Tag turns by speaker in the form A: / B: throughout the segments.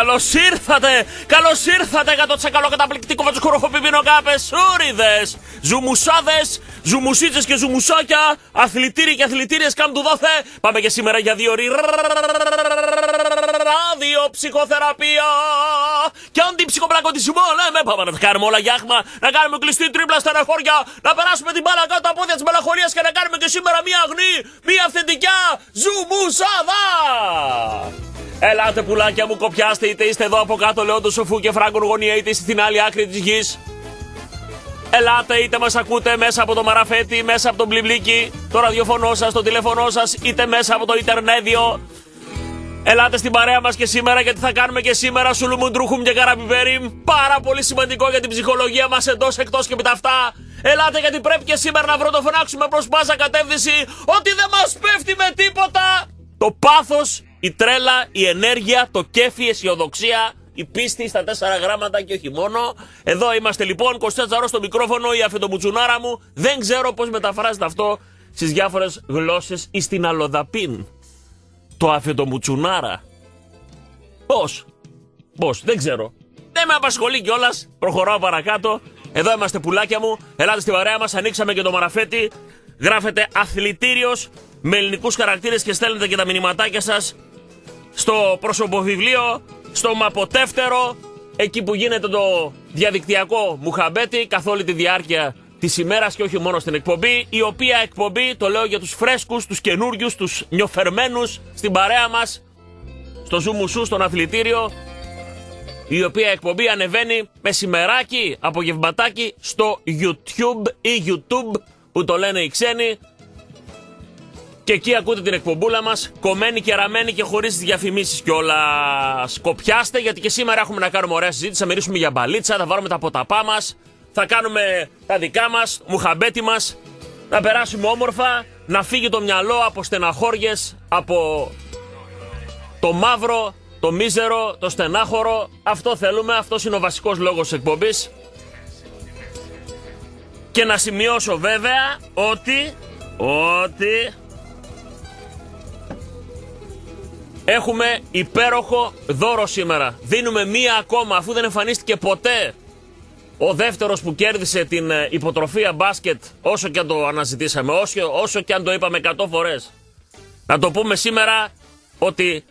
A: Καλώς ήρθατε! Καλώς ήρθατε για το τσακαλό καταπληκτικό με του χοροχοποιημένο καπεσούριδε! Ζουμουσάδες, ζουμουσίτσες και ζουμουσάκια, αθλητήρι και αθλητήριες καν του δόθε. Πάμε και σήμερα για δύο ώρες ράδιο ψυχοθεραπεία και αντιψυχοπλακωτισμό. Λέμε, πάμε να τα κάνουμε όλα γιάχμα, να κάνουμε κλειστή τρίπλα στα χώρια, να περάσουμε την μπάλα κάτω από πόδια τη μελαγχολία και να κάνουμε και σήμερα μία αγνή, μία αυθεντικά ζουμουσάδα! Ελάτε πουλάκια μου, κοπιάστε είτε είστε εδώ από κάτω το Σοφού και Φράγκον γωνία είτε είστε στην άλλη άκρη της γης. Ελάτε είτε μας ακούτε μέσα από το μαραφέτη, μέσα από το μπλιμπλίκι, το ραδιοφωνό σας, το τηλεφωνό σας, είτε μέσα από το Ιντερνέδιο. Ελάτε στην παρέα μας και σήμερα γιατί θα κάνουμε και σήμερα σουλουμουντρούχουμ και καραμπιβέριμ. Πάρα πολύ σημαντικό για την ψυχολογία μας εντός, εκτός και με τα αυτά. Ελάτε γιατί πρέπει και σήμερα να βροντοφωνάξουμε προς πάσα κατεύθυνση ότι δεν μας πέφτει με τίποτα. Το πάθος η τρέλα, η ενέργεια, το κέφι, η αισιοδοξία, η πίστη στα τέσσερα γράμματα και όχι μόνο. Εδώ είμαστε λοιπόν, Κωνσταντζαρό στο μικρόφωνο, η αφεντομουτσουνάρα μου. Δεν ξέρω πώς μεταφράζεται αυτό στις διάφορες γλώσσες ή στην αλλοδαπίν. Το αφεντομουτσουνάρα. Πώς, πώς, δεν ξέρω. Δεν με απασχολεί κιόλας. Προχωράω παρακάτω. Εδώ είμαστε πουλάκια μου. Ελάτε στη παρέα μας. Ανοίξαμε και το μαραφέτη. Γράφετε αθλητήριος με ελληνικούς χαρακτήρες και στέλνετε και τα μηνυματάκια σας στο προσωποβιβλίο, στο μαποτεύτερο, εκεί που γίνεται το διαδικτυακό μουχαμπέτι καθ' όλη τη διάρκεια της ημέρας και όχι μόνο στην εκπομπή. Η οποία εκπομπή, το λέω για τους φρέσκους, τους καινούριους, τους νιοφερμένους στην παρέα μας, στο Ζουμουσού, στον αθλητήριο. Η οποία εκπομπή ανεβαίνει μεσημεράκι, απογευματάκι στο YouTube ή YouTube που το λένε οι ξένοι και εκεί ακούτε την εκπομπούλα μας, κομμένη και ραμμένη και χωρίς διαφημίσεις κιόλα. Σκοπιάστε, γιατί και σήμερα έχουμε να κάνουμε ωραία συζήτηση. Θα μιλήσουμε για μπαλίτσα, θα βάλουμε τα ποταπά μας, θα κάνουμε τα δικά μας, μουχαμπέτι μας, να περάσουμε όμορφα, να φύγει το μυαλό από στεναχώριες, από το μαύρο, το μίζερο, το στενάχωρο. Αυτό θέλουμε, αυτός είναι ο βασικός λόγος εκπομπής. Και να σημειώσω βέβαια ότι, ότι Έχουμε υπέροχο δώρο σήμερα. Δίνουμε μία ακόμα αφού δεν εμφανίστηκε ποτέ ο δεύτερος που κέρδισε την ε, υποτροφία μπάσκετ όσο και αν το αναζητήσαμε, όσο, όσο και αν το είπαμε 100 φορές. Να το πούμε σήμερα ότι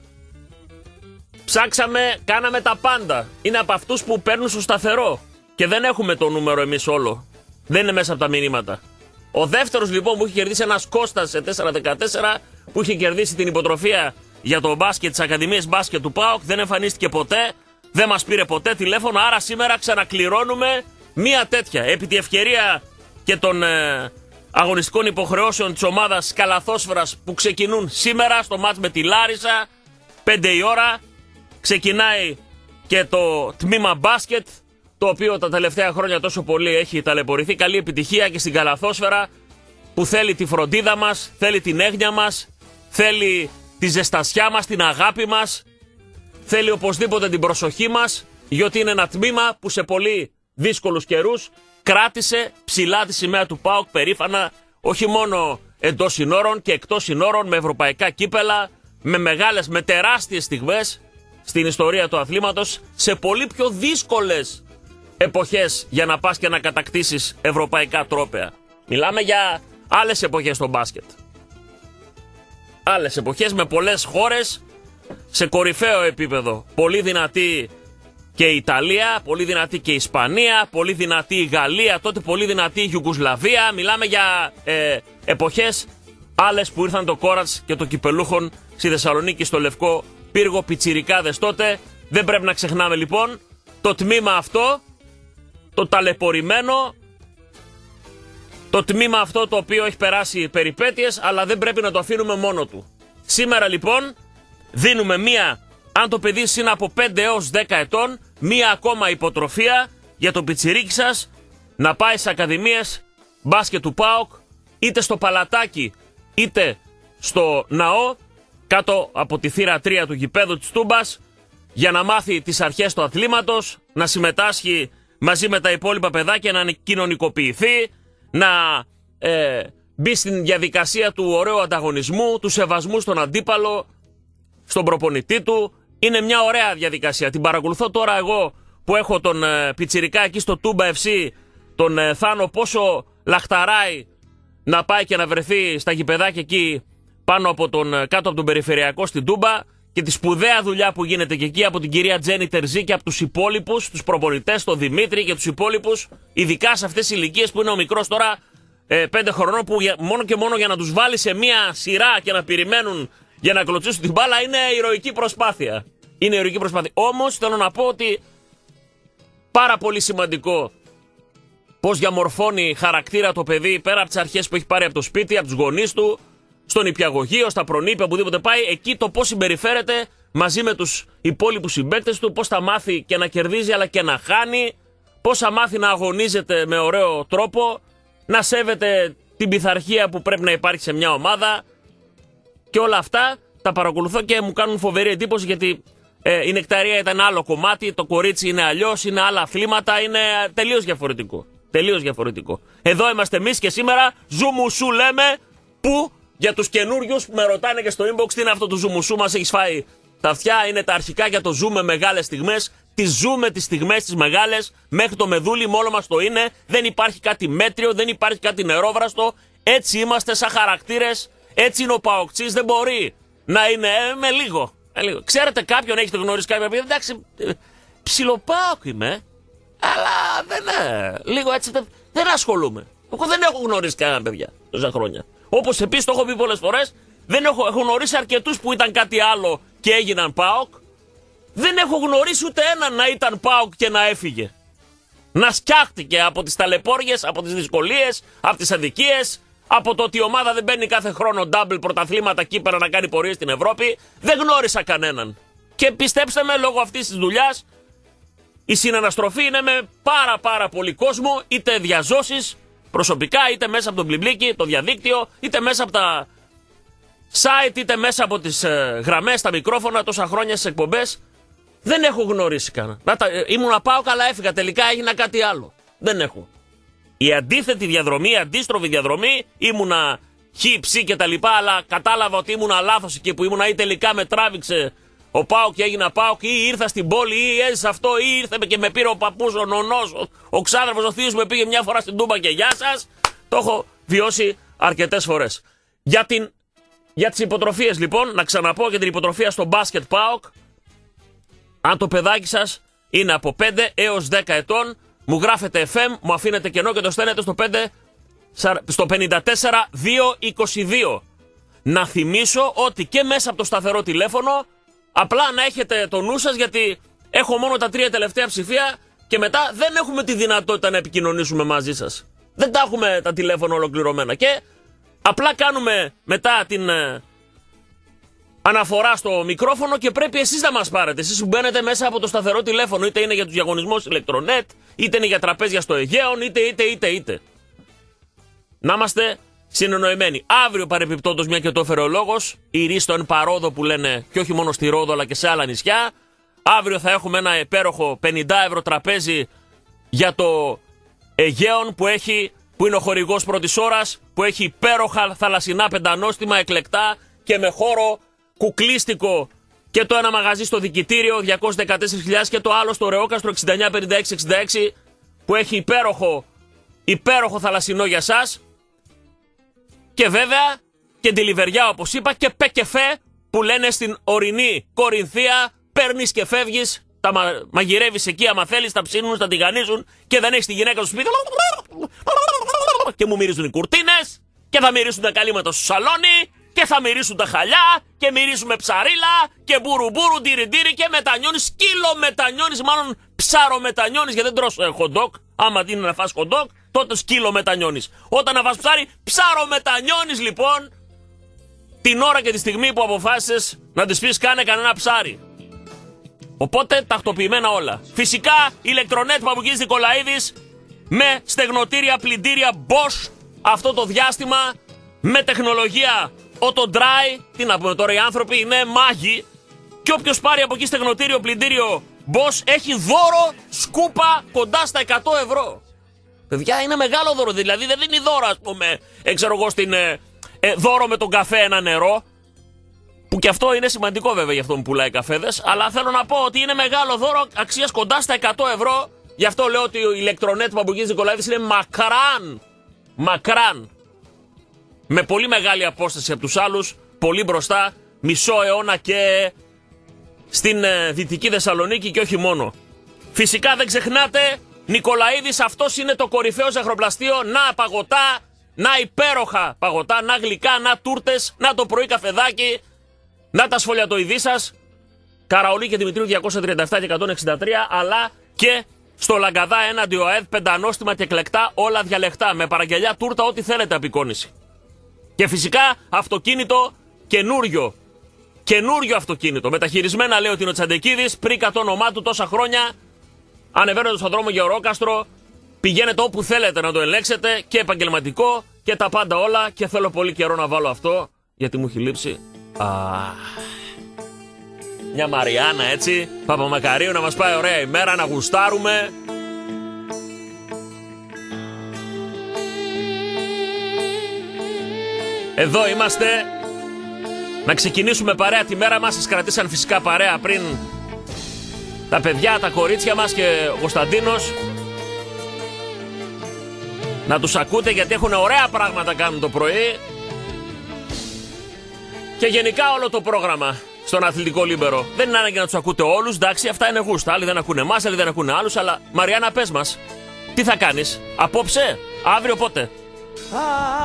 A: ψάξαμε, κάναμε τα πάντα. Είναι από αυτούς που παίρνουν στο σταθερό και δεν έχουμε το νούμερο εμείς όλο. Δεν είναι μέσα από τα μηνύματα. Ο δεύτερος λοιπόν που είχε κερδίσει ένας Κώστας σε 4-14 που είχε κερδίσει την υποτροφία για το μπάσκετ τη Ακαδημία Μπάσκετ του ΠΑΟΚ. Δεν εμφανίστηκε ποτέ, δεν μας πήρε ποτέ τηλέφωνο. Άρα σήμερα ξανακληρώνουμε μία τέτοια. Επί τη ευκαιρία και των ε, αγωνιστικών υποχρεώσεων της ομάδας Καλαθόσφαιρας που ξεκινούν σήμερα στο μάτς με τη Λάρισα, 5 η ώρα. Ξεκινάει και το τμήμα μπάσκετ, το οποίο τα τελευταία χρόνια τόσο πολύ έχει ταλαιπωρηθεί. Καλή επιτυχία και στην Καλαθόσφαιρα που θέλει τη φροντίδα μας, θέλει την έγνοια μας, θέλει τη ζεστασιά μας, την αγάπη μας. Θέλει οπωσδήποτε την προσοχή μας, γιατί είναι ένα τμήμα που σε πολύ δύσκολους καιρούς κράτησε ψηλά τη σημαία του ΠΑΟΚ περήφανα, όχι μόνο εντός συνόρων και εκτός συνόρων με ευρωπαϊκά κύπελα, με μεγάλες, με τεράστιες στιγμές στην ιστορία του αθλήματος, σε πολύ πιο δύσκολες εποχές για να πας και να κατακτήσεις ευρωπαϊκά τρόπαια. Μιλάμε για άλλες εποχές στο μπάσκετ άλλες εποχές με πολλές χώρες σε κορυφαίο επίπεδο. Πολύ δυνατή και η Ιταλία, πολύ δυνατή και η Ισπανία, πολύ δυνατή η Γαλλία, τότε πολύ δυνατή η Ιουγκοσλαβία. Μιλάμε για ε, εποχές άλλες που ήρθαν το Κόρατς και το Κυπελούχον στη Θεσσαλονίκη στο Λευκό Πύργο Πιτσιρικάδες τότε. Δεν πρέπει να ξεχνάμε λοιπόν το τμήμα αυτό, το ταλαιπωρημένο, το τμήμα αυτό το οποίο έχει περάσει περιπέτειες αλλά δεν πρέπει να το αφήνουμε μόνο του. Σήμερα λοιπόν δίνουμε μία, αν το παιδί είναι από 5 έως 10 ετών, μία ακόμα υποτροφία για το πιτσιρίκι σας να πάει σε ακαδημίες μπάσκετ του ΠΑΟΚ είτε στο παλατάκι είτε στο ναό κάτω από τη θύρα 3 του γηπέδου της Τούμπας για να μάθει τις αρχές του αθλήματος, να συμμετάσχει μαζί με τα υπόλοιπα παιδάκια να κοινωνικοποιηθεί, να ε, μπει στην διαδικασία του ωραίου ανταγωνισμού, του σεβασμού στον αντίπαλο, στον προπονητή του, είναι μια ωραία διαδικασία. Την παρακολουθώ τώρα εγώ που έχω τον ε, Πιτσιρικά εκεί στο Τούμπα FC, τον ε, Θάνο πόσο λαχταράει να πάει και να βρεθεί στα γηπεδάκια εκεί πάνω από τον, ε, κάτω από τον περιφερειακό στην Τούμπα και τη σπουδαία δουλειά που γίνεται και εκεί από την κυρία Τζένι Τερζή και από τους υπόλοιπους, τους προπονητές, τον Δημήτρη και τους υπόλοιπους, ειδικά σε αυτές τις ηλικίες που είναι ο μικρός τώρα ε, πέντε χρονών, που μόνο και μόνο για να τους βάλει σε μία σειρά και να περιμένουν για να κλωτσίσουν την μπάλα είναι ηρωική προσπάθεια. Είναι ηρωική προσπάθεια. Όμως θέλω να πω ότι πάρα πολύ σημαντικό πώς διαμορφώνει χαρακτήρα το παιδί πέρα από τις αρχές που έχει πάρει από το σπίτι, από τους γονείς του, στον υπηαγωγείο, στα προνήπια, οπουδήποτε πάει, εκεί το πώς συμπεριφέρεται μαζί με τους υπόλοιπους συμπαίκτες του, πώς θα μάθει και να κερδίζει αλλά και να χάνει, πώς θα μάθει να αγωνίζεται με ωραίο τρόπο, να σέβεται την πειθαρχία που πρέπει να υπάρχει σε μια ομάδα και όλα αυτά τα παρακολουθώ και μου κάνουν φοβερή εντύπωση γιατί ε, η νεκταρία ήταν άλλο κομμάτι, το κορίτσι είναι αλλιώς, είναι άλλα αθλήματα, είναι τελείως διαφορετικό. Τελείως διαφορετικό. Εδώ είμαστε εμείς και σήμερα ζουμουσού λέμε που για τους καινούριους που με ρωτάνε και στο inbox τι είναι αυτό το ζουμουσού μας έχεις φάει. Τα αυτιά είναι τα αρχικά για το ζούμε μεγάλες στιγμές. Τι ζούμε τις στιγμές τις μεγάλες μέχρι το μεδούλι, μόνο μας το είναι. Δεν υπάρχει κάτι μέτριο, δεν υπάρχει κάτι νερόβραστο. Έτσι είμαστε σαν χαρακτήρες. Έτσι είναι ο Παοκτσή. Δεν μπορεί να είναι ε, με λίγο. Ε, λίγο. Ξέρετε κάποιον, έχετε γνωρίσει κάποιον. Εντάξει, ε, ψιλοπάοκ είμαι. Αλλά δεν. Ε, λίγο έτσι δεν, δεν ασχολούμαι. Εγώ δεν έχω γνωρίσει κανένα παιδιά τόσα χρόνια. Όπως επίσης το έχω πει πολλές φορές, δεν έχω, έχω γνωρίσει αρκετούς που ήταν κάτι άλλο και έγιναν ΠΑΟΚ. Δεν έχω γνωρίσει ούτε έναν να ήταν ΠΑΟΚ και να έφυγε. Να σκιάχτηκε από τις ταλαιπώριες, από τις δυσκολίες, από τις αδικίες, από το ότι η ομάδα δεν παίρνει κάθε χρόνο double πρωταθλήματα κύπερα να κάνει πορείες στην Ευρώπη. Δεν γνώρισα κανέναν. Και πιστέψτε με, λόγω αυτής της δουλειάς, η συναναστροφή είναι με πάρα πάρα πολύ κόσμο, είτε διαζώσεις, προσωπικά, είτε μέσα από τον πλημπλίκι, το διαδίκτυο, είτε μέσα από τα site, είτε μέσα από τις ε, γραμμές, τα μικρόφωνα, τόσα χρόνια στις εκπομπές. Δεν έχω γνωρίσει κανένα. Ε, ήμουν να πάω καλά, έφυγα. Τελικά έγινα κάτι άλλο. Δεν έχω. Η αντίθετη διαδρομή, η αντίστροφη διαδρομή, ήμουνα χ, ψ και τα λοιπά, αλλά κατάλαβα ότι ήμουνα λάθος εκεί που ήμουνα ή τελικά με τράβηξε ο Πάοκ και έγινα Πάοκ ή ήρθα στην πόλη ή έζησα αυτό ή ήρθε και με πήρε ο παππούς, ο νονός, ο, ο ξάδερφος, ο θείος με πήγε μια φορά στην Τούμπα και γεια σας. Το έχω βιώσει αρκετές φορές. Για, την, για τις υποτροφίες λοιπόν, να ξαναπώ για την υποτροφία στο μπάσκετ Πάοκ. Αν το παιδάκι σας είναι από 5 έως 10 ετών, μου γράφετε FM, μου αφήνετε κενό και το στέλνετε στο 5 στο 54 222. Να θυμίσω ότι και μέσα από το σταθερό τηλέφωνο Απλά να έχετε το νου σας γιατί έχω μόνο τα τρία τελευταία ψηφία και μετά δεν έχουμε τη δυνατότητα να επικοινωνήσουμε μαζί σας. Δεν τα έχουμε τα τηλέφωνα ολοκληρωμένα. Και απλά κάνουμε μετά την ε, αναφορά στο μικρόφωνο και πρέπει εσείς να μας πάρετε. Εσείς που μπαίνετε μέσα από το σταθερό τηλέφωνο, είτε είναι για τους διαγωνισμούς ηλεκτρονέτ, είτε είναι για τραπέζια στο Αιγαίον, είτε, είτε, είτε, είτε. Να είμαστε συνεννοημένοι. Αύριο παρεμπιπτόντω, μια και το έφερε ο λόγος, η Ρίστον παρόδο που λένε και όχι μόνο στη Ρόδο αλλά και σε άλλα νησιά. Αύριο θα έχουμε ένα υπέροχο 50 ευρώ τραπέζι για το Αιγαίον που, έχει, που είναι ο χορηγός πρώτης ώρας, που έχει υπέροχα θαλασσινά πεντανόστιμα εκλεκτά και με χώρο κουκλίστικο και το ένα μαγαζί στο δικητήριο 214.000 και το άλλο στο Ρεόκαστρο 695666 που έχει υπέροχο, υπέροχο θαλασσινό για σας και βέβαια και τη λιβεριά όπως είπα και πεκεφέ που λένε στην ορεινή Κορινθία παίρνεις και φεύγεις, τα μα... μαγειρεύεις εκεί άμα θέλεις, τα ψήνουν, τα τηγανίζουν και δεν έχεις τη γυναίκα στο σπίτι. Και μου μυρίζουν οι κουρτίνες και θα μυρίσουν τα καλύματα στο σαλόνι και θα μυρίσουν τα χαλιά και μυρίζουμε ψαρίλα και μπουρουμπουρου ντύρι και μετανιώνεις, σκύλο μετανιώνεις, μάλλον ψάρο μετανιώνεις γιατί δεν τρως ε, χοντόκ. Άμα είναι να φας χοντόκ, τότε σκύλο μετανιώνεις. Όταν να φας ψάρι, ψάρο μετανιώνεις λοιπόν την ώρα και τη στιγμή που αποφάσισες να της πεις κάνε κανένα ψάρι. Οπότε τακτοποιημένα όλα. Φυσικά ηλεκτρονέτ Παπουκής Νικολαίδης με στεγνοτήρια, πλυντήρια Bosch αυτό το διάστημα με τεχνολογία Auto Dry. Τι να πούμε τώρα, οι άνθρωποι είναι μάγοι. Και όποιος πάρει από εκεί στεγνοτήριο, πλυντήριο Bosch έχει δώρο σκούπα κοντά στα 100 ευρώ. Παιδιά, είναι μεγάλο δώρο. Δηλαδή δεν δίνει δώρο, ας πούμε, ε, ξέρω εγώ, στην. Ε, ε, δώρο με τον καφέ ένα νερό. Που Που και αυτό είναι σημαντικό βέβαια για αυτό που πουλάει καφέδες. Αλλά θέλω να πω ότι είναι μεγάλο δώρο αξίας κοντά στα 100 ευρώ. Γι' αυτό λέω ότι ο ηλεκτρονέτ Παμπουργής Νικολάηδης είναι μακράν. Μακράν. Με πολύ μεγάλη απόσταση από τους άλλους. Πολύ μπροστά. Μισό αιώνα και στην ε, Δυτική Θεσσαλονίκη και όχι μόνο. Φυσικά δεν ξεχνάτε, Νικολαίδης αυτός είναι το κορυφαίος ζαχαροπλαστείο, να παγωτά, να υπέροχα παγωτά, να γλυκά, να τούρτες, να το πρωί καφεδάκι, να τα σφολιατοειδή σας, Καραολί και Δημητρίου 237 και 163, αλλά και στο Λαγκαδά έναντι ΟΑΕΔ, πεντανόστιμα και κλεκτά, όλα διαλεκτά, με παραγγελιά τούρτα, ό,τι θέλετε απεικόνηση. Και φυσικά αυτοκίνητο καινούριο, καινούριο αυτοκίνητο. Μεταχειρισμένα λέει ότι είναι ο Τσαντεκίδης, πριν το όνομά του τόσα χρόνια. Ανεβαίνοντας στον δρόμο για ορόκαστρο, πηγαίνετε όπου θέλετε να το ελέγξετε και επαγγελματικό και τα πάντα όλα. Και θέλω πολύ καιρό να βάλω αυτό γιατί μου έχει λείψει. Α, μια Μαριάννα έτσι, Παπαμακαρίου να μας πάει ωραία ημέρα, να γουστάρουμε. Εδώ είμαστε να ξεκινήσουμε παρέα τη μέρα μας. Σας κρατήσαν φυσικά παρέα πριν τα παιδιά, τα κορίτσια μας και ο Κωνσταντίνος. Να τους ακούτε γιατί έχουν ωραία πράγματα κάνουν το πρωί. Και γενικά όλο το πρόγραμμα στον αθλητικό λίμπερο. Δεν είναι ανάγκη να τους ακούτε όλους, εντάξει, αυτά είναι γούστα. Άλλοι δεν ακούνε εμάς, άλλοι δεν ακούνε άλλους. Αλλά Μαριάννα, πες μας, τι θα κάνεις, απόψε, αύριο πότε;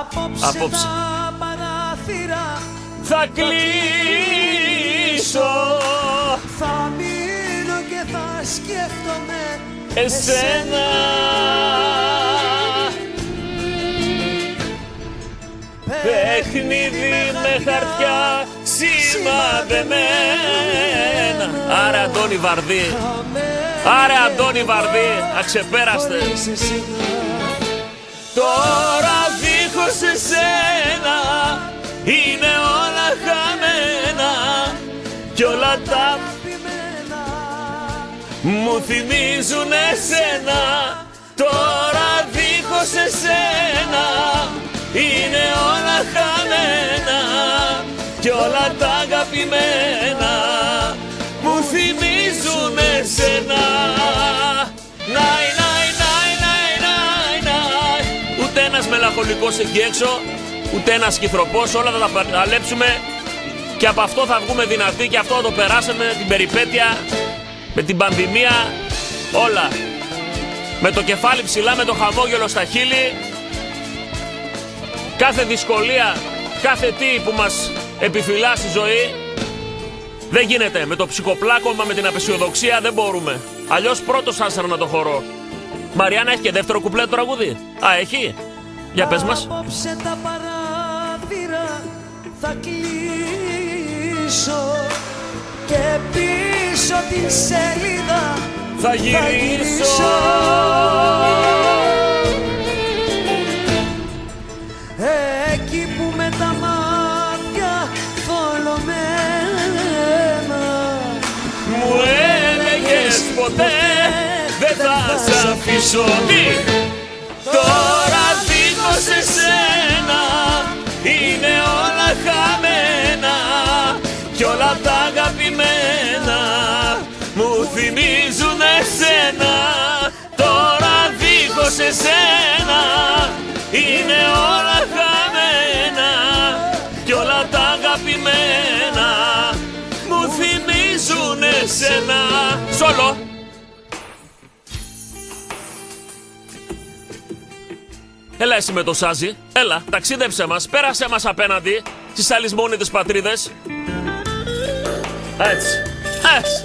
B: Απόψε, Απόψε. Τα παράθυρα
A: θα κλείσω.
B: Θα μείνω και θα σκέφτομαι
A: εσένα. Παιχνίδι με χαρτιά σημαδεμένα Άρα Αντώνη Βαρδί. Άρα Αντώνη Βαρδί Αξεπέραστε Τώρα δίχως εσένα είναι όλα χαμένα κι όλα τα μου θυμίζουν εσένα τώρα δίχως εσένα. Είναι όλα χαμένα κι όλα τα αγαπημένα. Μου θυμίζουν εσένα. Νάι, νάι, νάι, νάι, νάι, νάι. Ούτε ένας μελαγχολικός εκεί έξω ούτε ένα κυθροπό, όλα θα τα παλέψουμε και από αυτό θα βγούμε δυνατοί και αυτό θα το περάσουμε την περιπέτεια, με την πανδημία, όλα. Με το κεφάλι ψηλά, με το χαμόγελο στα χείλη, κάθε δυσκολία, κάθε τι που μας επιφυλάσσει η ζωή, δεν γίνεται. Με το ψυχοπλάκωμα, με την απεσιοδοξία δεν μπορούμε. Αλλιώς πρώτος άσαρα να το χωρώ. Μαριάννα έχει και δεύτερο κουπλέ το τραγούδι. Α, έχει. Για πες μας.
B: Απόψε τα παράθυρα θα κλείσω και πίσω τη σελίδα
A: θα γυρίσω.
B: Εκεί που με τα μάτια θολωμένα
A: μου έλεγες ποτέ δεν θα σ' αφήσω όλα τα αγαπημένα μου θυμίζουν εσένα τώρα δίχως εσένα είναι όλα χαμένα κι όλα τα αγαπημένα μου θυμίζουν εσένα Σόλο Έλα εσύ με το Σάζι. Έλα, ταξίδεψε μας, πέρασε μας απέναντι στις αλυσμόνιτες πατρίδες. Έτσι, έτσι,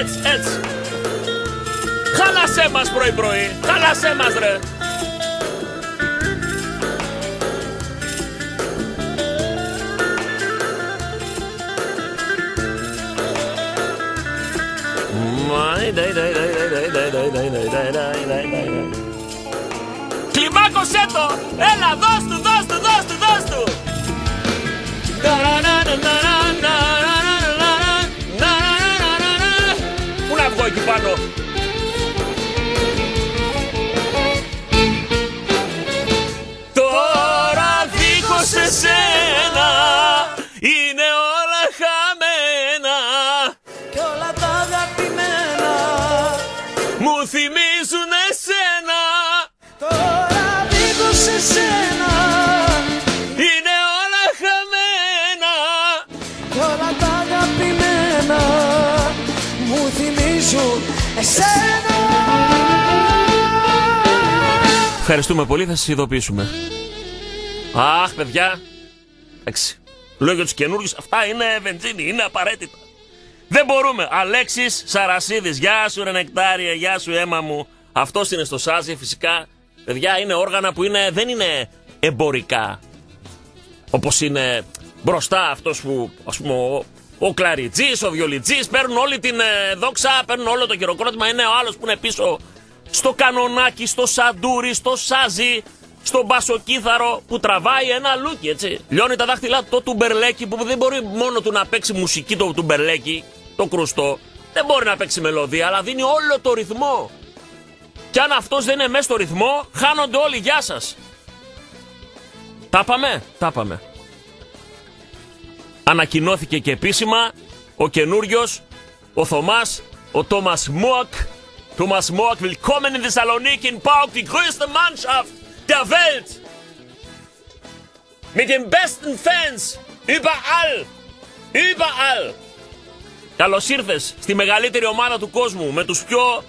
A: έτσι, έτσι. Χάλασέ μας πρωί πρωί, χάλασέ μας ρε. Κλιμάκωσέ το! Έλα, δώσ' του, δώσ' του, δώσ' του, δώσ' του! Πού Ευχαριστούμε πολύ, θα σας ειδοποιήσουμε. Αχ, παιδιά. Εντάξει. Λέω για του καινούριου, αυτά είναι βενζίνη, είναι απαραίτητα. Δεν μπορούμε. Αλέξης Σαρασίδης, γεια σου ρε νεκτάρια, γεια σου αίμα μου. Αυτός είναι στο Σάζι, φυσικά. Παιδιά, είναι όργανα που είναι, δεν είναι εμπορικά. Όπως είναι μπροστά αυτός που, ας πούμε, ο, ο κλαριτζή, ο βιολιτζή, παίρνουν όλη την ε, δόξα, παίρνουν όλο το χειροκρότημα. Είναι ο άλλος που είναι πίσω στο κανονάκι, στο σαντούρι, στο σάζι, στο μπασοκύθαρο που τραβάει ένα λούκι, έτσι. Λιώνει τα δάχτυλά το τουμπερλέκι που δεν μπορεί μόνο του να παίξει μουσική το τουμπερλέκι, το κρουστό. Δεν μπορεί να παίξει μελωδία, αλλά δίνει όλο το ρυθμό. Και αν αυτός δεν είναι μέσα στο ρυθμό, χάνονται όλοι. Γεια σας. Τα πάμε, τα πάμε. Ανακοινώθηκε και επίσημα ο καινούριος, ο Θωμάς, ο Τόμας Μόακ. Thomas Mock, willkommen in Thessaloniki in Pauk, die größte Mannschaft der Welt. Mit den besten Fans überall. Überall. Καλώ ήρθε στη μεγαλύτερη ομάδα του κόσμου με τους πιο,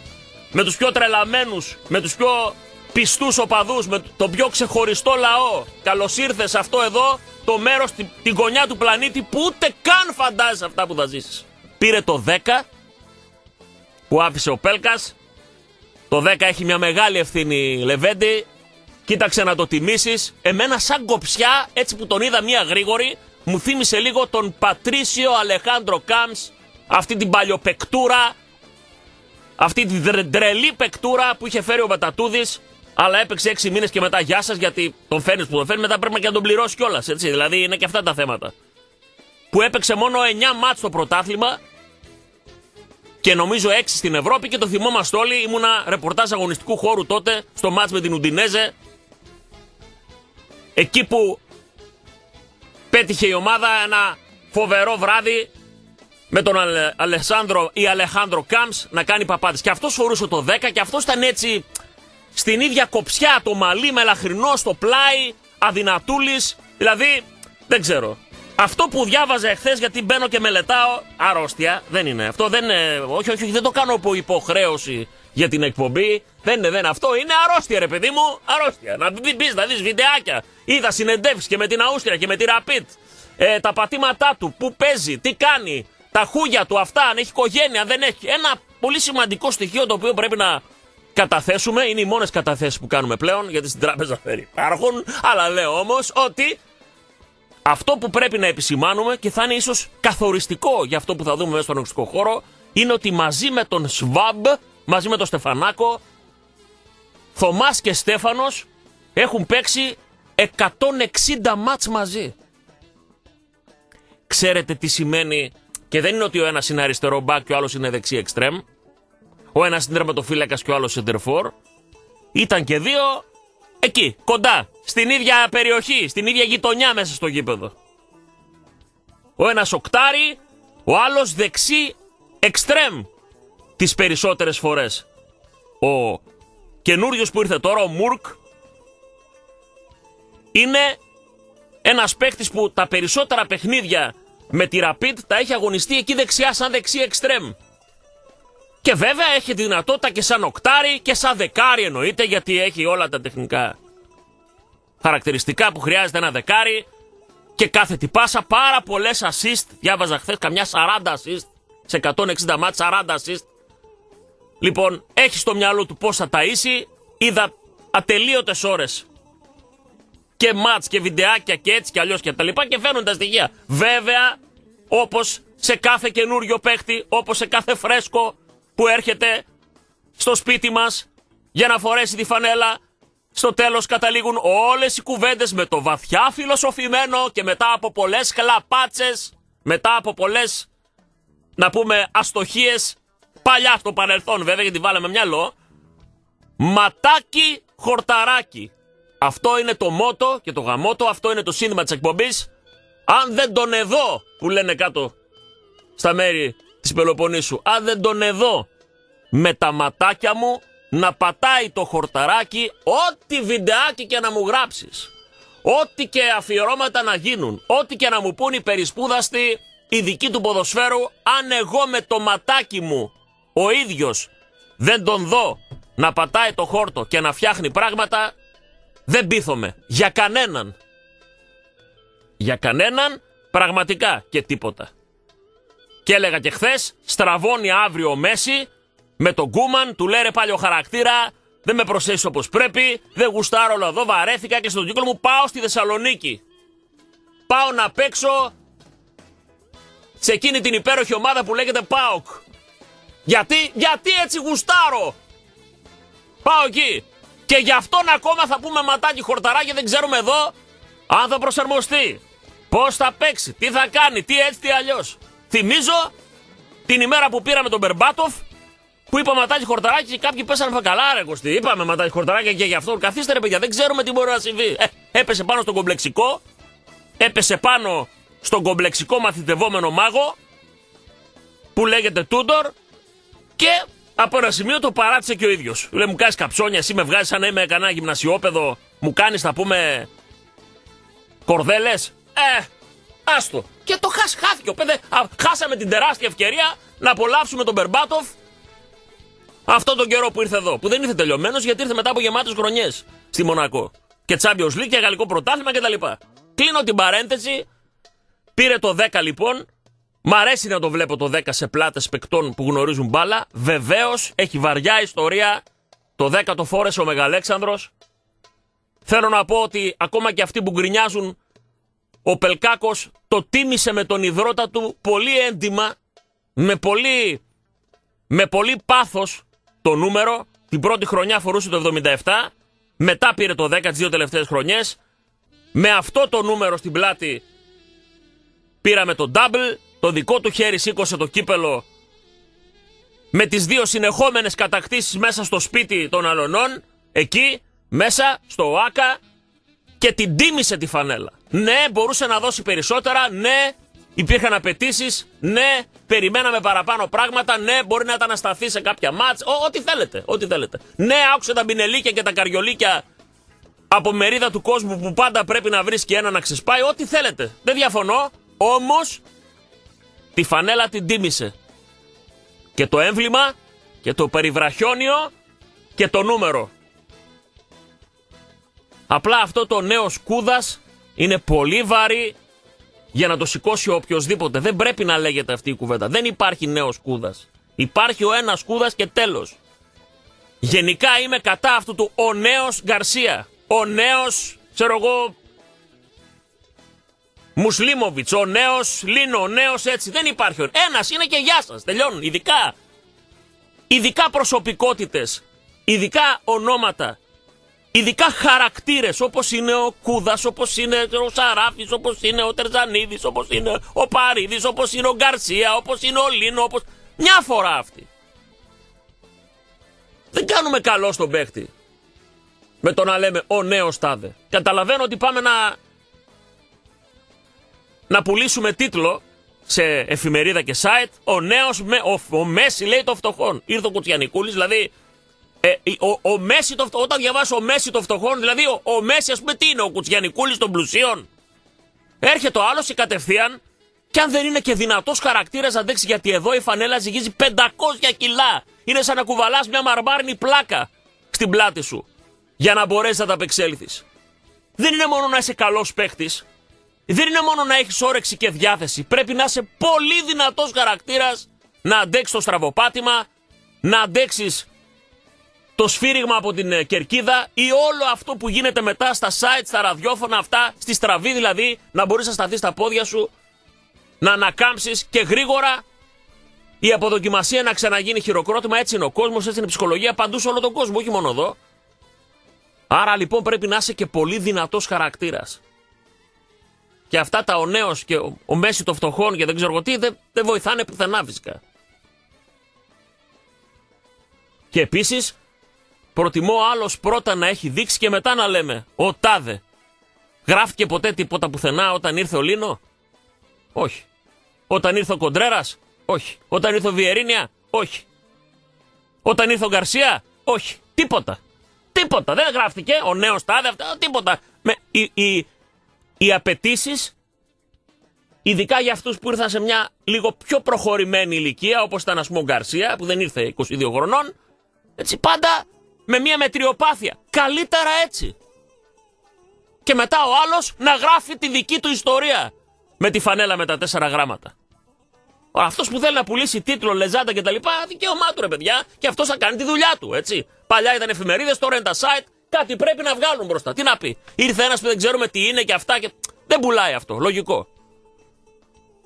A: με τους πιο τρελαμένους, με τους πιο πιστούς οπαδούς, με τον πιο ξεχωριστό λαό. Καλώ ήρθε σε αυτό εδώ το μέρος, την, την γωνιά του πλανήτη που ούτε καν φαντάζεσαι αυτά που θα ζήσεις. Πήρε το 10 που άφησε ο Πέλκας. Το 10 έχει μια μεγάλη ευθύνη Λεβέντη. Κοίταξε να το τιμήσεις. Εμένα σαν κοψιά, έτσι που τον είδα μία γρήγορη, μου θύμισε λίγο τον Πατρίσιο Αλεχάνδρο Κάμς, αυτή την παλιοπεκτούρα, αυτή την τρελή πεκτούρα που είχε φέρει ο Μπατατούδης, αλλά έπαιξε 6 μήνες και μετά γεια σας γιατί τον φέρνεις που τον φέρνεις, μετά πρέπει και να τον πληρώσεις κιόλας. Έτσι, δηλαδή είναι και αυτά τα θέματα. Που έπαιξε μόνο 9 μάτς στο πρωτάθλημα και νομίζω 6 στην Ευρώπη και το θυμόμαστε όλοι. Ήμουνα ρεπορτάζ αγωνιστικού χώρου τότε στο μάτς με την Ουντινέζε. Εκεί που πέτυχε η ομάδα ένα φοβερό βράδυ με τον Αλεσάνδρο ή Αλεχάνδρο Κάμς να κάνει παπάτες. Και αυτός φορούσε το 10 και αυτός ήταν έτσι στην ίδια κοψιά το μαλλί με λαχρινό στο πλάι, αδυνατούλης. Δηλαδή, δεν ξέρω. Αυτό που διάβαζα εχθές, γιατί μπαίνω και μελετάω, αρρώστια δεν είναι. Αυτό δεν είναι. Όχι, όχι, δεν το κάνω από υποχρέωση για την εκπομπή. Δεν είναι, δεν είναι αυτό. Είναι αρρώστια, ρε παιδί μου. Αρρώστια. Να μπει, να δεις βιντεάκια. Είδα συνεντεύξεις και με την Αούστρια και με τη Ραπίτ. Ε, τα πατήματά του, πού παίζει, τι κάνει, τα χούγια του, αυτά, αν έχει οικογένεια, δεν έχει. Ένα πολύ σημαντικό στοιχείο το οποίο πρέπει να καταθέσουμε. Είναι οι μόνες καταθέσεις που κάνουμε πλέον, γιατί στην τράπεζα δεν υπάρχουν. Αλλά λέω όμως ότι αυτό που πρέπει να επισημάνουμε και θα είναι ίσως καθοριστικό για αυτό που θα δούμε μέσα στον αγωνιστικό χώρο είναι ότι μαζί με τον Σβάμπ, μαζί με τον Στεφανάκο, Θωμάς και Στέφανος έχουν παίξει 160 μάτς μαζί. Ξέρετε τι σημαίνει και δεν είναι ότι ο ένας είναι αριστερό μπακ και ο άλλος είναι δεξί εξτρέμ. Ο ένας είναι τερματοφύλακας και ο άλλος σεντερφόρ. Ήταν και δύο Εκεί, κοντά, στην ίδια περιοχή, στην ίδια γειτονιά μέσα στο γήπεδο. Ο ένας οκτάρι, ο άλλος δεξί εξτρέμ τις περισσότερες φορές. Ο καινούριος που ήρθε τώρα, ο Μουρκ, είναι ένας παίκτης που τα περισσότερα παιχνίδια με τη Rapid τα έχει αγωνιστεί εκεί δεξιά σαν δεξί εξτρέμ. Και βέβαια έχει δυνατότητα και σαν οκτάρι και σαν δεκάρι εννοείται γιατί έχει όλα τα τεχνικά χαρακτηριστικά που χρειάζεται ένα δεκάρι και κάθε τι πάσα πάρα πολλές assist. Διάβαζα χθες καμιά 40 assist σε 160 μάτς, 40 assist. Λοιπόν, έχει στο μυαλό του πώς θα ταΐσει. Είδα ατελείωτες ώρες και μάτς και βιντεάκια και έτσι και αλλιώς και τα λοιπά και φαίνουν τα στοιχεία. Βέβαια, όπως σε κάθε καινούριο παίχτη, όπως σε κάθε φρέσκο που έρχεται στο σπίτι μας για να φορέσει τη φανέλα. Στο τέλος καταλήγουν όλες οι κουβέντες με το βαθιά φιλοσοφημένο και μετά από πολλές χλαπάτσες, μετά από πολλές, να πούμε, αστοχίες, παλιά στο παρελθόν βέβαια γιατί βάλαμε μυαλό, ματάκι χορταράκι. Αυτό είναι το μότο και το γαμότο, αυτό είναι το σύνδημα της εκπομπής. Αν δεν τον εδώ, που λένε κάτω στα μέρη της Πελοποννήσου, αν δεν τον εδώ με τα ματάκια μου να πατάει το χορταράκι ό,τι βιντεάκι και να μου γράψεις. Ό,τι και αφιερώματα να γίνουν. Ό,τι και να μου πούν οι περισπούδαστοι ειδικοί του ποδοσφαίρου. Αν εγώ με το ματάκι μου ο ίδιος δεν τον δω να πατάει το χόρτο και να φτιάχνει πράγματα, Δεν πείθομαι. Για κανέναν. Για κανέναν πραγματικά και τίποτα. Και έλεγα και χθες, στραβώνει αύριο ο Μέση με τον Κούμαν, του λέει ρε πάλι ο χαρακτήρα, δεν με προσέχεις όπως πρέπει, δεν γουστάρω όλο εδώ, βαρέθηκα και στον κύκλο μου πάω στη Θεσσαλονίκη. Πάω να παίξω σε εκείνη την υπέροχη ομάδα που λέγεται ΠΑΟΚ. Γιατί, γιατί έτσι γουστάρω; Πάω εκεί. Και γι' αυτόν ακόμα θα πούμε ματάκι χορταράκι, δεν ξέρουμε εδώ αν θα προσαρμοστεί. Πώς θα παίξει, τι θα κάνει, τι έτσι, τι αλλιώς. Θυμίζω την ημέρα που πήραμε τον Μπερμπάτοφ που είπα ματάκι χορταράκι και κάποιοι πέσανε φακαλά, ρε Κωστή. Είπαμε ματάκι χορταράκι και γι' αυτό. Καθίστε ρε παιδιά, δεν ξέρουμε τι μπορεί να συμβεί. Ε, έπεσε πάνω στον κομπλεξικό, έπεσε πάνω στον κομπλεξικό μαθητευόμενο μάγο που λέγεται Τούντορ και από ένα σημείο το παράτησε και ο ίδιος. Λέει μου κάνεις καψόνια, εσύ με βγάζεις σαν να είμαι κανένα γυμνασιόπεδο, μου κάνεις θα πούμε κορδέλες. Ε, άστο. Και το χάσει, χάθηκε ο παιδε. χάσαμε την τεράστια ευκαιρία να απολαύσουμε τον Μπερμπάτοφ αυτό τον καιρό που ήρθε εδώ. Που δεν ήρθε τελειωμένος γιατί ήρθε μετά από γεμάτες χρονιές στη Μονακό. Και Champions League και γαλλικό πρωτάθλημα κτλ. Κλείνω την παρένθεση. Πήρε το 10 λοιπόν. Μ' αρέσει να το βλέπω το 10 σε πλάτες παικτών που γνωρίζουν μπάλα. Βεβαίως έχει βαριά ιστορία. Το 10 το φόρεσε ο Μεγαλέξανδρος. Θέλω να πω ότι ακόμα και αυτοί που γκρινιάζουν ο Πελκάκος το τίμησε με τον υδρότα του πολύ έντιμα, με πολύ, με πολύ πάθος το νούμερο. Την πρώτη χρονιά φορούσε το 77, μετά πήρε το 10 τις δύο τελευταίες χρονιές. Με αυτό το νούμερο στην πλάτη πήραμε το double, το δικό του χέρι σήκωσε το κύπελο με τις δύο συνεχόμενες κατακτήσεις μέσα στο σπίτι των αλωνών, εκεί, μέσα, στο ΟΑΚΑ και την τίμησε τη φανέλα. Ναι, μπορούσε να δώσει περισσότερα, ναι, υπήρχαν απαιτήσεις, ναι, περιμέναμε παραπάνω πράγματα, ναι, μπορεί να ήταν ασταθεί σε κάποια μάτς, ό,τι θέλετε, ό,τι θέλετε. Ναι, άκουσε τα μπινελίκια και τα καριολίκια από μερίδα του κόσμου που πάντα πρέπει να βρίσκει ένα να ξεσπάει, ό,τι θέλετε. Δεν διαφωνώ, όμως τη φανέλα την τίμησε. Και το έμβλημα και το περιβραχιόνιο και το νούμερο. Απλά αυτό το νέο σκούδας είναι πολύ βαρύ για να το σηκώσει οποιοδήποτε. Δεν πρέπει να λέγεται αυτή η κουβέντα. Δεν υπάρχει νέος σκούδα. Υπάρχει ο ένας σκούδα και τέλος. Γενικά είμαι κατά αυτού του ο νέος Γκαρσία. Ο νέος, ξέρω εγώ, Μουσλίμοβιτς, ο νέος Λίνο, ο νέος έτσι. Δεν υπάρχει. Ένας είναι και γεια σας. Τελειώνουν. Ειδικά, ειδικά προσωπικότητες, ειδικά ονόματα ειδικά χαρακτήρες όπως είναι ο Κούδας, όπως είναι ο Σαράφης, όπως είναι ο Τερζανίδης, όπως είναι ο Παρίδης, όπως είναι ο Γκαρσία, όπως είναι ο Λίνο, όπω. Μια φορά αυτή. Δεν κάνουμε καλό στον παίχτη. Με το να λέμε ο νέος τάδε. Καταλαβαίνω ότι πάμε να. να πουλήσουμε τίτλο σε εφημερίδα και site. Ο νέος. Ο, ο Μέση λέει το φτωχόν. Ήρθε ο Κουτσιανικούλης, δηλαδή ε, ο, ο Μέση το, όταν διαβάσω ο Μέση των φτωχών, δηλαδή ο, ο Μέση, ας πούμε, τι είναι, ο Κουτσιανικούλης των πλουσίων; Έρχεται ο άλλος και κατευθείαν, και αν δεν είναι και δυνατός χαρακτήρας να δέξει, γιατί εδώ η φανέλα ζυγίζει 500 κιλά. Είναι σαν να κουβαλάς μια μαρμάρινη πλάκα στην πλάτη σου για να μπορέσεις να τα απεξέλθεις. Δεν είναι μόνο να είσαι καλός παίχτης, δεν είναι μόνο να έχεις όρεξη και διάθεση. Πρέπει να είσαι πολύ δυνατός χαρακτήρας να αντέξεις το στραβοπάτημα, να αντέξεις το σφύριγμα από την ε, κερκίδα ή όλο αυτό που γίνεται μετά στα site, στα ραδιόφωνα αυτά, στη στραβή δηλαδή, να μπορείς να σταθείς στα πόδια σου, να ανακάμψεις και γρήγορα η αποδοκιμασία να ξαναγίνει χειροκρότημα. Έτσι είναι ο κόσμος, έτσι είναι η ψυχολογία παντού σε όλο τον κόσμο, όχι μόνο εδώ. Άρα λοιπόν πρέπει να είσαι και πολύ δυνατός χαρακτήρας. Και αυτά τα ο νέος και ο, ο μέση των φτωχών και δεν ξέρω τι δεν, δεν βοηθάνε πουθενά φυσικά. Και επίσης Προτιμώ άλλος πρώτα να έχει δείξει και μετά να λέμε Ο τάδε. Γράφτηκε ποτέ τίποτα πουθενά όταν ήρθε ο Λίνο; Όχι. Όταν ήρθε ο Κοντρέρας; Όχι. Όταν ήρθε ο Βιερίνια; Όχι. Όταν ήρθε ο Γκαρσία; Όχι. Τίποτα. Τίποτα. Δεν γράφτηκε ο νέος τάδε. Αυτά, τίποτα. Με, οι, οι, οι απαιτήσεις, ειδικά για αυτούς που ήρθαν σε μια λίγο πιο προχωρημένη ηλικία, όπως ήταν ας πούμε ο Γκαρσία, που δεν ήρθε 22 χρονών, έτσι πάντα με μια μετριοπάθεια. Καλύτερα έτσι. και μετά ο άλλος να γράφει τη δική του ιστορία με τη φανέλα με τα τέσσερα γράμματα. Αυτός που θέλει να πουλήσει τίτλο, λεζάντα κτλ. Δικαίωμά του ρε παιδιά. Και αυτός θα κάνει τη δουλειά του, έτσι. Παλιά ήταν εφημερίδες, τώρα είναι τα site. Κάτι πρέπει να βγάλουν μπροστά. Τι να πει. Ήρθε ένας που δεν ξέρουμε τι είναι και αυτά και. Δεν πουλάει αυτό. Λογικό.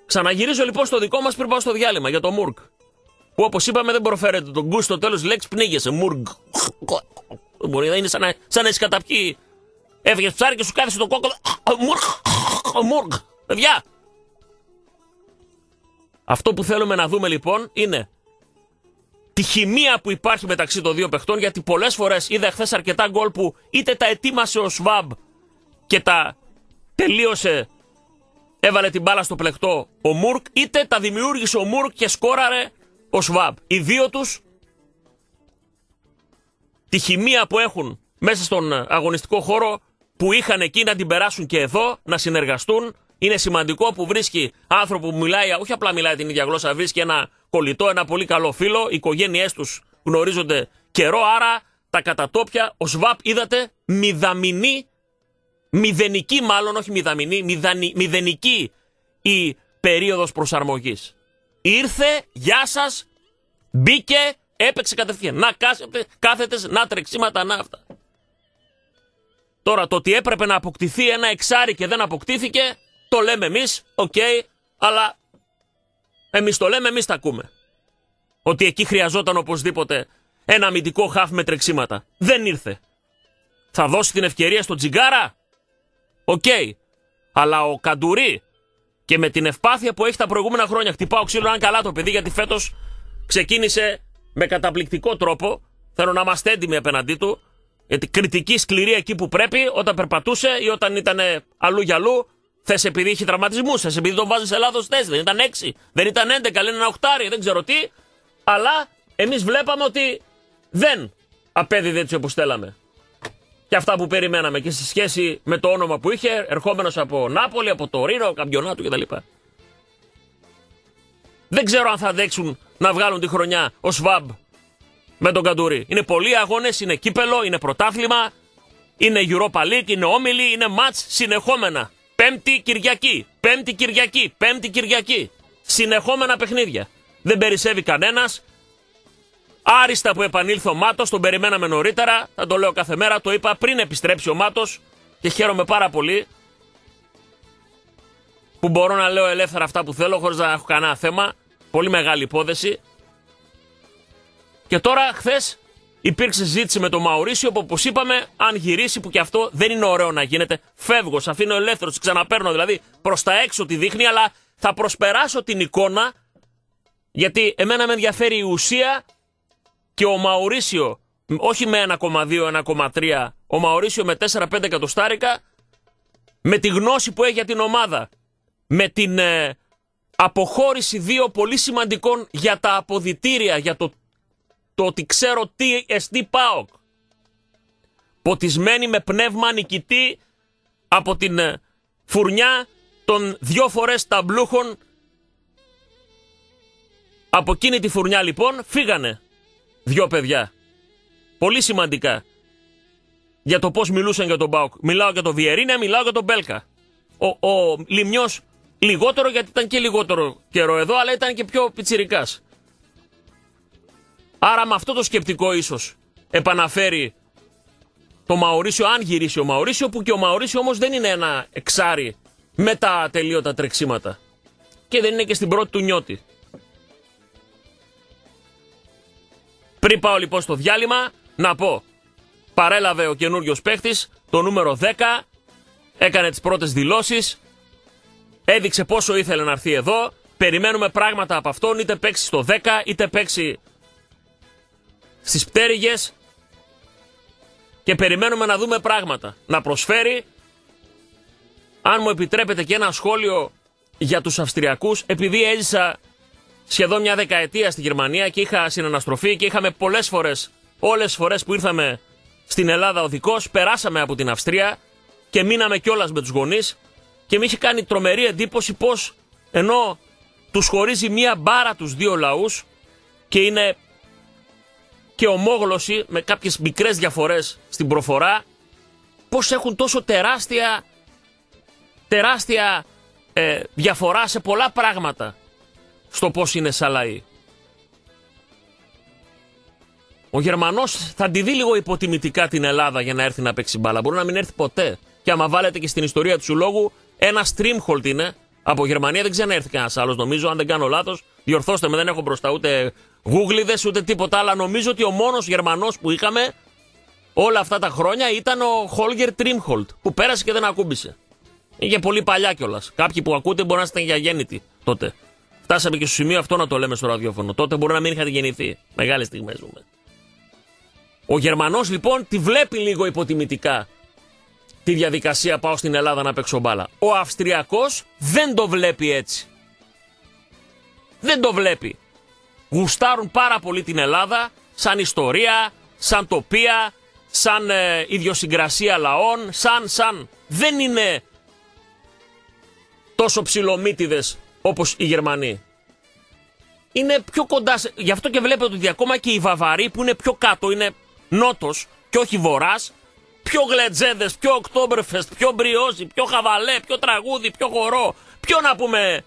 A: Ξαναγυρίζω λοιπόν στο δικό μας πριν πάω στο διάλειμμα για το Μουρκ. Που όπως είπαμε δεν προφέρεται τον γκου στο τέλος λέξη πνίγεσαι. Μουρκ. Μπορεί να είναι σαν να, σαν να έχεις καταπιεί. Έφυγες ψάρι και σου κάθεσε το κόκκο. Μουρκ. Μουρκ. Παιδιά, αυτό που θέλουμε να δούμε λοιπόν είναι τη χημεία που υπάρχει μεταξύ των δύο παιχτών, γιατί πολλές φορές είδα χθε αρκετά γκολ που είτε τα ετοίμασε ο Σβάμπ και τα τελείωσε, έβαλε την μπάλα στο πλεκτό ο Μουρκ, είτε τα δημιούργησε ο Μουρκ και σκόραρε ο Σβάμπ. Οι δύο τους τη χημεία που έχουν μέσα στον αγωνιστικό χώρο που είχαν εκεί να την περάσουν και εδώ, να συνεργαστούν, είναι σημαντικό που βρίσκει άνθρωπο που μιλάει, όχι απλά μιλάει την ίδια γλώσσα, βρίσκει ένα κολλητό, ένα πολύ καλό φίλο. Οι οικογένειές τους γνωρίζονται καιρό, άρα τα κατατόπια, ο ΣΒΑΠ είδατε μηδαμινή, μηδενική μάλλον, όχι μηδαμινή, μηδανι, μηδενική η περίοδος προσαρμογής. Ήρθε, γεια σας, μπήκε, έπαιξε κατευθείαν. Να κάθετες, να τρεξίματα, να αυτά. Τώρα το ότι έπρεπε να αποκτηθεί ένα εξάρι και δεν αποκτήθηκε, το λέμε εμείς, οκ, αλλά εμείς το λέμε, εμείς τα ακούμε. Ότι εκεί χρειαζόταν οπωσδήποτε ένα αμυντικό χαφ με τρεξίματα. Δεν ήρθε. Θα δώσει την ευκαιρία στο Τσιγγάρα; Οκ. Αλλά ο Καντουρί και με την ευπάθεια που έχει τα προηγούμενα χρόνια χτυπάω ξύλο αν καλά το παιδί γιατί φέτος ξεκίνησε με καταπληκτικό τρόπο. Θέλω να είμαστε έντιμοι απέναντί του. Γιατί κριτική σκληρή εκεί που πρέπει, όταν περπατούσε ή όταν ήταν αλλού για αλλού, Θες επειδή έχει τραυματισμούς, θες επειδή τον βάζεις σε λάθος θέση. Δεν ήταν 6, δεν ήταν 11, λένε ένα οχτάρι, δεν ξέρω τι. Αλλά εμείς βλέπαμε ότι δεν απέδιδε έτσι όπως θέλαμε. Και αυτά που περιμέναμε και σε σχέση με το όνομα που είχε, ερχόμενος από Νάπολη, από το Ρήνο, καμπιονάτου κτλ. Δεν ξέρω αν θα αντέξουν να βγάλουν τη χρονιά ο Σβάμπ με τον Καντουρί. Είναι πολλοί αγώνες, είναι κύπελο, είναι πρωτάθλημα, είναι Europa League, είναι όμιλη, είναι μάτς συνεχόμενα. Πέμπτη Κυριακή, Πέμπτη Κυριακή, Πέμπτη Κυριακή. Συνεχόμενα παιχνίδια. Δεν περισσεύει κανένας. Άριστα που επανήλθε ο Μάτος, τον περιμέναμε νωρίτερα. Θα το λέω κάθε μέρα, το είπα πριν επιστρέψει ο Μάτος και χαίρομαι πάρα πολύ που μπορώ να λέω ελεύθερα αυτά που θέλω χωρίς να έχω κανένα θέμα. Πολύ μεγάλη υπόθεση. Και τώρα χθες Υπήρξε συζήτηση με τον Μαουρίσιο που όπως είπαμε, αν γυρίσει που και αυτό δεν είναι ωραίο να γίνεται, φεύγω, σε αφήνω ελεύθερο, ξαναπέρνω δηλαδή προς τα έξω τη δείχνει, αλλά θα προσπεράσω την εικόνα γιατί εμένα με ενδιαφέρει η ουσία και ο Μαουρίσιο, όχι με 1,2, 1,3, ο Μαουρίσιο με 4-5 εκατοστάρικα, με τη γνώση που έχει για την ομάδα, με την ε, αποχώρηση δύο πολύ σημαντικών για τα αποδητήρια, για το το ότι ξέρω τι εστί ΠΑΟΚ. Ποτισμένη με πνεύμα νικητή από την ε, φουρνιά των δυο φορές ταμπλούχων. Από εκείνη τη φουρνιά λοιπόν φύγανε δυο παιδιά. Πολύ σημαντικά. Για το πώς μιλούσαν για τον ΠΑΟΚ. Μιλάω για τον Βιερίνια, μιλάω για τον Μπέλκα. Ο, ο Λιμιός λιγότερο γιατί ήταν και λιγότερο καιρό εδώ αλλά ήταν και πιο πιτσιρικάς. Άρα με αυτό το σκεπτικό ίσως επαναφέρει το Μαωρίσιο, αν γυρίσει ο Μαωρίσιο, που και ο Μαωρίσιο όμως δεν είναι ένα εξάρι με τα τελείωτα τρεξίματα. Και δεν είναι και στην πρώτη του νιώτη. Πριν πάω λοιπόν στο διάλειμμα, να πω, παρέλαβε ο καινούριος παίχτης, το νούμερο 10, έκανε τις πρώτες δηλώσεις, έδειξε πόσο ήθελε να έρθει εδώ, περιμένουμε πράγματα από αυτόν, είτε παίξει στο 10, είτε παίξει στις πτέρυγες και περιμένουμε να δούμε πράγματα. Να προσφέρει, αν μου επιτρέπετε και ένα σχόλιο για τους Αυστριακούς, επειδή έζησα σχεδόν μια δεκαετία στη Γερμανία και είχα συναναστροφή και είχαμε πολλές φορές, όλες τις φορές που ήρθαμε στην Ελλάδα οδικός, περάσαμε από την Αυστρία και μείναμε κιόλας με τους γονείς και με είχε κάνει τρομερή εντύπωση πως ενώ τους χωρίζει μία μπάρα τους δύο λαούς και είναι και ομόγλωση με κάποιες μικρές διαφορές στην προφορά πώς έχουν τόσο τεράστια, τεράστια ε, διαφορά σε πολλά πράγματα στο πώς είναι σαλαή. Ο Γερμανός θα τη δει λίγο υποτιμητικά την Ελλάδα για να έρθει να παίξει μπάλα. Μπορεί να μην έρθει ποτέ. Και άμα βάλετε και στην ιστορία του λόγου, ένα streamhold είναι από Γερμανία. Δεν ξέρει να έρθει κανένας άλλος, νομίζω. Αν δεν κάνω λάθος, διορθώστε με, δεν έχω μπροστά ούτε γούγλιδες ούτε τίποτα. Αλλά νομίζω ότι ο μόνος Γερμανός που είχαμε όλα αυτά τα χρόνια ήταν ο Χόλγερ Τρίμχολτ που πέρασε και δεν ακούμπησε. Είχε πολύ παλιά κιόλας. Κάποιοι που ακούτε μπορεί να είστε για γέννητοι τότε. Φτάσαμε και στο σημείο αυτό να το λέμε στο ραδιόφωνο. Τότε μπορεί να μην είχατε γεννηθεί. Μεγάλες στιγμές ζούμε. Ο Γερμανός λοιπόν τη βλέπει λίγο υποτιμητικά τη διαδικασία πάω στην Ελλάδα να παίξω μπάλα. Ο Αυστριακός δεν το βλέπει έτσι. Δεν το βλέπει. Γουστάρουν πάρα πολύ την Ελλάδα σαν ιστορία, σαν τοπία, σαν ε, ιδιοσυγκρασία λαών, σαν, σαν. Δεν είναι τόσο ψηλομύτιδες όπως οι Γερμανοί είναι πιο κοντά. Σε... Γι' αυτό και βλέπετε ότι ακόμα και οι Βαβαροί που είναι πιο κάτω, είναι νότος και όχι βορράς, πιο γλετζέδες, πιο οκτώμπερφεστ, πιο μπριόζι, πιο χαβαλέ, πιο τραγούδι, πιο χορό, πιο να πούμε.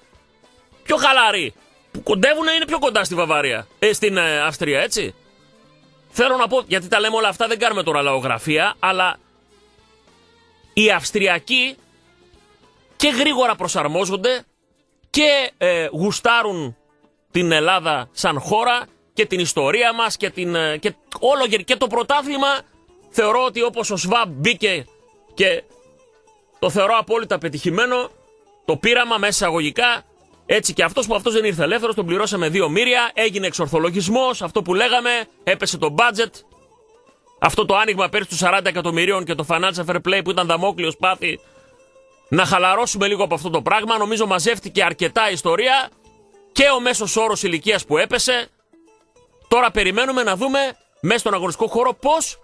A: πιο χαλαροί. Που κοντεύουν είναι πιο κοντά στη Βαβαρία. Ε, στην ε, Αυστρία, έτσι. Θέλω να πω, γιατί τα λέμε όλα αυτά, δεν κάνουμε τώρα λαογραφία, αλλά οι Αυστριακοί και γρήγορα προσαρμόζονται και ε, γουστάρουν την Ελλάδα σαν χώρα και την ιστορία μας και, την, ε, και όλο και το πρωτάθλημα. Θεωρώ ότι όπως ο ΣΒΑΜ μπήκε και το θεωρώ απόλυτα πετυχημένο το πείραμα μέσα αγωγικά έτσι και αυτός που αυτός δεν ήρθε ελεύθερος τον πληρώσαμε δύο μύρια έγινε εξορθολογισμός αυτό που λέγαμε έπεσε το budget αυτό το άνοιγμα πέρυσι του 40 εκατομμυρίων και το financial fair play που ήταν δαμόκλειος πάθη να χαλαρώσουμε λίγο από αυτό το πράγμα νομίζω μαζεύτηκε αρκετά ιστορία και ο μέσος όρος ηλικίας που έπεσε. Τώρα περιμένουμε να δούμε μέσα στον αγωνιστικό χώρο πώς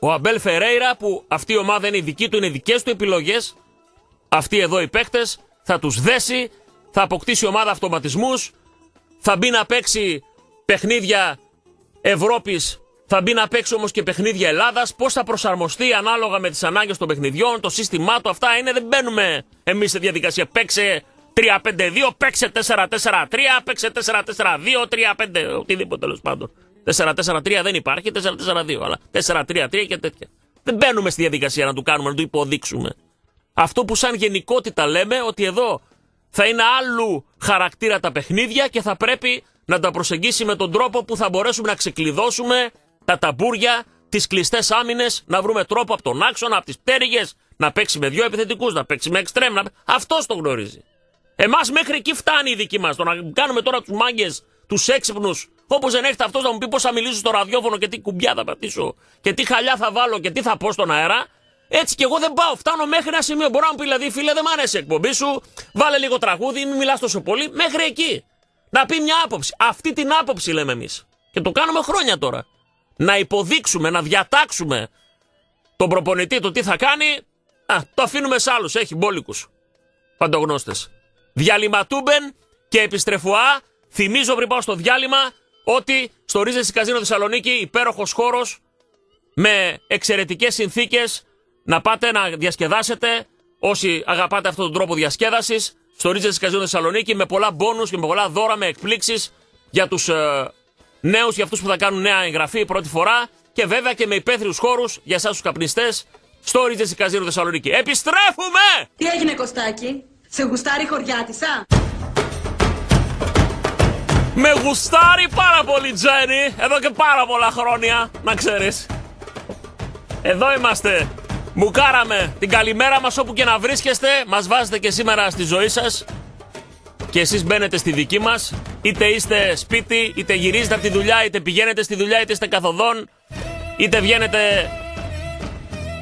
A: ο Αμπέλ Φερέιρα, που αυτή η ομάδα είναι η δική του, είναι δικές του επιλογές, αυτοί εδώ οι παίκτες, θα τους δέσει, θα αποκτήσει ομάδα αυτοματισμούς, θα μπει να παίξει παιχνίδια Ευρώπης, θα μπει να παίξει όμως και παιχνίδια Ελλάδας. Πώς θα προσαρμοστεί ανάλογα με τις ανάγκες των παιχνιδιών, το σύστημά του, αυτά είναι. Δεν μπαίνουμε εμείς σε διαδικασία. Παίξε 3-5-2, παίξε 4-4-3, παίξε 4-4-2, 3-5, οτιδήποτε τέλος πάντων. 4-4-3 δεν υπάρχει, 4-4-2, αλλά 4-3-3 και τέτοια. Δεν μπαίνουμε στη διαδικασία να του κάνουμε, να του υποδείξουμε. Αυτό που σαν γενικότητα λέμε ότι εδώ θα είναι άλλου χαρακτήρα τα παιχνίδια και θα πρέπει να τα προσεγγίσει με τον τρόπο που θα μπορέσουμε να ξεκλειδώσουμε τα ταμπούρια, τις κλειστές άμυνες, να βρούμε τρόπο από τον άξονα, από τις πτέρυγες, να παίξει με δύο επιθετικούς, να παίξει με εξτρέμ. Να... Αυτός το γνωρίζει. Εμάς μέχρι εκεί φτάνει η δική μας. Το να κάνουμε τώρα τους μάγκες, τους έξυπνους, όπως δεν έχετε αυτός να μου πει πώ θα μιλήσω στο ραδιόφωνο και τι κουμπιά θα πατήσω και τι χαλιά θα βάλω και τι θα πω στον αέρα. Έτσι και εγώ δεν πάω. Φτάνω μέχρι ένα σημείο. Μπορώ να μου πει δηλαδή, φίλε, δεν μ' αρέσει η εκπομπή σου. Βάλε λίγο τραγούδι, μην μιλάς τόσο πολύ. Μέχρι εκεί. Να πει μια άποψη. Αυτή την άποψη λέμε εμείς. Και το κάνουμε χρόνια τώρα. Να υποδείξουμε, να διατάξουμε τον προπονητή το τι θα κάνει. Α, το αφήνουμε σε άλλους. Έχει μπόλικους. Παντογνώστες. Διαλυματούμπεν και επιστρεφουά. Θυμίζω πριν πάω στο διάλειμμα ότι στο Ρίζες Καζίνο Θεσσαλονίκη υπέροχος χώρος με εξαιρετικές συνθήκες να πάτε να διασκεδάσετε όσοι αγαπάτε αυτόν τον τρόπο διασκέδασης στο Ρίζες Καζίνο Θεσσαλονίκη με πολλά μπόνους και με πολλά δώρα με εκπλήξεις για τους ε, νέους, για αυτούς που θα κάνουν νέα εγγραφή πρώτη φορά και βέβαια και με υπαίθριους χώρους για εσάς τους καπνιστές στο Ρίζε Καζίνο Θεσσαλονίκη. Επιστρέφουμε!
C: Τι έγινε Κωστάκη; Σε γουστάρει χωριάτισα.
A: Με γουστάρει πάρα πολύ Τζένι, εδώ και πάρα πολλά χρόνια, να ξέρεις. Εδώ είμαστε. Μου κάραμε την καλημέρα μας όπου και να βρίσκεστε. Μας βάζετε και σήμερα στη ζωή σας. Και εσείς μπαίνετε στη δική μας. Είτε είστε σπίτι, είτε γυρίζετε από τη δουλειά, είτε πηγαίνετε στη δουλειά, είτε είστε καθοδόν. Είτε βγαίνετε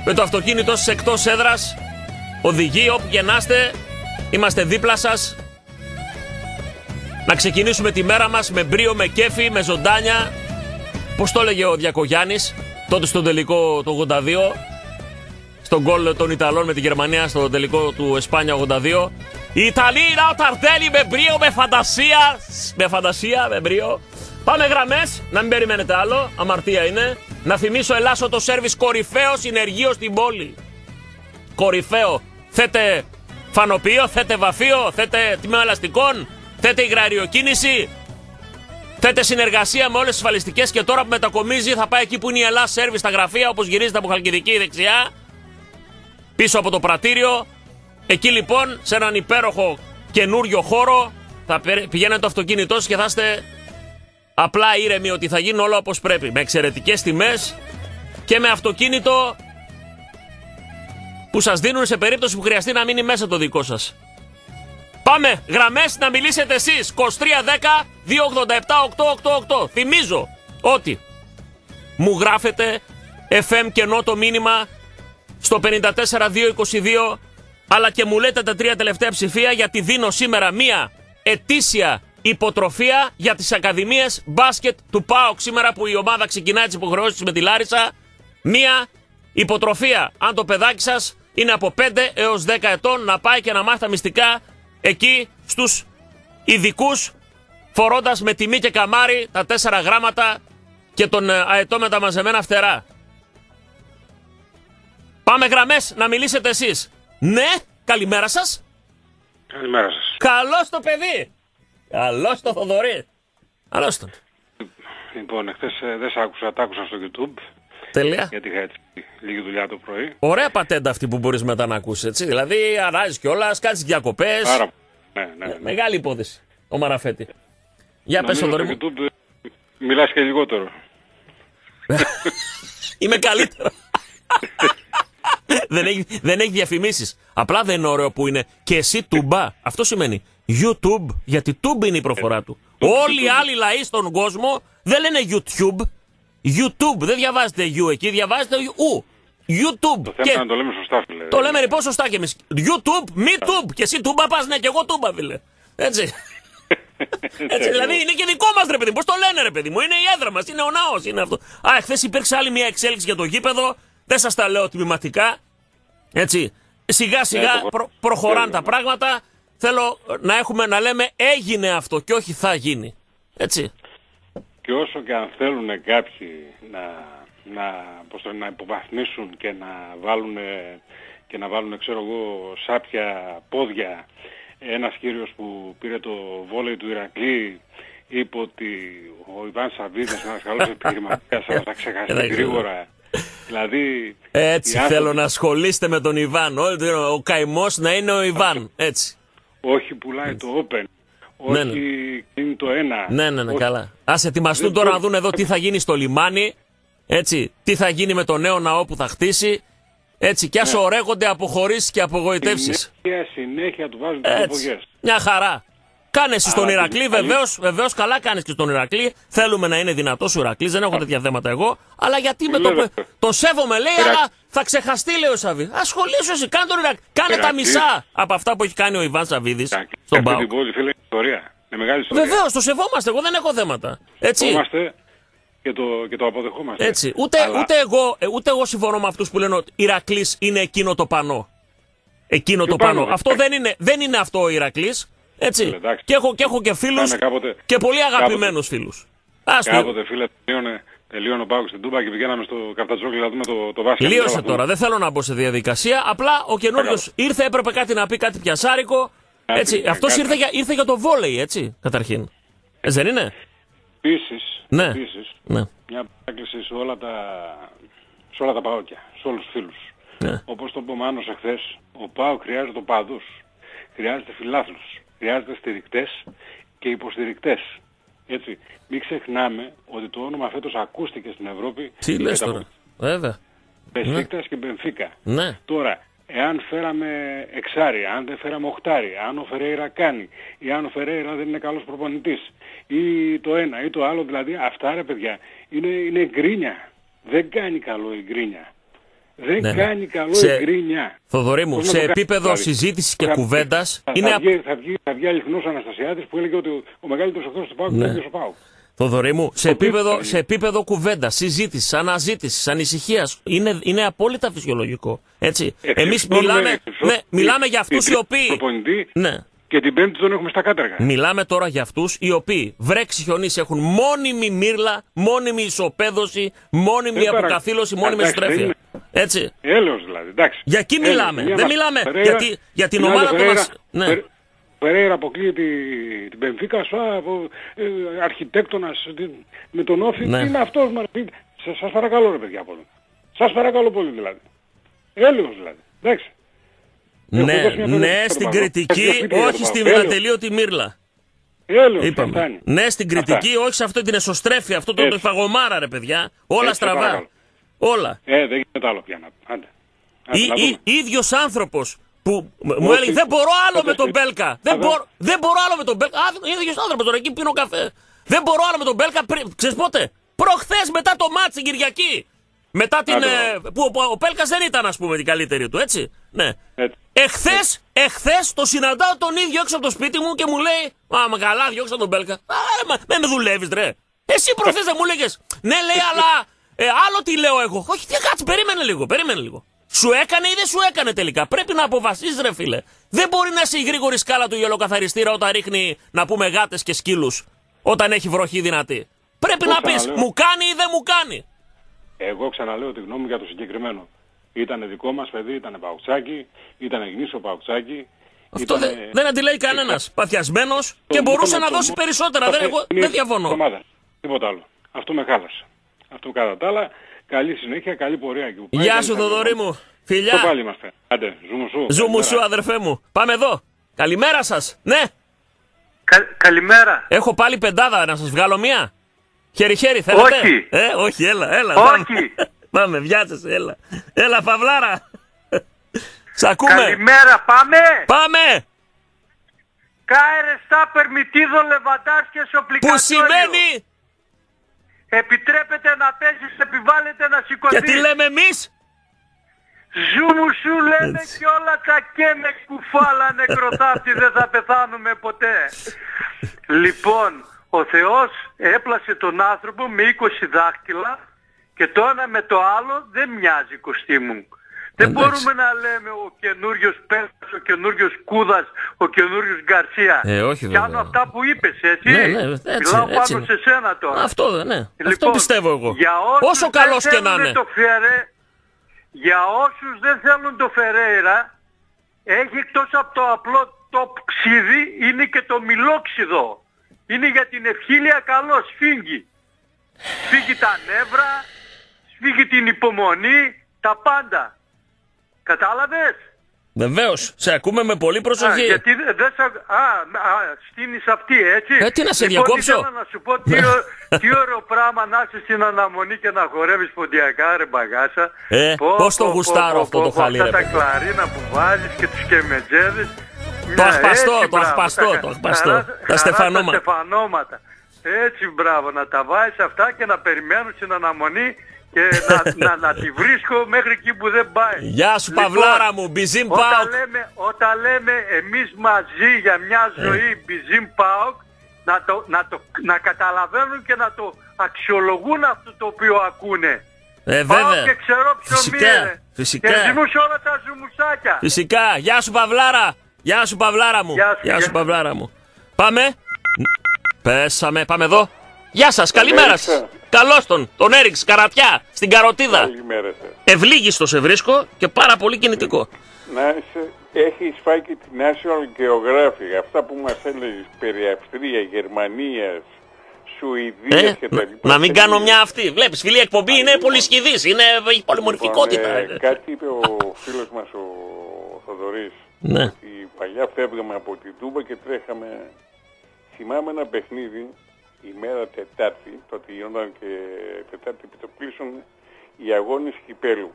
A: με το αυτοκίνητο σας εκτός έδρας. Οδηγεί όπου και να είστε. Είμαστε δίπλα σας. Να ξεκινήσουμε τη μέρα μας με μπρίο, με κέφι, με ζωντάνια. Πώς το έλεγε ο Διακογιάννης τότε στο τελικό του 82. Στον γκολ των Ιταλών με τη Γερμανία στο τελικό του Εσπάνια 82. Οι Ιταλοί είναι ο Ταρτέλη με μπρίο, με φαντασία. Με φαντασία, με μπρίο. Πάμε γραμμές, να μην περιμένετε άλλο. Αμαρτία είναι. Να θυμίσω Ελλάσσο το σέρβις κορυφαίος συνεργείο στην πόλη. Κορυφαίο. Θέτε φανοποιείο, θέτε βαφείο, θέτε τμήμα ελαστικών, θέτε υγραριοκίνηση, θέτε συνεργασία με όλες τις ασφαλιστικές και τώρα που μετακομίζει θα πάει εκεί που είναι η Ελλάδα σέρβις στα γραφεία όπως γυρίζεται από Χαλκιδική δεξιά, πίσω από το πρατήριο. Εκεί λοιπόν σε έναν υπέροχο καινούριο χώρο θα πηγαίνετε το αυτοκίνητό σας και θα είστε απλά ήρεμοι ότι θα γίνουν όλα όπως πρέπει. Με εξαιρετικές τιμές και με αυτοκίνητο που σας δίνουν σε περίπτωση που χρειαστεί να μείνει μέσα το δικό σας. Πάμε, γραμμές να μιλήσετε εσείς. 2310 287 888. Θυμίζω ότι μου γράφετε FM κενό το μήνυμα στο 54222 αλλά και μου λέτε τα τρία τελευταία ψηφία γιατί δίνω σήμερα μία ετήσια υποτροφία για τις ακαδημίες μπάσκετ του ΠΑΟΚ σήμερα που η ομάδα ξεκινάει τις υποχρεώσεις με τη Λάρισα. Μία υποτροφία αν το παιδάκι σας είναι από 5 έως 10 ετών να πάει και να μάθει τα μυστικά εκεί στους ειδικούς φορώντας με τιμή και καμάρι τα 4 γράμματα και τον ε, αετό με τα μαζεμένα φτερά. Πάμε γραμμές να μιλήσετε εσείς. Ναι, καλημέρα σας.
D: Καλημέρα σας.
A: Καλώς το παιδί. Καλώς το Θοδωρή. Καλώς τον.
D: Λοιπόν, εχθές ε, δεν σε άκουσα, τα άκουσα στο YouTube.
A: Τέλεια.
D: Γιατί είχα έτσι λίγη δουλειά το πρωί.
A: Ωραία πατέντα αυτή που μπορείς μετά να ακούσεις, έτσι. Δηλαδή, αράζει κιόλας, κάτσεις διακοπές.
D: Πάρα ναι, ναι, ναι.
A: Μεγάλη υπόθεση. Ο Μαραφέτη. Για πες,
D: Νομίζω
A: Θοδωρή
D: στο
A: μου.
D: YouTube ε, μιλάς και λιγότερο.
A: Είμαι καλύτερο. δεν, έχει, δεν έχει διαφημίσεις. Απλά δεν είναι ωραίο που είναι και εσύ τουμπά. Αυτό σημαίνει YouTube, γιατί tube είναι η προφορά του. Όλοι οι άλλοι λαοί στον κόσμο δεν λένε YouTube. YouTube, δεν διαβάζετε U εκεί, διαβάζετε U. YouTube.
D: Το θέμα
A: Και
D: είναι να το λέμε σωστά, φίλε.
A: το λέμε λοιπόν σωστά κι εμείς. YouTube, μη tube. Και εσύ τούμπα πας, ναι, και εγώ τούμπα, φίλε. Έτσι. Έτσι, δηλαδή είναι και δικό μας ρε παιδί μου. Πώς το λένε ρε παιδί μου, είναι η έδρα μας, είναι ο ναός, είναι αυτό. Α, χθες υπήρξε άλλη μια εξέλιξη για το γήπεδο. Δεν σας τα λέω τμηματικά. Έτσι. Σιγά σιγά
D: Ναι, το-
A: προ- προχωράνε
D: ναι,
A: τα
D: ναι.
A: πράγματα. Θέλω να έχουμε να λέμε έγινε αυτό και όχι θα γίνει. Έτσι.
D: Και όσο και αν θέλουν κάποιοι να, να, πώς το, να υποβαθμίσουν και να βάλουν, και να βάλουν ξέρω εγώ, σάπια πόδια ένας κύριος που πήρε το βόλεϊ του Ηρακλή είπε ότι ο Ιβάν Σαββίδης ένας καλός επιχειρηματίας αλλά θα ξεχαστεί
A: Δεν ξέρω.
D: γρήγορα. Δηλαδή,
A: Έτσι
D: οι άνθρωποι
A: θέλω να ασχολείστε με τον Ιβάν. Όλοι- Ο καημός να είναι ο Ιβάν. Έτσι.
D: όχι πουλάει το Open,
A: Ναι,
D: όχι κλείνει το ένα.
A: Ναι, ναι, ναι,
D: όχι-
A: καλά. Α ετοιμαστούν
D: Δεν
A: τώρα να
D: μπορεί.
A: δουν εδώ τι θα γίνει στο λιμάνι. Έτσι, τι θα γίνει με το νέο ναό που θα χτίσει. Έτσι, κι ας
D: Ναι.
A: ορέγονται αποχωρήσεις και απογοητεύσεις.
D: Συνέχεια, συνέχεια του βάζουν τις
A: Έτσι.
D: απογές.
A: Μια χαρά. Κάνες εσύ στον
D: Αλλά
A: Ηρακλή,
D: την-
A: βεβαίως, βεβαίως καλά κάνεις και στον Ηρακλή. Θέλουμε να είναι δυνατός ο Ηρακλής, δεν έχω τέτοια θέματα εγώ. Αλλά γιατί με το.
D: Βέβαια.
A: Τον σέβομαι, λέει,
D: Ηρακλή.
A: αλλά θα ξεχαστεί, λέει ο Σαββίδη. Ασχολήσου εσύ, κάνε τον Ηρακλή. Κάνε τα
D: Ηρακλής.
A: μισά από αυτά που έχει κάνει ο Ιβάν Σαββίδης
D: Και
A: στον
D: αυτή
A: Πάο.
D: την πόλη, φίλε, είναι ιστορία. Είναι μεγάλη ιστορία.
A: Βεβαίως, το σεβόμαστε, εγώ δεν έχω θέματα. Έτσι.
D: Είμαστε και το, και το αποδεχόμαστε.
A: Έτσι. Ούτε,
D: Αλλά
A: ούτε, εγώ, ε, ούτε εγώ συμφωνώ με αυτούς που λένε ότι Ηρακλής είναι εκείνο το πανό. Εκείνο το
D: Ποιο πανό,
A: πανό.
D: ρε.
A: Αυτό δεν είναι, δεν είναι αυτό ο Ηρακλής. Έτσι.
D: Εντάξει.
A: Και έχω και, έχω και φίλους
D: Κάνε κάποτε-
A: και πολύ αγαπημένους φίλους.
D: Κάποτε, φίλε, τελείωνε, τελείωνε ο Πάουκ στην Τούμπα και πηγαίναμε στο Καφτατζόκλι να δούμε το, το βάσκετ.
A: Λύωσε
D: Όλα
A: τώρα, δεν θέλω να μπω σε διαδικασία. Απλά ο καινούριο
D: Παρακαλώ.
A: ήρθε, έπρεπε κάτι να πει, κάτι πιασάρικο.
D: Κάτι,
A: Έτσι.
D: ναι,
A: Αυτός
D: κάτι.
A: ήρθε, για, ήρθε για το βόλεϊ, έτσι, καταρχήν. Ε, δεν είναι;
D: Επίσης,
A: Ναι.
D: επίσης,
A: Ναι.
D: μια παράκληση σε όλα τα, σε όλα τα παόκια, σε όλους τους φίλους.
A: ναι.
D: Όπως το είπε ο Μάνος εχθές, ο ΠΑΟΚ χρειάζεται οπαδούς, χρειάζεται φιλάθλους, χρειάζεται στηρικτές και υποστηρικτές. Έτσι, μην ξεχνάμε ότι το όνομα φέτος ακούστηκε στην Ευρώπη
A: Τι
D: και
A: λες
D: τα
A: τώρα; Βέβαια.
D: Μπεσίκτας και Μπενφίκα.
A: Ναι.
D: Τώρα, εάν φέραμε εξάρι, αν δεν φέραμε οχτάρι, αν ο Φερέιρα κάνει ή αν ο Φερέιρα δεν είναι καλός προπονητής ή το ένα ή το άλλο, δηλαδή αυτά ρε παιδιά είναι, είναι γκρίνια. Δεν κάνει καλό η γκρίνια. Δεν
A: Ναι, ναι.
D: κάνει καλό
A: Σε-
D: η γκρίνια.
A: Θοδωρή μου,
D: Πώς να
A: σε
D: το κάνει,
A: επίπεδο
D: δηλαδή.
A: συζήτηση και
D: Θα-
A: κουβέντα
D: θα,
A: είναι.
D: θα,
A: απ-
D: βγει, θα, βγει, θα βγει αληθινός Αναστασιάδης που έλεγε ότι ο, ο μεγαλύτερος εχθρός του Πάουκ
A: Ναι.
D: είναι ο ίδιος ο Πάουκ.
A: Θοδωρή μου, σε
D: Το
A: επίπεδο,
D: οποίο-
A: σε επίπεδο κουβέντα, συζήτηση, αναζήτηση, ανησυχία, είναι, είναι απόλυτα φυσιολογικό. Έτσι.
D: Εξυψώνουμε-
A: Εμεί μιλάμε,
D: εξυψώ-
A: ναι, μιλάμε για αυτού οι
D: τρίτη
A: οποίοι.
D: προπονητή
A: Ναι.
D: Και την πέμπτη τον έχουμε στα κάτεργα.
A: Μιλάμε τώρα για αυτούς οι οποίοι βρέξει χιονίσει έχουν μόνιμη μύρλα, μόνιμη ισοπαίδωση, μόνιμη
D: Ε, παρα-
A: αποκαθήλωση, μόνιμη
D: Εντάξει,
A: στρέφεια.
D: είναι-
A: Έτσι.
D: Έλεος δηλαδή, εντάξει.
A: Για εκεί
D: Έλεος.
A: μιλάμε.
D: Μια
A: Δεν
D: μας-
A: μιλάμε
D: Φερέιρα-
A: γιατί- για την
D: την άλλη
A: ομάδα των
D: Φερέιρα-
A: ασ- ναι.
D: Φερ- Φερέιρα αποκλείει τη- την Πενφύκα, σου από ε, αρχιτέκτονας τι- με τον Όφη.
A: Ναι.
D: Τι είναι αυτός, μα, τι- σας, σας παρακαλώ ρε παιδιά πολύ. Σας παρακαλώ πολύ δηλαδή. Έλεος δηλαδή. Εντάξει. Έχω
A: Ναι,
D: δώσει μια
A: ναι,
D: παιδεία
A: στην
D: στο
A: κριτική,
D: Παπαδό. Έχει
A: όχι στη
D: Έλεος.
A: ατελείωτη μύρλα.
D: Έλεος,
A: Είπαμε.
D: φτάνει.
A: Ναι, στην
D: Αυτά.
A: κριτική, όχι σε αυτό την εσωστρέφεια, αυτό το, το
D: Έτσι.
A: υφαγωμάρα, ρε παιδιά. Όλα
D: Έτσι,
A: στραβά.
D: παρακαλώ.
A: Όλα.
D: Ε, δεν γίνεται άλλο πια να Άντε. Άντε, να
A: Ή,
D: δούμε.
A: ίδιος άνθρωπος που μ- μου
D: Όχι.
A: έλεγε δεν μπορώ άλλο με τον
D: Φανταστείτε.
A: Μπέλκα. Δεν,
D: Αλλά-
A: μπορώ, δεν μπορώ άλλο με τον Μπέλκα. Α, ίδιος άνθρωπος τώρα εκεί πίνω καφέ. Δεν μπορώ άλλο με τον Μπέλκα. Πριν, ξέρεις πότε; Προχθές μετά το μάτς την Κυριακή. Μετά την.
D: Άντε,
A: ε, που, που ο Μπέλκα δεν ήταν, ας πούμε, την καλύτερη του, έτσι; Ναι.
D: Έτσι.
A: Εχθές, εχθές το συναντάω τον ίδιο έξω από το σπίτι μου και μου λέει Μα μα καλά, διώξα τον Μπέλκα. Α, ρε, μα, με, με δουλεύεις, ρε. Εσύ προχθές δεν μου έλεγες. Ναι, λέει, αλλά ε, άλλο τι λέω εγώ. Όχι, τι κάτσε, περίμενε λίγο, περίμενε λίγο. Σου έκανε ή δεν σου έκανε τελικά. Πρέπει να αποφασίσει, ρε φίλε. Δεν μπορεί να είσαι η γρήγορη σκάλα του γελοκαθαριστήρα όταν ρίχνει να πούμε γάτες και σκύλους. Όταν έχει βροχή δυνατή. Πρέπει
D: Το
A: να πεις,
D: ξαναλέω.
A: μου κάνει ή δεν μου κάνει.
D: Εγώ ξαναλέω τη γνώμη μου για το συγκεκριμένο. Ήταν δικό μας παιδί, ήταν παουξάκι, ήταν γνήσιο παουξάκι.
A: Αυτό
D: ήτανε-
A: δεν, δεν αντιλέει κανένας. Παθιασμένος και
D: Το
A: μπορούσε
D: μόνο
A: να
D: το
A: δώσει
D: μόνο-
A: περισσότερα. Δεν,
D: Αυτό
A: εγώ,
D: είναι
A: δεν
D: η
A: διαφωνώ.
D: Ομάδα. Τίποτα άλλο. Αυτό με χάλασε. Αυτό κατά τα άλλα, καλή συνέχεια, καλή πορεία εκεί που πάει.
A: Γεια
D: Καλή
A: σου,
D: συνέχεια.
A: Θοδωρή μου.
D: Το
A: Φιλιά.
D: πάλι είμαστε. Άντε, ζούμου σου.
A: Ζου μου
D: Καλημέρα.
A: σου, αδερφέ μου. Πάμε εδώ. Καλημέρα σας. Ναι,
E: Κα- καλημέρα.
A: έχω πάλι πεντάδα να σας βγάλω μία. Χέρι-χέρι, θέλετε.
E: Όχι.
A: Ε, όχι, έλα, έλα.
E: Όχι.
A: Πάμε, πάμε βιάζεσαι, έλα. Έλα, Παυλάρα. Σ' ακούμε.
E: Καλημέρα, πάμε.
A: Πάμε.
E: Κάερε στάπερ μυτίδο λεβαντάς και σοπλικατόριο.
A: Που σημαίνει;
E: Επιτρέπεται να παίζεις, επιβάλλεται να σηκωθείς.
A: Και τι λέμε εμείς;
E: Ζου μου σου λέμε
A: Έτσι.
E: και όλα τα καίνε κουφάλα νεκροθάφτη δεν θα πεθάνουμε ποτέ. λοιπόν, ο Θεός έπλασε τον άνθρωπο με 20 δάχτυλα και το ένα με το άλλο δεν μοιάζει κοστί μου. Δεν
A: Εντάξει.
E: μπορούμε να λέμε ο καινούριος Πέλκας, ο καινούριος Κούδας, ο καινούριος Γκαρσία.
A: Ε, όχι
E: Κάνω
A: βέβαια.
E: αυτά που είπες, έτσι.
A: Ναι, ναι, έτσι,
E: Μιλάω
A: έτσι
E: πάνω
A: είναι.
E: σε σένα τώρα.
A: Αυτό δεν ναι. Αυτό
E: Λοιπόν,
A: πιστεύω εγώ.
E: Για όσους
A: Όσο
E: δεν
A: καλός και να
E: θέλουν
A: είναι.
E: Το Φερέ, για όσους δεν θέλουν το Φερέιρα, έχει εκτός από το απλό το ξύδι, είναι και το μιλόξιδο. Είναι για την ευχήλια καλός, σφίγγει. Σφίγγει τα νεύρα, σφίγγει την υπομονή, τα πάντα. Κατάλαβες;
A: Βεβαίως. Σε ακούμε με πολύ
E: Α,
A: προσοχή.
E: γιατί δεν δεν σ' ακ- Α, α στείνεις αυτή, έτσι.
A: Ε, τι να σε
E: λοιπόν,
A: διακόψω;
E: ήθελα να σου πω τι, ω- τι ωραίο πράγμα να είσαι στην αναμονή και να χορεύεις ποντιακά, ρε μπαγάσα.
A: Ε, πώς το γουστάρω αυτό το χαλί,
E: Αυτά
A: ρε
E: τα
A: παιδί.
E: κλαρίνα που βάζεις και τους κεμετζέδες.
A: Το
E: Ναι,
A: αχπαστό,
E: έτσι,
A: το
E: μπράβο,
A: αχπαστό,
E: τα-
A: το αχπαστό.
E: χαρά-
A: Τα
E: χαράς
A: στεφανώματα.
E: Τα στεφανώματα. Έτσι μπράβο, να τα βάζεις αυτά και να περιμένουν στην αναμονή και να, να, να τη βρίσκω μέχρι εκεί που δεν πάει.
A: Γεια σου,
E: Λοιπόν,
A: Παυλάρα μου. Μπιζίμ
E: όταν
A: Πάοκ.
E: λέμε, όταν λέμε εμείς μαζί για μια
A: Ε.
E: ζωή Μπιζίμ ΠΑΟΚ να, το, να, το, να καταλαβαίνουν και να το αξιολογούν αυτό το οποίο ακούνε.
A: Ε,
E: Πάω
A: βέβαια.
E: και ξέρω ψωμί
A: Φυσικά,
E: ρε.
A: φυσικά.
E: Και ζυμούς όλα τα ζουμουσάκια.
A: Φυσικά. Γεια σου, Παυλάρα. Γεια σου, Παυλάρα μου.
E: Γεια σου,
A: Γεια σου,
E: γεια.
A: Παυλάρα μου. Πάμε. Πέσαμε. Πάμε εδώ. Γεια σας. Καλημέρα σας.
F: έριξα.
A: Καλώς τον. Τον έριξε. Καρατιά. Στην καροτίδα.
F: Καλημέρα σας.
A: Ευλίγιστο σε βρίσκω και πάρα πολύ κινητικό.
F: Να είσαι, έχεις φάει και την National Geographic, αυτά που μας έλεγες περί Αυστρία, Γερμανίας, Σουηδίας
A: Ε,
F: και τα
A: να,
F: λοιπά.
A: να μην
F: Θέλει-
A: κάνω μια αυτή. Βλέπεις, φίλη εκπομπή είναι
F: λοιπόν.
A: πολυσχηδής. Είναι, έχει πολυμορφικότητα.
F: Λοιπόν, ε, κάτι είπε ο φίλος μας ο Θοδωρής.
A: Ναι.
F: Ότι παλιά φεύγαμε από την Τούμπα και τρέχαμε. Θυμάμαι ένα παιχνίδι η μέρα Τετάρτη, τότε γινόταν και Τετάρτη επί το κλείσουν οι αγώνες κυπέλου.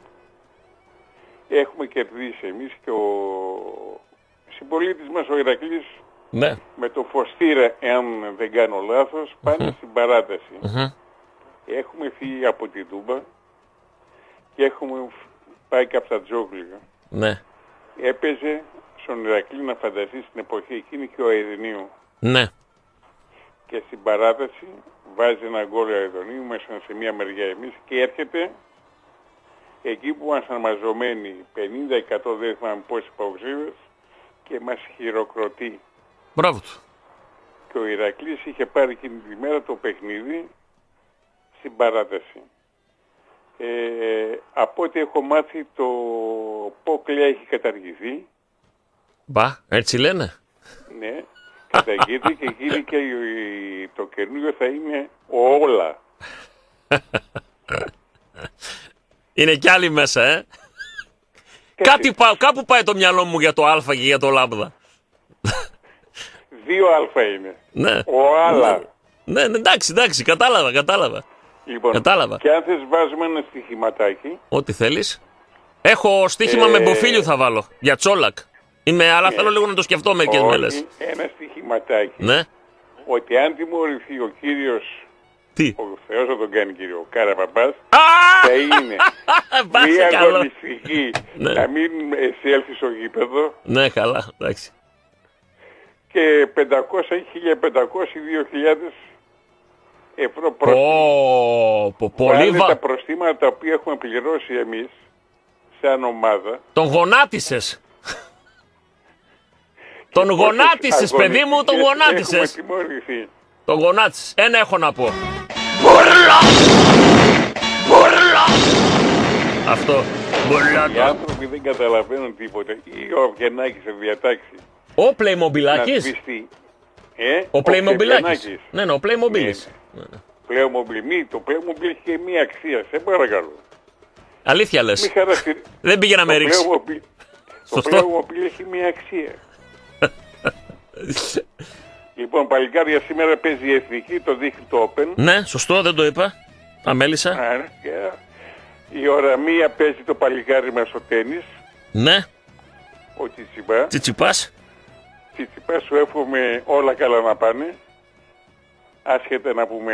F: Έχουμε κερδίσει εμείς και ο συμπολίτης μας ο Ηρακλής
A: Ναι.
F: με το Φωστήρα, εάν δεν κάνω λάθος, πάνε στην παράταση.
A: Μμμ.
F: Έχουμε φύγει από την Τούμπα και έχουμε πάει και από τα τζόγλια.
A: Ναι.
F: Έπαιζε στον Ηρακλή να φανταστείς στην εποχή εκείνη και ο Αιδονίου.
A: Ναι.
F: Και στην παράταση βάζει ένα γκολ ο Αιδονίου μέσα σε μια μεριά εμείς και έρχεται εκεί που ήμασταν μαζωμένοι 50-100 δεν θυμάμαι πόσοι παουξίδες και μας χειροκροτεί.
A: Μπράβο του.
F: και ο Ηρακλής είχε πάρει εκείνη τη μέρα το παιχνίδι στην παράταση. Ε, από ό,τι έχω μάθει το Πόκλια έχει καταργηθεί,
A: Μπα, έτσι λένε.
F: ναι, καταργηθεί και γίνει και η- το καινούριο θα είναι ο όλα.
A: Είναι κι άλλοι μέσα, ε.
F: Και
A: Κάτι, πά- κάπου πάει το μυαλό μου για το Α και για το Λάμπδα.
F: Δύο αλφα είναι.
A: Ναι.
F: Ο άλλα.
A: Ναι, ναι, εντάξει, εντάξει, κατάλαβα, κατάλαβα.
F: Λοιπόν,
A: Κατάλαβα.
F: και αν θες βάζουμε ένα στοιχηματάκι,
A: Ό,τι θέλεις. Έχω στοίχημα με
F: Ε,
A: μποφίλιο θα βάλω. Για τσόλακ. Είμαι, αλλά θέλω λίγο να το σκεφτώ μερικές μέρες.
F: όχι, ένα στοιχηματάκι,
A: Ναι.
F: ότι αν τιμωρηθεί ο κύριος,
A: Τι;
F: ο Θεός θα τον κάνει κύριο Καραπαπάς,
A: Α!
F: θα είναι
A: Πάσε
F: μία
A: καλό.
F: αγωνιστική
A: Ναι.
F: να μην εισέλθει στο γήπεδο
A: Ναι, καλά, εντάξει.
F: και 500, 1500, 2000 ευρώ πρόστιμο.
A: Πω, πω, πολύ
F: Βάλε τα
A: βα...
F: προστήματα τα οποία έχουμε πληρώσει εμείς σαν ομάδα.
A: Τον γονάτισες. Τον γονάτισες, παιδί μου, τον
F: Αγωνιστικές
A: γονάτισες.
F: Έχουμε τιμωρηθεί.
A: Τον γονάτισες. Ένα έχω να πω. Αυτό.
F: Οι
A: Μπουρλά.
F: άνθρωποι δεν καταλαβαίνουν τίποτα. Ή ο Αυγενάκης σε διατάξει
A: Ο
F: να
A: Playmobilάκης.
F: σβηστεί. Ε,
A: Ο Playmobilάκης.
F: Αυγενάκης.
A: Ναι, ναι, ο Playmobilis.
F: Playmobil. Μη, το Playmobil έχει και μία αξία. Σε παρακαλώ.
A: Αλήθεια
F: Μη
A: λες.
F: χαρακτηρι...
A: Δεν πήγε να με
F: το
A: ρίξει.
F: Playmobil... το
A: Σωστό.
F: Playmobil έχει μία αξία. Λοιπόν, παλικάρια σήμερα παίζει η Εθνική, το δείχνει το Open.
A: Ναι, σωστό, δεν το είπα. Αμέλησα.
F: Άρα, και η ώρα μία παίζει το παλικάρι μας στο τέννις,
A: Ναι,
F: ο Τσιτσιμπά.
A: τσιτσιπάς.
F: Τσιτσιπά σου εύχομαι όλα καλά να πάνε. Άσχετα να πούμε,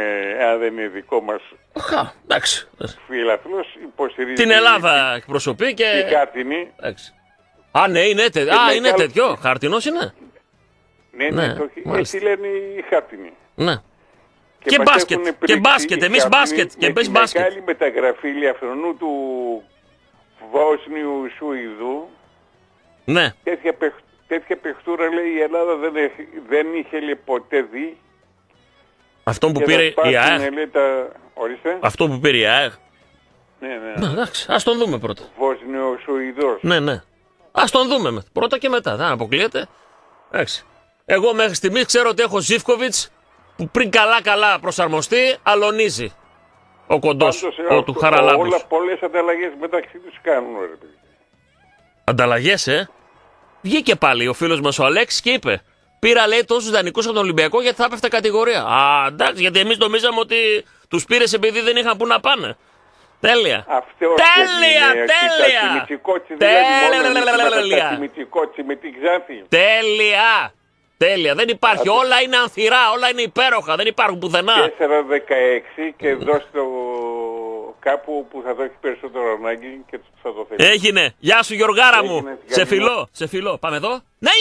F: αν δεν είναι δικό μας
A: Χα, εντάξει.
F: φίλαθλος, υποστηρίζει
A: Την Ελλάδα εκπροσωπεί και...
F: η χάρτινη.
A: Εντάξει. Α, ναι, είναι, τε... Α,
F: μεγάλο-
A: είναι τέτοιο. Χαρτινός είναι.
F: Ναι,
A: Ναι,
F: ναι, το... έχει-
A: μάλιστα.
F: έτσι λένε οι χάρτινοι.
A: Ναι. Και
F: μας
A: μπάσκετ,
F: έχουν
A: και
F: πρίξει
A: μπάσκετ,
F: οι
A: εμείς
F: χάρτινοι
A: μπάσκετ, και
F: με
A: πες
F: τη
A: μπάσκετ.
F: μεγάλη μεταγραφή Λιαφρονού του Βόσνιου Σουηδού.
A: Ναι.
F: Τέτοια, παιχ... τέτοια παιχτούρα λέει η Ελλάδα δεν, έχει... δεν είχε λέει, ποτέ δει.
A: Αυτό που
F: και
A: πήρε
F: θα
A: η
F: σπάσουνε,
A: ΑΕΓ.
F: λέει, τα... Ορίστε.
A: Αυτό που πήρε η ΑΕΓ.
F: Ναι, ναι.
A: Ναι, εντάξει, ας τον δούμε πρώτα.
F: Βόσνιος Σουηδός.
A: Ναι, ναι. Ας τον δούμε με- πρώτα και μετά. Δεν αποκλείεται. Εντάξει. Εγώ μέχρι στιγμής ξέρω ότι έχω Ζήφκοβιτς που πριν καλά-καλά προσαρμοστεί, αλωνίζει. Ο κοντός,
F: Πάντως,
A: ο
F: ε,
A: του
F: αυτό-
A: Χαραλάμπους.
F: Όλα πολλές ανταλλαγές μεταξύ τους κάνουν, ρε παιδί.
A: Ανταλλαγές, ε; Βγήκε πάλι ο φίλος μας ο Αλέξης και είπε Πήρα λέει τόσους δανεικούς από τον Ολυμπιακό γιατί θα έπεφτε κατηγορία. Α, εντάξει, γιατί εμείς νομίζαμε ότι τους πήρες επειδή δεν είχαν που να πάνε. Τέλεια.
F: Αυτό
A: Τέλεια,
F: και την, ε,
A: τέλεια.
F: κοίτα, τη Μητσικότση, δηλαδή, μόνο
A: Τέλεια.
F: εμείς Τη Μητσικότση με την Ξάνθη.
A: Τέλεια. Τέλεια. Δεν υπάρχει. Όλα είναι ανθυρά, όλα είναι υπέροχα. Δεν υπάρχουν πουθενά.
F: 4-16 και δώσει το κάπου που θα το έχει περισσότερο ανάγκη και θα το θέλει.
A: Έγινε. Γεια σου Γιωργάρα μου.
F: Έγινε.
A: Σε
F: Καλημέρα.
A: φιλό. Σε φιλό. Πάμε εδώ. Ναι.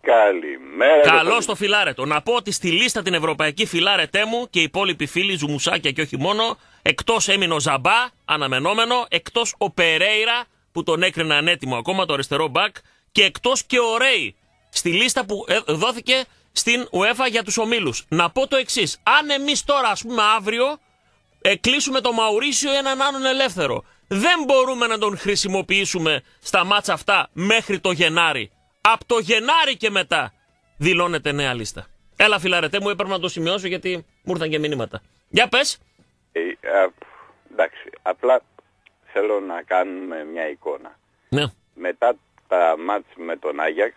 F: Καλημέρα.
A: Καλώς το φιλάρετο. Να πω ότι στη λίστα την ευρωπαϊκή φιλάρετέ μου και οι υπόλοιποι φίλοι, ζουμουσάκια και όχι μόνο, εκτός έμεινε ο Ζαμπά, αναμενόμενο, εκτός ο Περέιρα που τον έκριναν έτοιμο ακόμα το αριστερό μπακ και εκτός και ο Ρέι στη λίστα που ε, δόθηκε στην UEFA για τους ομίλους. Να πω το εξής. Αν εμείς τώρα, ας πούμε, αύριο ε, κλείσουμε το Μαουρίσιο έναν άλλον ελεύθερο. Δεν μπορούμε να τον χρησιμοποιήσουμε στα μάτσα αυτά μέχρι το Γενάρη. Από το Γενάρη και μετά δηλώνεται νέα λίστα. Έλα φιλαρετέ μου, έπρεπε να το σημειώσω γιατί μου ήρθαν και μηνύματα. Για πες.
G: Ε, α, εντάξει, απλά θέλω να κάνουμε μια εικόνα.
A: Ναι,
G: Μετά τα μάτς με τον Άγιαξ,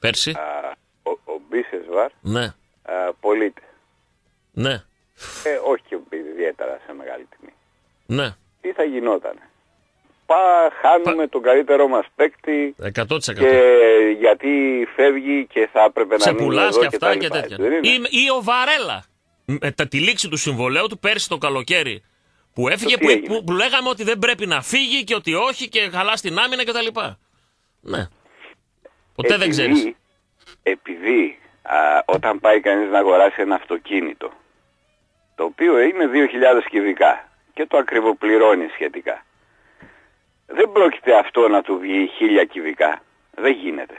A: πέρσι.
G: α, ο, ο Μπίσεσβαρ
A: Ναι,
G: α, πωλείται.
A: ναι,
G: Ε, όχι και ιδιαίτερα σε μεγάλη τιμή.
A: ναι.
G: Τι θα γινόταν; Πα, χάνουμε τον καλύτερό μας παίκτη
A: 100%.
G: και γιατί φεύγει και θα έπρεπε να
A: Σε
G: μείνει
A: πουλάς
G: εδώ
A: και
G: και
A: αυτά
G: τα
A: και
G: λοιπά,
A: τέτοια.
G: έτσι δεν είναι;
A: Ή, ή ο Βαρέλα. Μετά τη λήξη του συμβολέου του πέρσι το καλοκαίρι. Που έφυγε,
G: τι
A: που,
G: έγινε;
A: που, που λέγαμε ότι δεν πρέπει να φύγει και ότι όχι και χαλά στην άμυνα κτλ. Ναι. Ποτέ δεν
G: Επειδή-
A: ξέρεις.
G: Επειδή α, όταν πάει κανείς να αγοράσει ένα αυτοκίνητο, το οποίο είναι 2.000 κυβικά και το ακριβοπληρώνει σχετικά, δεν πρόκειται αυτό να του βγει 1.000 κυβικά. Δεν γίνεται.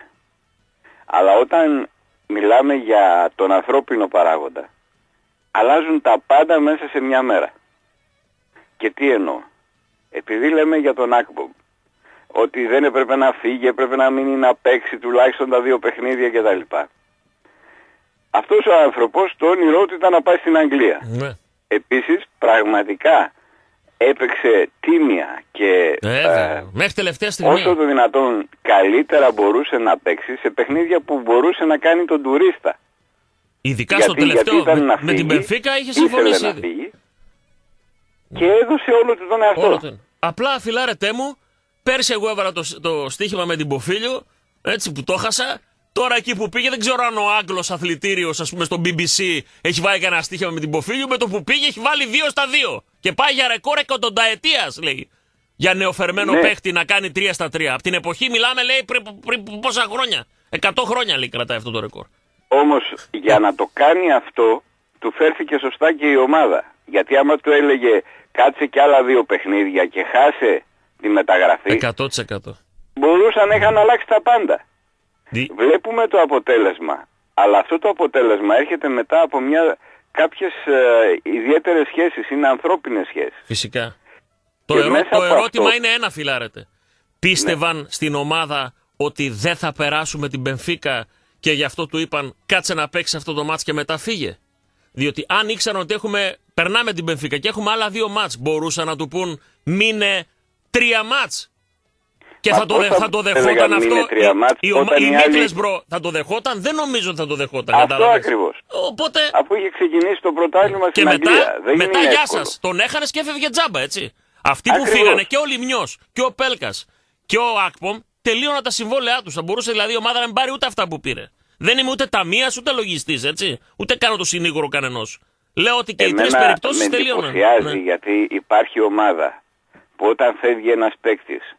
G: Αλλά όταν μιλάμε για τον ανθρώπινο παράγοντα, αλλάζουν τα πάντα μέσα σε μια μέρα. Και τι εννοώ. Επειδή λέμε για τον Ακμπομ, ότι δεν έπρεπε να φύγει, έπρεπε να μείνει να παίξει τουλάχιστον τα δύο παιχνίδια κτλ. Αυτός ο άνθρωπος το όνειρό του ήταν να πάει στην Αγγλία.
A: Ναι.
G: Επίσης πραγματικά έπαιξε τίμια και
A: Βέβαια.
G: ε,
A: Μέχρι τελευταία στιγμή.
G: όσο το δυνατόν καλύτερα μπορούσε να παίξει σε παιχνίδια που μπορούσε να κάνει τον τουρίστα.
A: Ειδικά στο
G: γιατί,
A: τελευταίο.
G: γιατί ήταν
A: με,
G: να
A: με την
G: φύγει,
A: Πενφύκα είχε
G: ήθελε
A: συμφωνήσει
G: να
A: ήδη.
G: φύγει και έδωσε όλο του τον εαυτό.
A: Όλο το είναι. Απλά φιλάρετέ μου, πέρσι εγώ έβαλα το, το στοίχημα με την Ποφίλιο, έτσι που το χάσα. Τώρα εκεί που πήγε, δεν ξέρω αν ο Άγγλος αθλητήριος, ας πούμε, στο BBC έχει βάλει κανένα στοίχημα με την Ποφίλιο. Με το που πήγε έχει βάλει 2 στα 2. Και πάει για ρεκόρ εκατονταετίας, λέει. Για νεοφερμένο
G: Ναι.
A: παίχτη να κάνει 3 στα 3. Από την εποχή μιλάμε, λέει, πριν, πριν πόσα χρόνια. 100 χρόνια, λέει, κρατάει αυτό το ρεκόρ.
G: Όμως για να το κάνει αυτό του φέρθηκε σωστά και η ομάδα. Γιατί άμα του έλεγε κάτσε και άλλα δύο παιχνίδια και χάσε τη μεταγραφή
A: 100%.
G: μπορούσαν να είχαν αλλάξει τα πάντα.
A: Δι-
G: Βλέπουμε το αποτέλεσμα. Αλλά αυτό το αποτέλεσμα έρχεται μετά από μια, κάποιες ε, ιδιαίτερες σχέσεις, είναι ανθρώπινες σχέσεις.
A: Φυσικά. Το,
G: Και
A: ερώ-
G: μέσα
A: το
G: από
A: ερώτημα
G: αυτό-
A: είναι ένα, φιλάρετε. Πίστευαν στην ομάδα ότι δεν θα περάσουμε την Πενφύκα και γι' αυτό του είπαν κάτσε να παίξεις αυτό το μάτς και μετά φύγε. Διότι αν ήξεραν ότι έχουμε, περνάμε την Πενφύκα και έχουμε άλλα δύο μάτς, μπορούσαν να του πούν μείνε τρία μάτς. Και
G: Μα
A: θα το,
G: πώς
A: δε-
G: θα
A: θα το
G: έλεγαν
A: δεχόταν αυτό.
G: μείνε τρία
A: η-
G: μάτς,
A: η, ομα-
G: όταν
A: η
G: οι άλλοι-
A: Μίτλεσμπρο θα το δεχόταν, δεν νομίζω ότι θα το δεχόταν.
G: Αυτό
A: κατάλαβες.
G: ακριβώς.
A: Οπότε
G: Αφού είχε ξεκινήσει το πρωτάθλημα
A: και
G: στην
A: μετά,
G: Αγγλία. Δεν
A: μετά
G: είναι
A: γεια
G: εύκολο.
A: σας. Τον έχανε και έφευγε τζάμπα, έτσι. Αυτοί που
G: Ακριβώς.
A: φύγανε και ο Λιμιό και ο Πέλκας και ο Ακπομ τελείωναν τα συμβόλαιά τους. Θα μπορούσε δηλαδή η ομάδα να μην πάρει ούτε αυτά που πήρε. Δεν είμαι ούτε ταμείας ούτε λογιστής, έτσι. Ούτε κάνω το συνήγορο κανενός. Λέω ότι και οι τρεις
G: Εμένα
A: περιπτώσεις
G: με
A: τελείωναν.
G: εντυπωσιάζει
A: Ναι.
G: γιατί υπάρχει ομάδα που όταν φεύγει ένας παίκτης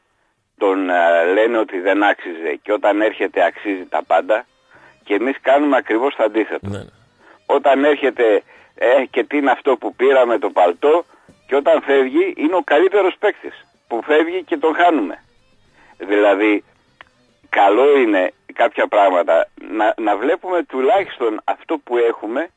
G: τον α, λένε ότι δεν άξιζε και όταν έρχεται αξίζει τα πάντα και εμείς κάνουμε ακριβώς το αντίθετο.
A: Ναι, ναι.
G: Όταν έρχεται ε, και τι είναι αυτό που πήραμε το παλτό και όταν φεύγει είναι ο καλύτερος παίκτης που φεύγει και τον χάνουμε. Δηλαδή καλό είναι κάποια πράγματα να, να βλέπουμε τουλάχιστον αυτό που έχουμε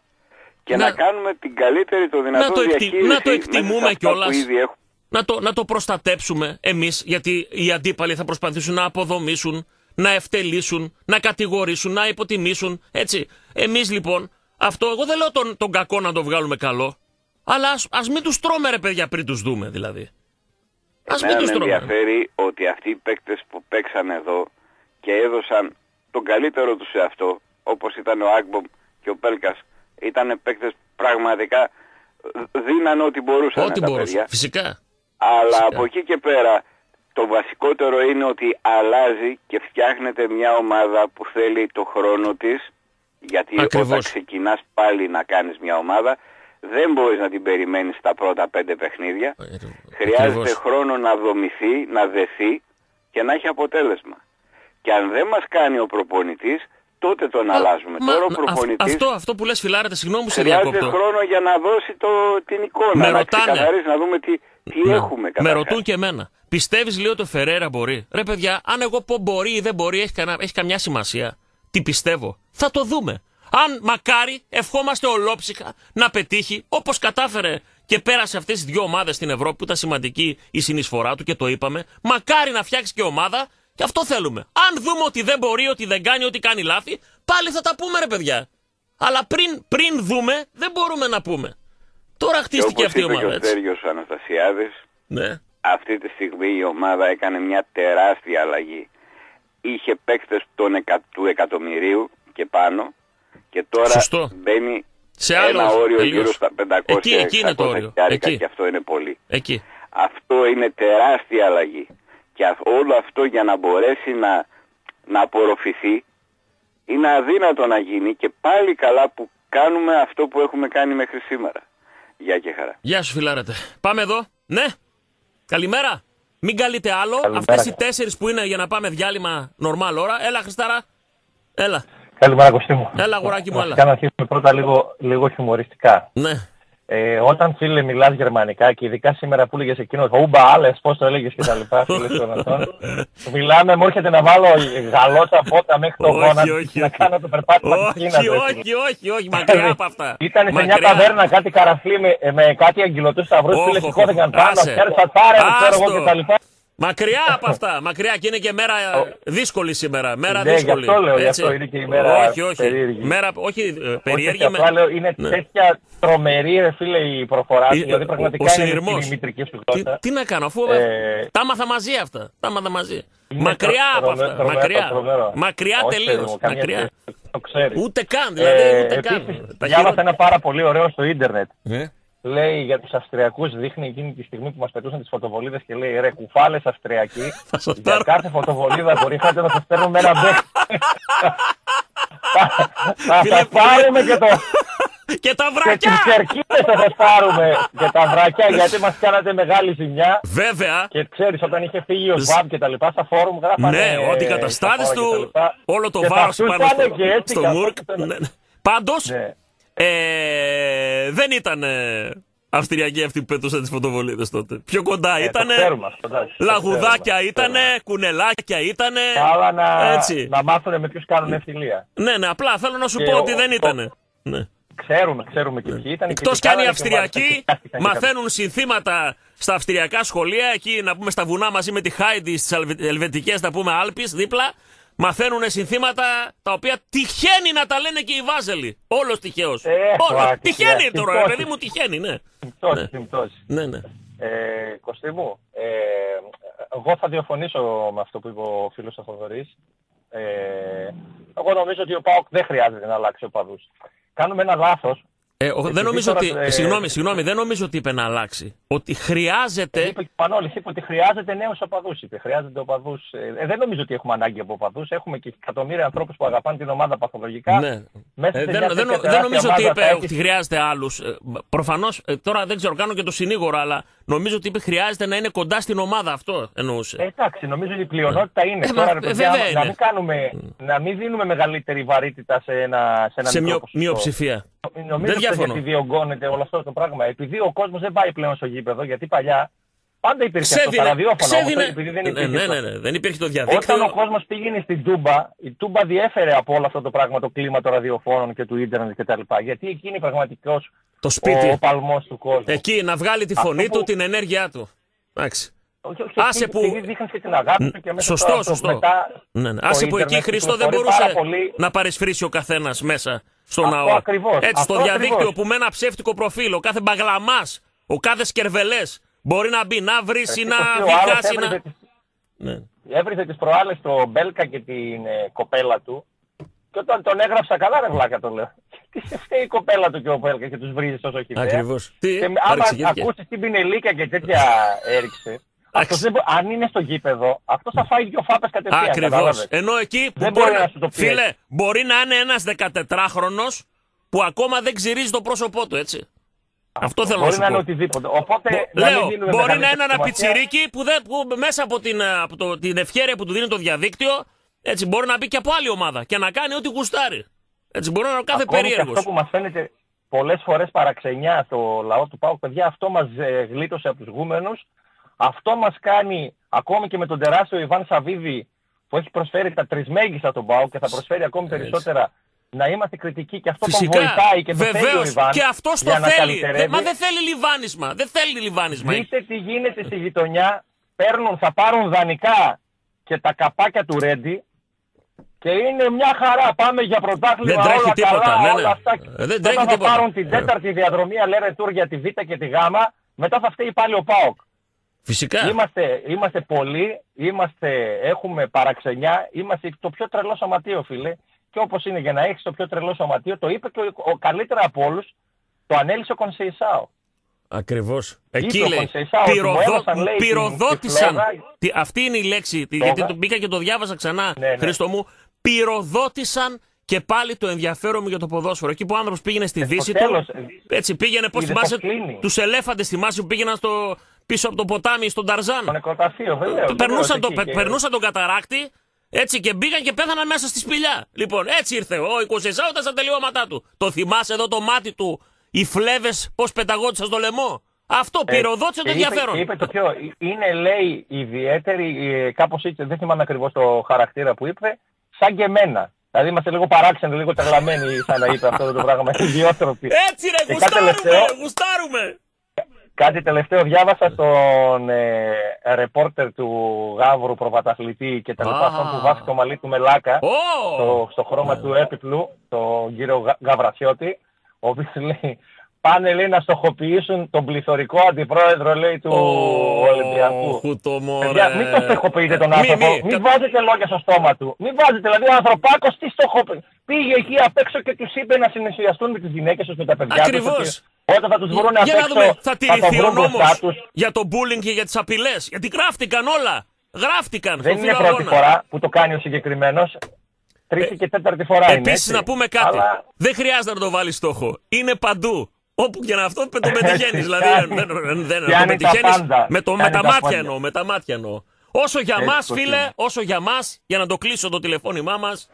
G: και να,
A: Να-
G: κάνουμε την καλύτερη το δυνατό
A: Να το εκτι-
G: διαχείριση
A: να το
G: μέσα σε
A: εκτιμούμε
G: αυτά
A: κιόλας.
G: που ήδη έχουμε.
A: Να το, να το προστατέψουμε εμείς, γιατί οι αντίπαλοι θα προσπαθήσουν να αποδομήσουν, να ευτελίσουν, να κατηγορήσουν, να υποτιμήσουν, έτσι. Εμείς λοιπόν, αυτό εγώ δεν λέω τον, τον κακό να το βγάλουμε καλό, αλλά ας, ας μην τους τρώμε ρε παιδιά πριν τους δούμε δηλαδή. Ας μην
G: Εμένα
A: τους
G: με
A: τρώμε.
G: ενδιαφέρει ότι αυτοί οι παίκτες που παίξαν εδώ και έδωσαν τον καλύτερο τους σε αυτό, όπως ήταν ο Άγμπομ και ο Πέλκας, ήταν παίκτες πραγματικά δίνανε ό,τι μπορούσαν
A: Ό,τι
G: τα
A: μπορούσε.
G: παιδιά.
A: Φυσικά.
G: Αλλά
A: Φυσικά.
G: από εκεί και πέρα το βασικότερο είναι ότι αλλάζει και φτιάχνεται μια ομάδα που θέλει το χρόνο της γιατί
A: Ακριβώς.
G: όταν ξεκινάς πάλι να κάνεις μια ομάδα δεν μπορείς να την περιμένεις τα πρώτα πέντε παιχνίδια. Χρειάζεται
A: Ακριβώς.
G: χρόνο να δομηθεί, να δεθεί και να έχει αποτέλεσμα. Και αν δεν μας κάνει ο προπονητής, τότε τον αλλάζουμε.
A: Μα-
G: Τώρα ο
A: μα- αυ-
G: προπονητής
A: αυτό, αυτό που λες φιλάρετε, συγγνώμη που σε
G: χρειάζεται
A: διακόπτω.
G: χρόνο για να δώσει το, την εικόνα,
A: Με
G: να
A: ρωτάνε.
G: ξεκαθαρίσει, να δούμε τι, τι
A: Ναι.
G: έχουμε
A: Με
G: καταρχάς;
A: ρωτούν και εμένα. Πιστεύεις, λέει, ότι ο Φεραίρα μπορεί; Ρε, παιδιά, αν εγώ πω μπορεί ή δεν μπορεί, έχει, κανένα, έχει καμιά σημασία. Τι πιστεύω; Θα το δούμε. Αν μακάρι, ευχόμαστε ολόψυχα να πετύχει όπως κατάφερε και πέρασε αυτές τι δύο ομάδες στην Ευρώπη που ήταν σημαντική η συνεισφορά του και το είπαμε. Μακάρι να φτιάξει και ομάδα και αυτό θέλουμε. Αν δούμε ότι δεν μπορεί, ότι δεν κάνει, ότι κάνει λάθη, πάλι θα τα πούμε, ρε παιδιά. Αλλά πριν, πριν δούμε, δεν μπορούμε να πούμε. Τώρα
G: Και
A: χτίστηκε
G: όπως
A: αυτή η
G: είπε και
A: ομάδα.
G: ο
A: Έτσι.
G: Στέργιος Αναστασιάδης,
A: Ναι.
G: αυτή τη στιγμή η ομάδα έκανε μια τεράστια αλλαγή. Είχε παίκτες των εκα, του εκατομμυρίου και πάνω και τώρα
A: Σωστό.
G: μπαίνει
A: Σε άλλο
G: ένα όριο
A: τελείως.
G: γύρω στα 500
A: Εκεί- εκεί είναι το
G: 600
A: όριο.
G: χιλιάρικα
A: Εκεί.
G: και αυτό είναι πολύ.
A: Εκεί.
G: Αυτό είναι τεράστια αλλαγή. Και αυ- όλο αυτό για να μπορέσει να, να απορροφηθεί είναι αδύνατο να γίνει και πάλι καλά που κάνουμε αυτό που έχουμε κάνει μέχρι σήμερα. Γεια και χαρά.
A: Γεια σου, φιλάρετε. Πάμε εδώ. Ναι. Καλημέρα. Μην καλείτε άλλο.
H: Καλημέρα.
A: Αυτές οι τέσσερις που είναι για να πάμε διάλειμμα νορμάλ ώρα. Έλα, Χριστάρα. Έλα.
H: Καλημέρα Κωστή μου.
A: Έλα, αγοράκι μου,
H: Βασικά
A: έλα.
H: να αρχίσουμε πρώτα λίγο, λίγο χιουμοριστικά.
A: Ναι.
H: Ε, όταν φίλε μιλάς γερμανικά και ειδικά σήμερα που έλεγες εκείνος το ούμπα άλλες, πώς το έλεγες και τα λοιπά, φίλε στον αυτόν, μιλάμε, μου έρχεται να βάλω γαλότσα πότα μέχρι το
A: Όχι,
H: γόνατο
A: όχι,
H: και να
A: όχι.
H: κάνω το περπάτημα της Κίνας.
A: Όχι,
H: ρε,
A: όχι,
H: φίλε.
A: όχι, όχι, μακριά από αυτά.
H: Ήταν σε μια
A: Μακριά.
H: ταβέρνα κάτι καραφλή με, με κάτι αγγυλωτούς σταυρούς,
A: Όχ,
H: φίλε,
A: όχ,
H: σηκώθηκαν
A: όχ.
H: πάνω,
A: Άσε.
H: κέρσα τσάρε, ξέρω εγώ
A: Άστο.
H: και τα λοιπά.
A: Μακριά από αυτά. Μακριά και είναι και μέρα δύσκολη σήμερα. Μέρα
H: Ναι, γι'
A: δύσκολη.
H: αυτό λέω, γι'
A: έτσι.
H: αυτό είναι και η μέρα
A: Όχι, όχι.
H: περίεργη.
A: Μέρα, όχι, ε,
H: Όχι,
A: περίεργη.
H: όχι,
A: με-
H: απλά λέω, είναι
A: Ναι.
H: τέτοια τρομερή, ρε φίλε, η προφορά σου.
A: Ε,
H: Δηλαδή,
A: ο-
H: πραγματικά
A: ο
H: είναι
A: συνειρμός.
H: στην μητρική σου
A: Τι,
H: γλώσσα.
A: τι να κάνω, αφού
H: Ε,
A: τα έμαθα μαζί αυτά. Τα έμαθα μαζί.
H: Είναι
A: Μακριά
H: τρο-
A: από
H: τρομε-
A: αυτά.
H: τρομερό,
A: Μακριά.
H: τρομερό.
A: Μακριά
H: Όχι, παιδί
A: τελείω.
H: μου, καμία
A: Μακριά.
H: σχέση. Το ξέρεις.
A: Ούτε καν, δηλαδή ούτε καν.
H: Επίσης,
A: Τα
H: διάβασα
A: χειρότερα-
H: ένα πάρα πολύ ωραίο στο ίντερνετ.
A: Ε,
H: Λέει για τους Αυστριακούς, δείχνει εκείνη τη στιγμή που μας πετούσαν τις φωτοβολίδες και λέει ρε κουφάλες Αυστριακοί,
A: Θα σας
H: για
A: πάρω.
H: κάθε φωτοβολίδα μπορεί να να σας παίρνουμε ένα μπέκ. Θα- Θα
A: Φίλε,
H: σας πάρουμε και το...
A: Και τα
H: Και
A: βρακιά!
H: τις κερκίδες θα σας πάρουμε και τα βρακιά γιατί μας κάνατε μεγάλη ζημιά.
A: Βέβαια,
H: Και ξέρεις όταν είχε φύγει ο ΣΒΑΜ και τα λοιπά στα φόρουμ γράφανε...
A: ναι, ότι οι καταστάτες
H: στα φόρα και τα
A: του,
H: λοιπά.
A: όλο το
H: Και
A: βάρος
H: θα
A: του πάνω
H: αυτούς
A: στο,
H: πάνε και έτσι
A: στο
H: και αυτό
A: Μουρκ.
H: ήταν-
A: Ναι, ναι. Πάντως,
H: Ναι.
A: Ε, δεν ήταν ε, Αυστριακοί αυτοί που πέτουσαν τις φωτοβολίδες τότε. Πιο κοντά
H: Ε, το
A: ήτανε,
H: ξέρουμε αυτό, εντάξει, το
A: λαγουδάκια
H: ξέρουμε, το
A: ήτανε,
H: ξέρουμε.
A: κουνελάκια ήτανε.
H: Καλά να,
A: Έτσι.
H: να μάθουν με ποιους κάνουν ευθυλία.
A: Ναι, ναι, απλά θέλω να σου
H: Και
A: πω
H: ο-
A: ότι δεν
H: το-
A: ήτανε. Ναι.
H: Ξέρουμε, ξέρουμε και ποιοι ήταν.
A: Εκτός
H: τι
A: κι αν οι
H: κάνανε
A: Αυστριακοί
H: μάλιστα κοιτάστηκαν και
A: μαθαίνουν συνθήματα στα αυστριακά σχολεία, εκεί να πούμε στα βουνά μαζί με τη Χάιντις στι Ελβετικές, να πούμε Άλπη δίπλα, μαθαίνουν συνθήματα τα οποία τυχαίνει να τα λένε και οι Βάζελοι. Όλος τυχαίω.
H: Ε,
A: Όλος.
H: πλάκα,
A: Τυχαίνει
H: ε,
A: τώρα, ρε
H: συμπτώσεις.
A: παιδί μου, τυχαίνει, ναι.
H: Συμπτώσεις,
A: Ναι.
H: συμπτώσεις.
A: Ναι, ναι.
H: Ε, Κωστή μου, ε, εγώ θα διαφωνήσω με αυτό που είπε ο φίλος ο Θοδωρής. Ε, εγώ νομίζω ότι ο ΠΑΟΚ δεν χρειάζεται να αλλάξει οπαδούς. Κάνουμε ένα λάθος.
A: Ε, ο- δεν
H: Επειδή
A: νομίζω
H: τώρα,
A: ότι.
H: ε,
A: Συγγνώμη, συγγνώμη, δεν νομίζω ότι είπε να αλλάξει. Ότι χρειάζεται.
H: Είπε και ο Πανόλης, είπε ότι χρειάζεται νέους οπαδούς. Είπε. Χρειάζεται οπαδούς. Ε, ε, δεν νομίζω ότι έχουμε ανάγκη από οπαδούς. Έχουμε και εκατομμύρια ανθρώπους που αγαπάνε την ομάδα παθολογικά.
A: Ναι.
H: Μέσα
A: Ε,
H: σε
A: δεν,
H: μια
A: δεν,
H: τέτοια
A: δεν
H: τεράστια
A: νομίζω ότι
H: ομάδα
A: είπε
H: θα
A: ότι
H: έχεις-
A: χρειάζεται άλλους. Προφανώς, τώρα δεν ξέρω, κάνω και το συνήγορο, αλλά νομίζω ότι είπε χρειάζεται να είναι κοντά στην ομάδα. Αυτό εννοούσε.
H: Ε, εντάξει, νομίζω ότι η πλειονότητα είναι.
A: Ε,
H: Τώρα,
A: μα,
H: ρε
A: ε,
H: παιδιά,
A: βέβαια
H: να,
A: είναι.
H: μην κάνουμε, να μην δίνουμε μεγαλύτερη βαρύτητα σε ένα, σε ένα
A: σε
H: μικρό
A: μειο,
H: ποσοστό.
A: μειοψηφία.
H: Νομίζω
A: Δεν
H: ότι
A: διαφωνώ.
H: γιατί διωγγώνεται όλο αυτό το πράγμα. Επειδή ο κόσμος δεν πάει πλέον στο γήπεδο, γιατί παλιά πάντα υπήρχε αυτό
A: Ξέδινε.
H: το ραδιόφωνο. όμως,
A: ξέδινε.
H: επειδή δεν
A: Ναι,
H: υπήρχε
A: ναι,
H: το-
A: ναι, ναι, δεν υπήρχε το διαδίκτυο.
H: Όταν ο κόσμος πήγαινε στην Τούμπα, η Τούμπα διέφερε από όλο αυτό το πράγμα το κλίμα των ραδιοφώνων και του ίντερνετ κτλ. Γιατί εκεί είναι πραγματικός
A: Το σπίτι.
H: ο, ο παλμός του κόσμου.
A: Εκεί να βγάλει τη
H: Αυτό
A: φωνή
H: που-
A: του, την ενέργειά του. Εντάξει.
H: Όχι, όχι,
A: άσε
H: εκεί
A: που-
H: επειδή δείχνεις και την αγάπη σου και μέσα
A: Σωστό,
H: τώρα,
A: σωστό.
H: μετά
A: Ναι, ναι.
H: το
A: Άσε που εκεί
H: ίντερνετ
A: Χρήστο δεν
H: κυκλοφορεί
A: μπορούσε
H: πάρα πολύ-
A: να παρισφρήσει ο καθένας μέσα στο
H: Αυτό
A: ναό.
H: ακριβώς,
A: Έτσι, στο
H: αυτό
A: διαδίκτυο
H: ακριβώς.
A: που με ένα ψεύτικο προφίλ, ο κάθε μπαγλαμάς, ο κάθε σκερβελές μπορεί να μπει, να βρει ή να
H: Εσύ, ο άλλος
A: διχάσει.
H: έβριζε
A: Να...
H: τις-
A: Ναι.
H: Έβριζε τις προάλλες το Μπέλκα και την ε, κοπέλα του και όταν τον έγραψα καλά ρε βλάκα το λέω. Τι σε φταίει η κοπέλα του και ο Μπέλκα και τους βρίζεις τόσο χιλιά.
A: Ακριβώς. Τι,
H: Και άμα
A: παρεξηγήθηκε.
H: ακούσεις την πινελίκα και τέτοια έριξε. Αυτός δεν μπο- αν είναι στο γήπεδο, αυτός θα φάει δυο φάπες κατευθείαν.
A: Ακριβώς.
H: κατάλαβες.
A: Ενώ εκεί που
H: Δεν
A: μπορεί
H: μπορεί να σου το πει
A: Φίλε,
H: έτσι.
A: μπορεί να είναι ένας 14χρονο που ακόμα δεν ξυρίζει το πρόσωπό του, έτσι. Αυτό θέλω να
H: Μπορεί
A: σου
H: να είναι
A: πω.
H: οτιδήποτε. Οπότε, να μην
A: Λέω,
H: δίνουμε
A: μπορεί να
H: μεγαλύτερη
A: είναι ένα
H: σημασία.
A: πιτσιρίκι που, δεν, που μέσα από, την, ε, από το, την ευχαίρεια που του δίνει το διαδίκτυο, έτσι μπορεί να μπει και από άλλη ομάδα και να κάνει ό,τι γουστάρει. Έτσι μπορεί να είναι ο κάθε
H: Ακόμη και
A: περίεργος.
H: αυτό που μας φαίνεται πολλές φορές παραξενιά στο λαό του ΠΑΟΚ, παιδιά, αυτό μας ε, γλίτωσε από τους γούμενους. Αυτό μας κάνει, ακόμη και με τον τεράστιο Ιβάν Σαββίδη, που έχει προσφέρει τα τρισμέγιστα τον ΠΑΟΚ και θα προσφέρει ακόμη περισσότερα, να είμαστε κριτικοί και αυτό
A: Φυσικά.
H: τον βοηθάει και το θέλει ο
A: Βεβαίως.
H: Ιβάν.
A: Και αυτός το
H: για να
A: θέλει.
H: καλυτερεύει.
A: Δεν- μα δεν θέλει λιβάνισμα. Δεν θέλει λιβάνισμα.
H: Δείτε τι γίνεται στη γειτονιά. Παίρνουν, θα πάρουν δανεικά και τα καπάκια του Ρέντι και είναι μια χαρά. Πάμε για πρωτάθλημα.
A: Δεν τρέχει
H: όλα
A: τίποτα,
H: Καλά,
A: ναι, ναι.
H: όλα αυτά.
A: Ε, δεν
H: Μετά
A: τρέχει
H: θα
A: τίποτα.
H: πάρουν την
A: Ε.
H: τέταρτη διαδρομή Αλέρε Τούρ για τη Β και τη Γ. Μετά θα φταίει πάλι ο ΠΑΟΚ.
A: Φυσικά.
H: Είμαστε, είμαστε πολλοί, είμαστε, έχουμε παραξενιά, είμαστε το πιο τρελό σωματείο φίλε. Και όπως είναι για να έχεις το πιο τρελό σωματείο, το είπε και ο, ο καλύτερα από όλους, το ανέλησε ο Κονσεϊσάο.
A: Ακριβώς.
H: Είπε
A: Εκεί
H: ο
A: λέει.
H: Κονσεϊσάο ότι μου
A: Πυροδο...
H: έδωσαν, λέει, την-
A: Πυροδότησαν.
H: τη φλόγα.
A: Τι- Αυτή είναι η λέξη. τη-
H: Φλόγα.
A: Γιατί το μπήκα και το διάβασα ξανά,
H: Ναι, ναι.
A: Χρήστο μου. Πυροδότησαν και πάλι το ενδιαφέρον μου για το ποδόσφαιρο. Εκεί που ο άνθρωπος πήγαινε στη δύση του.
H: τέλος,
A: Έτσι πήγαινε, πώς
H: είδες
A: θυμάσαι,
H: πώς κλείνει.
A: τους ελέφαντες θυμάσαι που πήγαιναν στο, πίσω από το ποτάμι στον
H: Το
A: Ταρζάν.
H: νεκροταφείο, βεβαίως.
A: Το περνούσαν,
H: βεβαίως,
A: το,
H: εκεί
A: πε-
H: και-
A: περνούσαν τον καταράκτη έτσι και μπήκαν και πέθαναν μέσα στη σπηλιά. Λοιπόν, έτσι ήρθε ο 26 στα τελειώματά του. Το θυμάσαι εδώ το μάτι του οι φλέβες πώς πεταγόντουσαν στο λαιμό; Αυτό
H: Ε,
A: πυροδότησε το
H: και είπε-
A: ενδιαφέρον.
H: και Είπε, το πιο, είναι λέει ιδιαίτερη, ε, κάπως έτσι, δεν θυμάμαι ακριβώς το χαρακτήρα που είπε, σαν και εμένα. Δηλαδή είμαστε λίγο παράξενοι, λίγο τρελαμένοι σαν να είπε αυτό το πράγμα, ιδιότροποι.
A: Έτσι ρε,
H: Και κάτι
A: γουστάρουμε,
H: τελευταίο,
A: γουστάρουμε.
H: Κάτι τελευταίο διάβασα στον ε, ρεπόρτερ του Γάβρου προβαταθλητή και τα λοιπά,
A: Α.
H: αυτόν που βάφει το μαλλί του Μελάκα,
A: Ω!
H: στο, στο χρώμα του έπιπλου, τον κύριο Γα- Γαβρασιώτη, ο οποίος λέει πάνε λέει να στοχοποιήσουν τον πληθωρικό αντιπρόεδρο λέει του Ολυμπιακού.
A: Χουτομόρε.
H: Παιδιά, μην το στοχοποιείτε τον
A: Μη,
H: άνθρωπο,
A: μη,
H: μην
A: κα-
H: βάζετε λόγια στο στόμα του. Μην βάζετε, δηλαδή ο ανθρωπάκος τι στοχοποιεί. Πήγε εκεί απ' έξω και τους είπε να συνεχιαστούν με τις γυναίκες τους, με τα παιδιά
A: Ακριβώς.
H: τους. Ότι Όταν θα τους βρουν απ'
A: Για να
H: έξω,
A: δούμε, θα
H: το
A: τηρηθεί ο
H: βρουν μπροστά
A: νόμος
H: τους.
A: για το bullying και για τις απειλές. Γιατί γράφτηκαν όλα. Γράφτηκαν
H: Δεν
A: στο
H: είναι
A: φύλλο
H: πρώτη
A: αγώνα.
H: φορά που το κάνει ο συγκεκριμένος. Τρίτη και τέταρτη φορά είναι.
A: Επίσης,
H: έτσι.
A: να πούμε κάτι.
H: Αλλά
A: Δεν χρειάζεται να το βάλει στόχο. Είναι παντού. Όπου και να αυτό το πετυχαίνεις.
H: Έτσι,
A: δηλαδή
H: κάνει-
A: δεν, δεν, δεν το
H: κάνει τα
A: πετυχαίνεις
H: πάντα.
A: με, το, με
H: Κάνει
A: τα
H: τα
A: μάτια
H: πάντα.
A: εννοώ. Με τα μάτια εννοώ. Όσο για
H: Έτσι
A: μας,
H: το
A: φίλε,
H: είναι.
A: όσο για μας, για να το κλείσω το τηλεφώνημά μας.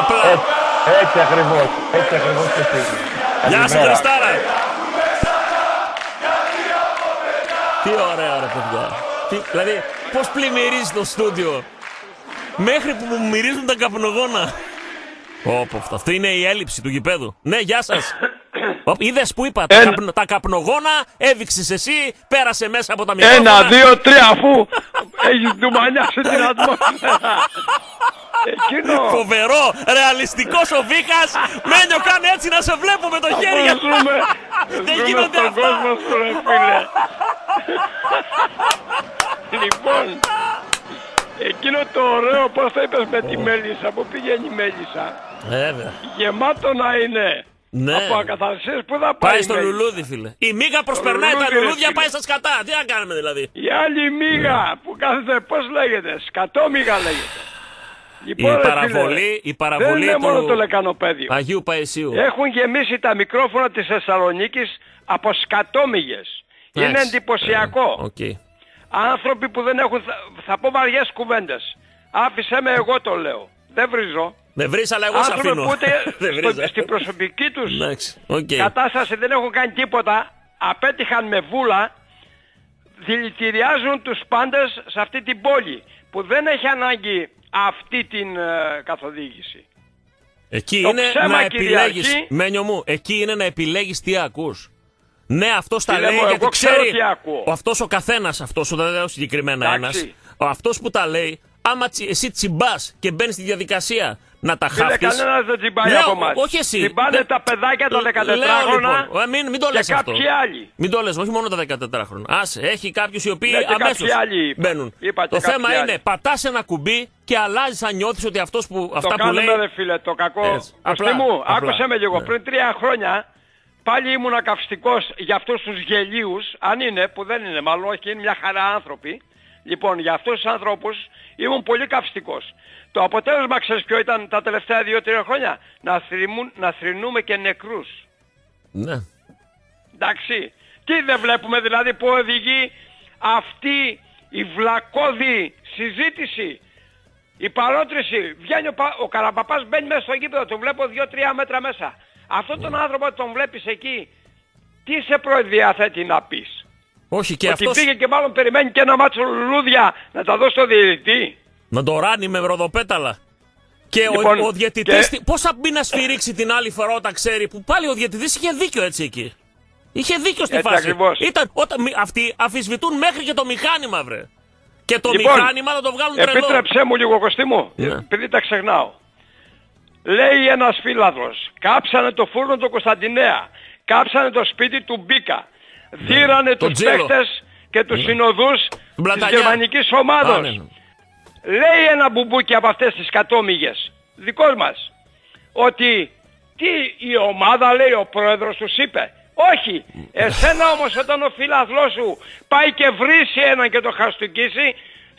A: Απλά.
H: Έτσι, έτσι ακριβώς. Έτσι ακριβώς και εσύ.
A: Γεια σου,
H: Καλημέρα.
A: Χριστάρα. Τι ωραία, ρε παιδιά. Τι, δηλαδή, πώς πλημμυρίζεις το στούντιο; Μέχρι που μου μυρίζουν τα καπνογόνα. Όπο, αυτό. Αυτό είναι η έλλειψη του γηπέδου. Ναι, γεια σας. Είδες που είπα, τα,
I: Ένα.
A: καπνο- τα καπνογόνα έδειξε εσύ, πέρασε μέσα από τα μικρόφωνα.
I: Ένα, δύο, τρία, αφού έχεις ντουμανιάσει την ατμόσφαιρα. Εκείνο.
A: Φοβερό, ρεαλιστικός ο Βίχα. Μένιο, κάνε έτσι να σε βλέπω με το χέρι.
I: Αφού ζούμε,
A: Δεν
I: ζούμε
A: γίνονται
I: στον
A: αυτά.
I: κόσμο σου ρε φίλε. λοιπόν, εκείνο το ωραίο πώς το είπες με τη μέλισσα, που πηγαίνει η μέλισσα,
A: Βέβαια.
I: γεμάτο να είναι.
A: Ναι.
I: Από ακαταρσίες που θα πάει,
A: Πάει
I: η
A: στο
I: μέλισσα.
A: λουλούδι, φίλε. Η μίγα προσπερνάει τα
I: λουλούδι, ρε,
A: λουλούδια,
I: φίλε.
A: πάει στα σκατά. Τι να κάνουμε δηλαδή.
I: Η άλλη μίγα που κάθεται, πώς λέγεται, σκατόμίγα λέγεται.
A: Η
I: Λοιπόν, ρε, φίλε,
A: παραβολή, η
I: δεν
A: παραβολή
I: είναι μόνο το
A: του
I: λεκανοπέδιο.
A: Αγίου Παϊσίου.
I: Έχουν γεμίσει τα μικρόφωνα της Θεσσαλονίκης από σκατόμυγες. Είναι
A: Εντάξει.
I: εντυπωσιακό.
A: Οκ.
I: Άνθρωποι που δεν έχουν, θα, θα πω βαριές κουβέντες. Άφησέ με εγώ το λέω. Δεν βρίζω.
A: Δεν βρίζεις, αλλά εγώ σε
I: Άνθρωποι
A: αφήνω.
I: που ούτε
A: Δεν
I: στο-
A: βρίζα.
I: στην προσωπική τους
A: Εντάξει, οκ.
I: κατάσταση δεν έχουν κάνει τίποτα. Απέτυχαν με βούλα. Δηλητηριάζουν τους πάντες σε αυτή την πόλη που δεν έχει ανάγκη αυτή την ε, καθοδήγηση.
A: Εκεί
I: Το
A: είναι
I: ψέμα
A: να επιλέγεις.
I: κυριαρχεί.
A: Μένιο μου, εκεί είναι να επιλέγεις τι ακούς. Ναι, αυτός τα
I: Φίλε
A: λέει
I: μου,
A: γιατί
I: εγώ ξέρω
A: ξέρει.
I: τι ακούω.
A: Αυτός ο καθένας, αυτός ο δεν λέω συγκεκριμένα ένας.
I: Εντάξει.
A: Αυτός που τα λέει, άμα τσι- εσύ τσιμπάς και μπαίνεις στη διαδικασία να τα
I: Φίλε,
A: χάφτεις
I: κανένας δεν τσιμπάει
A: Λέω,
I: από εμάς.
A: Όχι εσύ.
I: Τσιμπάνε
A: Δεν-
I: τα παιδάκια τα
A: Λέω,
I: 14χρονα
A: λοιπόν, ε, μην, μην το
I: και
A: λες αυτό.
I: κάποιοι άλλοι.
A: Μην το λες, όχι μόνο τα 14 χρόνια. Άσε, έχει κάποιους οι οποίοι
I: Ναι, και
A: αμέσως
I: κάποιοι άλλοι είπα.
A: μπαίνουν.
I: Είπα και
A: το
I: κάποιοι
A: θέμα
I: άλλοι.
A: είναι, πατάς ένα κουμπί και αλλάζεις αν νιώθεις ότι αυτός που, αυτά
I: το
A: που
I: κάνουμε
A: λέει...
I: ρε φίλε, το κακό.
A: Έτσι.
I: Κωστή
A: Απλά,
I: μου,
A: απλά.
I: άκουσε με λίγο.
A: Ναι.
I: Πριν τρία χρόνια πάλι ήμουν καυστικός για αυτούς τους γελίους, αν είναι, που δεν είναι μάλλον, όχι, είναι μια χαρά άνθρωποι. Λοιπόν, για αυτούς τους ανθρώπους ήμουν πολύ καυστικός. Το αποτέλεσμα ξέρεις ποιο ήταν τα τελευταία δύο-τρία χρόνια; Να, θρυμούν, να θρυνούμε και νεκρούς.
A: Ναι.
I: Εντάξει. Τι δεν βλέπουμε δηλαδή που οδηγεί αυτή η βλακώδη συζήτηση. Η παρότριση. Βγαίνει ο, Πα- ο Καραμπαπάς μπαίνει μέσα στο γήπεδο. Τον βλέπω 2-3 μέτρα μέσα. Αυτόν τον άνθρωπο τον βλέπεις εκεί. Τι σε προδιαθέτει να πεις;
A: Όχι και
I: Ότι
A: αυτός
I: πήγε και μάλλον περιμένει και ένα μάτσο λουλούδια να τα δώσει στο διαιτητή.
A: να το ράνει με ροδοπέταλα. Και
I: Λοιπόν,
A: ο, ο διαιτητής,
I: και-
A: τι- πώς θα μπει να σφυρίξει την άλλη φορά όταν ξέρει που πάλι ο διαιτητής είχε δίκιο έτσι εκεί. Είχε δίκιο στη
I: Έτσι
A: φάση.
I: ακριβώς.
A: Ήταν, όταν, μη- αυτοί αφισβητούν μέχρι και το μηχάνημα βρε. Και το
I: Λοιπόν,
A: μηχάνημα θα το βγάλουν τρελό.
I: Επίτρεψέ μου λίγο Κωστή μου,
A: Ναι.
I: επειδή τα ξεχνάω. Λέει ένας φίλαθρος, κάψανε το φούρνο του Κωνσταντινέα, κάψανε το σπίτι του Μπίκα, δίρανε
A: Ναι. Το
I: τους
A: Τζίλο.
I: παίχτες και τους συνοδούς της
A: Μπλατανιά.
I: γερμανικής
A: Α,
I: ομάδος.
A: ναι, ναι.
I: Λέει ένα μπουμπούκι από αυτές τις κατόμυγες, δικός μας, ότι τι η ομάδα λέει ο πρόεδρος τους είπε. Όχι, εσένα όμως όταν ο φίλαθλός σου πάει και βρίσει έναν και το χαστούκίσει,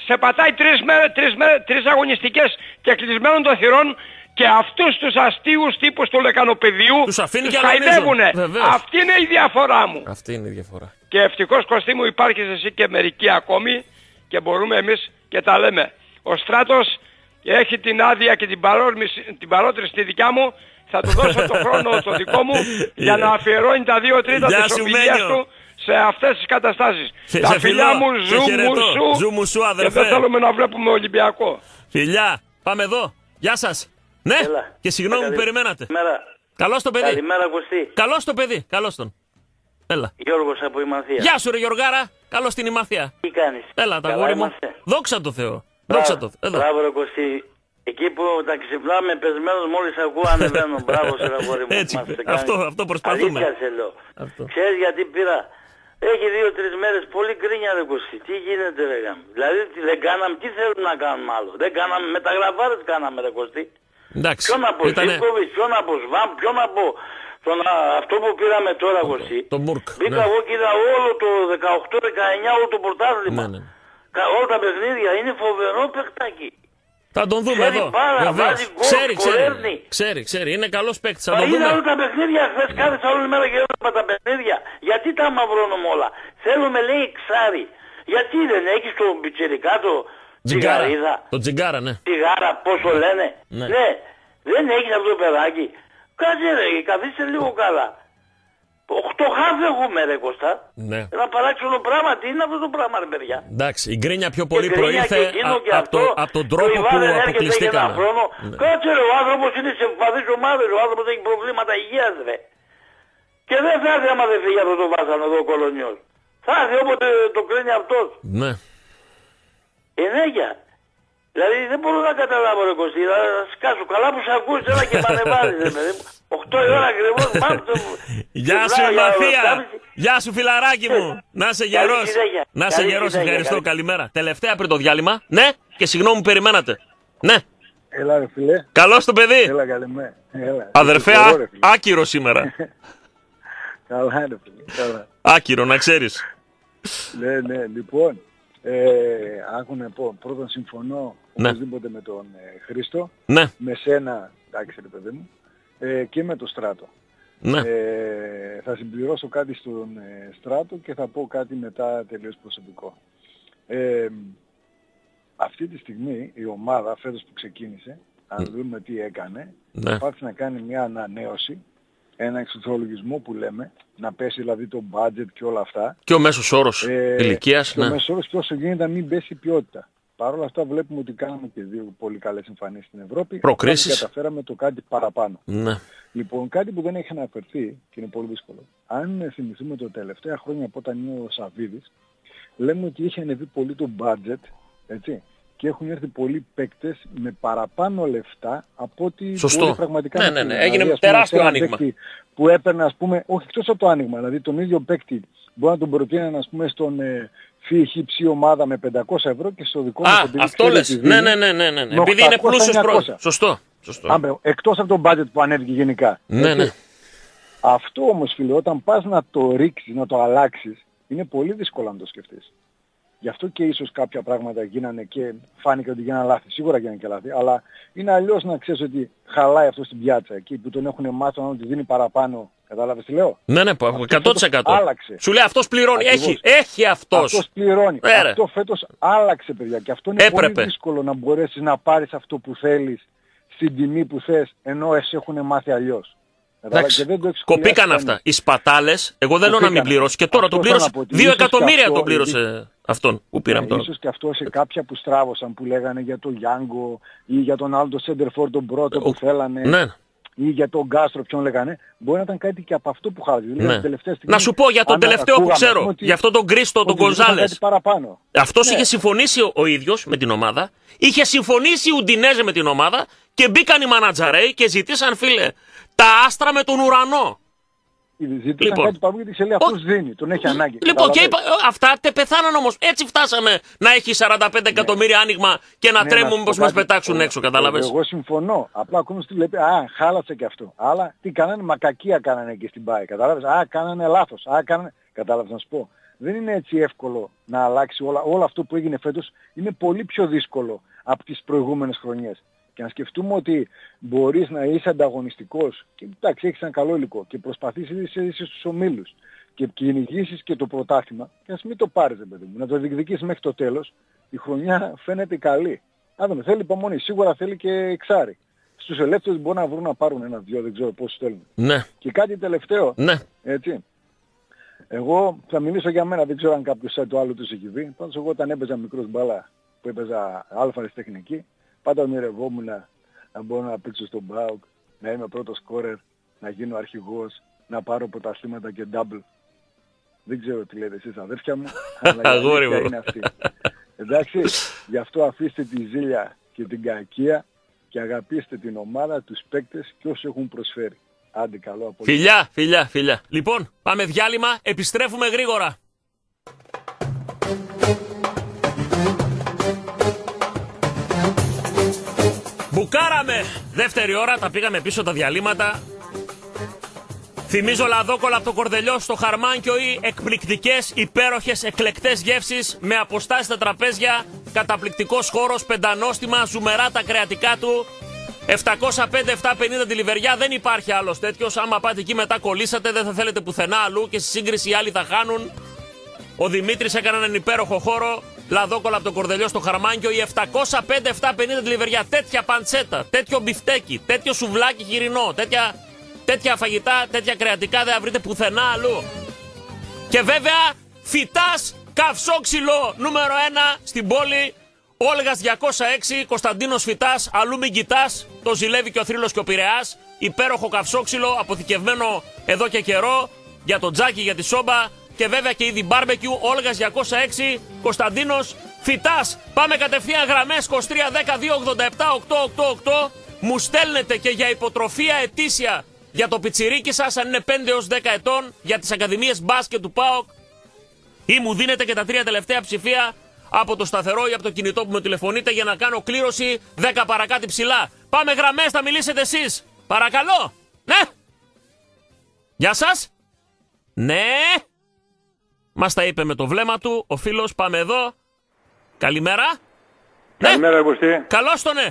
I: σε πατάει τρεις, μέρες, τρεις, μέρες, τρεις αγωνιστικές και κλεισμένων των θυρών και αυτούς τους αστείους τύπους του λεκανοπεδίου
A: Τους αφήνει και
I: χαϊδεύουνε.
A: αγωνίζουν. Βεβαίως.
I: Αυτή είναι η διαφορά μου.
A: Αυτή είναι η διαφορά.
I: Και ευτυχώς Κωστή μου υπάρχεις εσύ και μερικοί ακόμη και μπορούμε εμείς και τα λέμε. Ο στράτος και έχει την άδεια και την, παρόρμηση- την παρότριση τη δικιά μου, θα του δώσω το χρόνο το δικό μου για να αφιερώνει τα δύο τρίτα
A: Γεια
I: της
A: σου,
I: ομιλίας
A: Μένιο.
I: του σε αυτές τις καταστάσεις.
A: Σε-
I: τα
A: σε
I: φιλιά
A: φιλώ.
I: μου,
A: Σε
I: ζου μου,
A: χαιρετώ.
I: σου,
A: Ζου μου, σου,
I: και
A: αδερφέ.
I: δεν θέλουμε να βλέπουμε Ολυμπιακό.
A: Φιλιά, πάμε εδώ. Γεια σας. Ναι,
J: Έλα.
A: και συγγνώμη που
J: Καλη-
A: περιμένατε.
J: Καλημέρα.
A: Καλώς το παιδί.
J: Καλημέρα Κωστή.
A: Καλώς το παιδί. Καλώς τον. Έλα.
J: Γιώργος από Ημαθία.
A: Γεια σου ρε Γιωργάρα. Καλώς την ημάθεια.
J: Τι κάνεις;
A: Έλα τα
J: Καλά
A: γόρι μου.
J: είμαστε.
A: Δόξα τω Θεώ. Δόξα τω Θεώ. Εδώ.
J: Μπράβο ρε Κωστή. Εκεί που τα ξυπνάμε πεσμένος μόλις ακούω ανεβαίνω. Μπράβο σε αγόρι μου.
A: Έτσι,
J: Μας σε
A: αυτό-
J: κάνει.
A: αυτό προσπαθούμε.
J: Αλήθεια σε λέω.
A: Αυτό.
J: Ξέρεις γιατί πήρα; Έχει δύο-τρεις μέρες πολύ γκρίνια ρε Κωστή. Τι γίνεται ρε γάμ. Δηλαδή τι δεν κάναμε, τι θέλουν να κάνουμε άλλο. Δεν κάναμε, μεταγραφάρες κάναμε ρε Κωστή.
A: Εντάξει.
J: Ποιον από
A: Ήτανε
J: Ζήπκοβιτς, ποιον από Σβάμπ, ποιον από τον, α, αυτό που πήραμε τώρα Κωστή.
A: το Μουρκ.
J: Μπήκα
A: ναι.
J: εγώ και είδα όλο το 18-19 όλο το πρωτάθλημα.
A: Ναι, ναι.
J: Κα- Όλα τα παιχνίδια είναι φοβερό παιχτάκι.
A: Θα τον δούμε
J: Ξέρει
A: εδώ.
J: πάρα,
A: Βεβαίως.
J: βάζει γκολ,
A: Ξέρει, ξέρει.
J: σκορέρνει.
A: Ξέρει, ξέρει. Είναι καλός παίκτης. Θα
J: Μα
A: τον
J: είδα όλα
A: δούμε.
J: τα παιχνίδια χθες κάθεσα όλη μέρα και έβλεπα τα παιχνίδια. Γιατί τα μαυρώνουμε όλα. Θέλουμε λέει ξάρι. Γιατί δεν έχεις το πιτσιρικά το
A: Τζιγκάρα.
J: τσιγαρίδα.
A: Το τζιγκάρα, ναι.
J: Τσιγάρα, πόσο λένε.
A: Ναι.
J: Ναι. Δεν έχεις αυτό το παιδάκι. Κάτσε ρε, καθίστε λίγο καλά. Οχτώ χάφ έχουμε ρε Κώστα.
A: Ναι.
J: Ένα παράξενο πράγμα. Τι είναι αυτό το πράγμα ρε παιδιά;
A: Εντάξει, η γκρίνια πιο πολύ
J: Και γκρίνια
A: προήλθε
J: και εκείνο και
A: από το,
J: αυτό.
A: απ' τον
J: Και ο
A: τρόπο που
J: Ιβάν έρχεται για ένα
A: αποκλειστήκαμε.
J: χρόνο.
A: Ναι.
J: Κάτσε ρε, ο άνθρωπος είναι σε ευπαθείς ομάδες. Ο άνθρωπος έχει προβλήματα υγείας ρε. Και δεν θα έρθει άμα δεν φύγει αυτό το βάσανο εδώ ο κολονιός. Θα έρθει όποτε το κρίνει αυτός.
A: Ναι.
J: Ενέγια. Δηλαδή δεν μπορώ να καταλάβω ρε Κωστή. Θα σκάσω. Καλά που σε ακούεις έλα και μ' ανεβάζεις ρε παιδί μου. 8 η ώρα ακριβώς. μάμ, το...
A: Γεια σου
J: Ξυπνάω για
A: Μαθία.
J: 8.30.
A: Γεια σου φιλαράκι μου. Να είσαι
J: Καλή
A: γερός.
J: συνέχεια.
A: Να είσαι
J: Καλή
A: γερός.
J: συνέχεια.
A: Ευχαριστώ.
J: Καλή-
A: Καλημέρα. Τελευταία πριν το διάλειμμα. Ναι. Και συγγνώμη που περιμένατε. Ναι.
K: Έλα ρε φίλε.
A: Καλώς το παιδί.
K: Έλα καλημέρα. Έλα.
A: Αδερφέ,
K: Ευχαριστώ,
A: α-
K: ρε, φίλε.
A: άκυρο σήμερα.
K: Καλά ρε φίλε. Καλά.
A: Άκυρο, να ξέρεις.
K: Ναι, ναι, λοιπόν. Ε, άκου να πω, πρώτον συμφωνώ
A: Ναι.
K: οπωσδήποτε με τον ε, Χρήστο,
A: Ναι,
K: με σένα, εντάξει ρε παιδί μου, ε, και με τον Στράτο.
A: ναι.
K: Ε, θα συμπληρώσω κάτι στον ε, Στράτο και θα πω κάτι μετά τελείως προσωπικό. Ε, αυτή τη στιγμή η ομάδα φέτος που ξεκίνησε, αν δούμε τι έκανε,
A: Ναι.
K: προσπάθησε να κάνει μια ανανέωση, ένα εξωθρολογισμό που λέμε, να πέσει δηλαδή το budget και όλα αυτά.
A: Και ο μέσος όρος
K: Ε,
A: ηλικίας.
K: Και ο
A: Ναι.
K: μέσος όρος και όσο γίνεται να μην πέσει η ποιότητα. Παρ' όλα αυτά βλέπουμε ότι κάναμε και δύο πολύ καλές εμφανίσεις στην Ευρώπη.
A: Προκρίσεις.
K: Απλά δεν καταφέραμε το κάτι παραπάνω.
A: Ναι.
K: Λοιπόν, κάτι που δεν έχει αναφερθεί και είναι πολύ δύσκολο. Αν θυμηθούμε το τελευταία χρόνια από όταν είναι ο Σαββίδης, λέμε ότι είχε ανεβεί πολύ το budget, έτσι, και έχουν έρθει πολλοί παίκτες με παραπάνω λεφτά από ό,τι
A: Σωστό.
K: μπορεί πραγματικά
A: Ναι,
K: να
A: ναι, ναι.
K: φύγουν.
A: Έγινε
K: ας πούμε,
A: τεράστιο
K: σε έναν
A: άνοιγμα.
K: παίκτη Που έπαιρνε, ας πούμε, όχι εκτός από το άνοιγμα, δηλαδή τον ίδιο παίκτη μπορεί να τον προτείνει, ας πούμε, στον ε, φύχη ψή ομάδα με 500 ευρώ και στο δικό μου
A: Α,
K: επειδή
A: αυτό
K: ξέρει
A: λες.
K: ότι
A: Ναι,
K: δίνει
A: ναι, ναι, ναι, ναι.
K: με
A: Επειδή είναι
K: 800,
A: πλούσιος
K: 900.
A: πρόεδρος. Σωστό. Σωστό.
K: Άμπε, εκτός από το budget που ανέβηκε γενικά.
A: Ναι,
K: Έτσι.
A: ναι.
K: Αυτό όμως φίλε, όταν πας να το ρίξεις, να το αλλάξεις, είναι πολύ δύσκολο να το σκεφτείς. Γι' αυτό και ίσως κάποια πράγματα γίνανε και φάνηκε ότι γίνανε λάθη. Σίγουρα γίνανε και λάθη. Αλλά είναι αλλιώς να ξέρεις ότι χαλάει αυτό στην πιάτσα. Εκεί που τον έχουν μάθει ότι δίνει παραπάνω. Κατάλαβες τι λέω;
A: Ναι, ναι, που- 100%.
K: άλλαξε.
A: Σου λέει αυτός πληρώνει.
K: Ακριβώς.
A: Έχει, έχει αυτός.
K: Αυτός πληρώνει.
A: Ε, ρε.
K: αυτό φέτος άλλαξε παιδιά. Και αυτό είναι
A: Έπρεπε.
K: πολύ δύσκολο να μπορέσεις να πάρεις αυτό που θέλεις στην τιμή που θες ενώ εσύ έχουν μάθει αλλιώς. Κατάλαβες,
A: Εντάξει,
K: και δεν το έχεις
A: κοπήκαν
K: σχολιάσει
A: αυτά.
K: κανείς.
A: Οι σπατάλες, εγώ δεν λέω να μην
K: Κοπήκανε.
A: πληρώσει. Και τώρα
K: Αυτό
A: τον
K: θέλω
A: πλήρωσε.
K: να πω ότι
A: Δύο
K: ίσως και
A: εκατομμύρια
K: αυτό
A: τον πλήρωσε αυτόν που πήραμε
K: Ναι,
A: τώρα.
K: Ίσως και αυτό σε κάποια που στράβωσαν που λέγανε για τον Γιάνγκο ή για τον άλλο τον Σέντερφορ τον πρώτο που θέλανε
A: Ναι.
K: ή για τον Γκάστρο ποιον λέγανε μπορεί να ήταν κάτι και από αυτό που χάρηκε. Δηλαδή,
A: Ναι.
K: την τελευταία στιγμή,
A: Να σου πω για τον
K: αν
A: τελευταίο που
K: ακούγαμε, ας
A: ξέρω.
K: πούμε, ότι-
A: Για αυτόν τον Κρίστο, τον
K: ότι ζητούσαν
A: Γκονζάλες.
K: κάτι παραπάνω.
A: Αυτός
K: Ναι.
A: είχε συμφωνήσει ο, ο ίδιος με την ομάδα. Είχε συμφωνήσει η Ουντινέζε με την ομάδα και μπήκαν οι μανατζαρέοι και ζητήσαν φίλε τα άστρα με τον ουρανό.
K: Ζητούσαν
A: Λοιπόν.
K: κάτι παραπάνω γιατί σε λέει αυτός δίνει, τον έχει ανάγκη.
A: Λοιπόν, και
K: Καταλαβαίνεις.
A: είπα, ε, αυτά τε πεθάναν όμως. Έτσι φτάσαμε να έχει 45 εκατομμύρια άνοιγμα και να
K: Ναι,
A: τρέμουμε
K: σου
A: μήπως
K: πω
A: μας
K: κάτι.
A: πετάξουν
K: Ε,
A: έξω,
K: ε,
A: κατάλαβες.
K: Εγώ συμφωνώ. Απλά ακούμε στη λέει, α, χάλασε και αυτό. Αλλά τι κάνανε, μακακία κάνανε εκεί στην ΠΑΕ. Κατάλαβες; Α, κάνανε λάθος. Α, κάνανε... Κατάλαβες να σου πω; Δεν είναι έτσι εύκολο να αλλάξει όλα. Όλο αυτό που έγινε φέτος είναι πολύ πιο δύσκολο από τις προηγούμενες χρονιές. Και να σκεφτούμε ότι μπορείς να είσαι ανταγωνιστικός και εντάξει έχεις ένα καλό υλικό και προσπαθείς να είσαι, είσαι στους ομίλους και κυνηγήσεις και το πρωτάθλημα και ας μην το πάρεις ρε παιδί μου, να το διεκδικήσεις μέχρι το τέλος η χρονιά φαίνεται καλή. Να δούμε, θέλει υπομονή. Σίγουρα θέλει και εξάρι. Στους ελεύθερους μπορεί να βρουν να πάρουν ένα-δυο, δεν ξέρω πώς θέλουν.
A: Ναι.
K: Και κάτι τελευταίο,
A: Ναι.
K: έτσι. Εγώ θα μιλήσω για μένα, δεν ξέρω αν κάποιος σαν το άλλο τους έχει δει. Πάντως εγώ όταν έπαιζα μικρός μπάλα που έπαιζα αλφα τεχνική, πάντα ονειρευόμουν να μπορώ να παίξω στον ΠΑΟΚ, να είμαι πρώτος σκόρερ, να γίνω αρχηγός, να πάρω πρωταθλήματα και double. Δεν ξέρω τι λέτε εσείς αδέρφια μου, αλλά η
A: Αγόρι
K: αλήθεια
A: μου.
K: είναι αυτή. Εντάξει, γι' αυτό αφήστε τη ζήλια και την κακία και αγαπήστε την ομάδα, τους παίκτες και όσοι έχουν προσφέρει. Άντε καλό απόγευμα.
A: Φιλιά, φιλιά, φιλιά. Λοιπόν, πάμε διάλειμμα, επιστρέφουμε γρήγορα. Μπουκάραμε! Δεύτερη ώρα, τα πήγαμε πίσω τα διαλύματα. Θυμίζω λαδόκολα από το κορδελιό στο χαρμάνκιο ή εκπληκτικές, υπέροχες, εκλεκτές γεύσεις με αποστάσεις στα τραπέζια, καταπληκτικός χώρος, πεντανόστιμα, ζουμερά τα κρεατικά του. 705-750 τη λιβεριά, δεν υπάρχει άλλος τέτοιος. Άμα πάτε εκεί μετά κολλήσατε, δεν θα θέλετε πουθενά αλλού και στη σύγκριση οι άλλοι θα χάνουν. Ο Δημήτρης έκανε έναν υπέροχο χώρο. Λαδόκολα από το κορδελιό στο χαρμάνκιο. Η 705-750 τη λιβεριά. Τέτοια παντσέτα, τέτοιο μπιφτέκι, τέτοιο σουβλάκι χοιρινό, τέτοια, τέτοια φαγητά, τέτοια κρεατικά δεν θα βρείτε πουθενά αλλού. Και βέβαια, φυτάς καυσόξυλο νούμερο 1 στην πόλη. Όλγας 206, Κωνσταντίνος Φυτάς, αλλού μην κοιτάς, το ζηλεύει και ο Θρύλος και ο Πειραιάς. Υπέροχο καυσόξυλο, αποθηκευμένο εδώ και καιρό, για το τζάκι, για τη σόμπα και βέβαια και είδη μπάρμπεκιου, Όλγας 206, Κωνσταντίνος Φυτάς. Πάμε κατευθείαν γραμμές 23 10 2 87 888. Μου στέλνετε και για υποτροφία ετήσια για το πιτσιρίκι σας, αν είναι 5 έως 10 ετών, για τις ακαδημίες μπάσκετ του ΠΑΟΚ, ή μου δίνετε και τα τρία τελευταία ψηφία από το σταθερό ή από το κινητό που με τηλεφωνείτε για να κάνω κλήρωση 10 παρακάτω ψηλά. Πάμε γραμμές, θα μιλήσετε εσείς. Παρακαλώ. Ναι. Γεια σας. Ναι. Μας τα είπε με το βλέμμα του ο φίλος. Πάμε εδώ. Καλημέρα.
L: Καλημέρα, Κωστή.
A: Καλώς τον, ναι.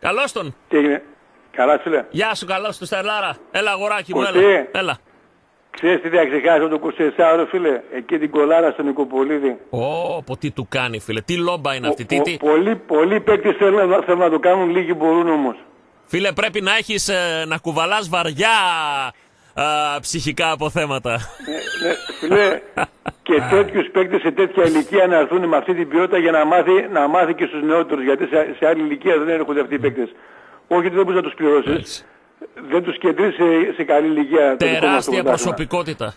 A: Καλώς τον.
L: Τι έγινε. Καλά, φίλε.
A: Γεια σου, καλώς του Στερλάρα. Έλα, αγοράκι μου,
L: Κωστή.
A: έλα. έλα.
L: Ξέρεις τι θα ξεχάσω το 24ωρο, φίλε; Εκεί την κολάρα στον Νικοπολίδη.
A: Ω, πω τι του κάνει, φίλε. Τι λόμπα είναι αυτή. Τι, τι.
L: Πολλοί, πολλοί παίκτες θέλουν, να- θέλουν να το κάνουν, λίγοι μπορούν όμως.
A: Φίλε, πρέπει να έχεις ε, να κουβαλάς βαριά α, ψυχικά αποθέματα.
L: Ναι, φίλε, και τέτοιους παίκτες σε τέτοια ηλικία να έρθουν με αυτή την ποιότητα για να μάθει, να μάθει και στους νεότερους. Γιατί σε, σε άλλη ηλικία δεν έρχονται αυτοί οι παίκτες. Όχι ότι δεν μπορείς να τους πληρώσεις. Δεν τους κεντρείς σε, σε καλή ηλικία. το δικό μας το
A: Τεράστια
L: πρωτάθλημα.
A: προσωπικότητα.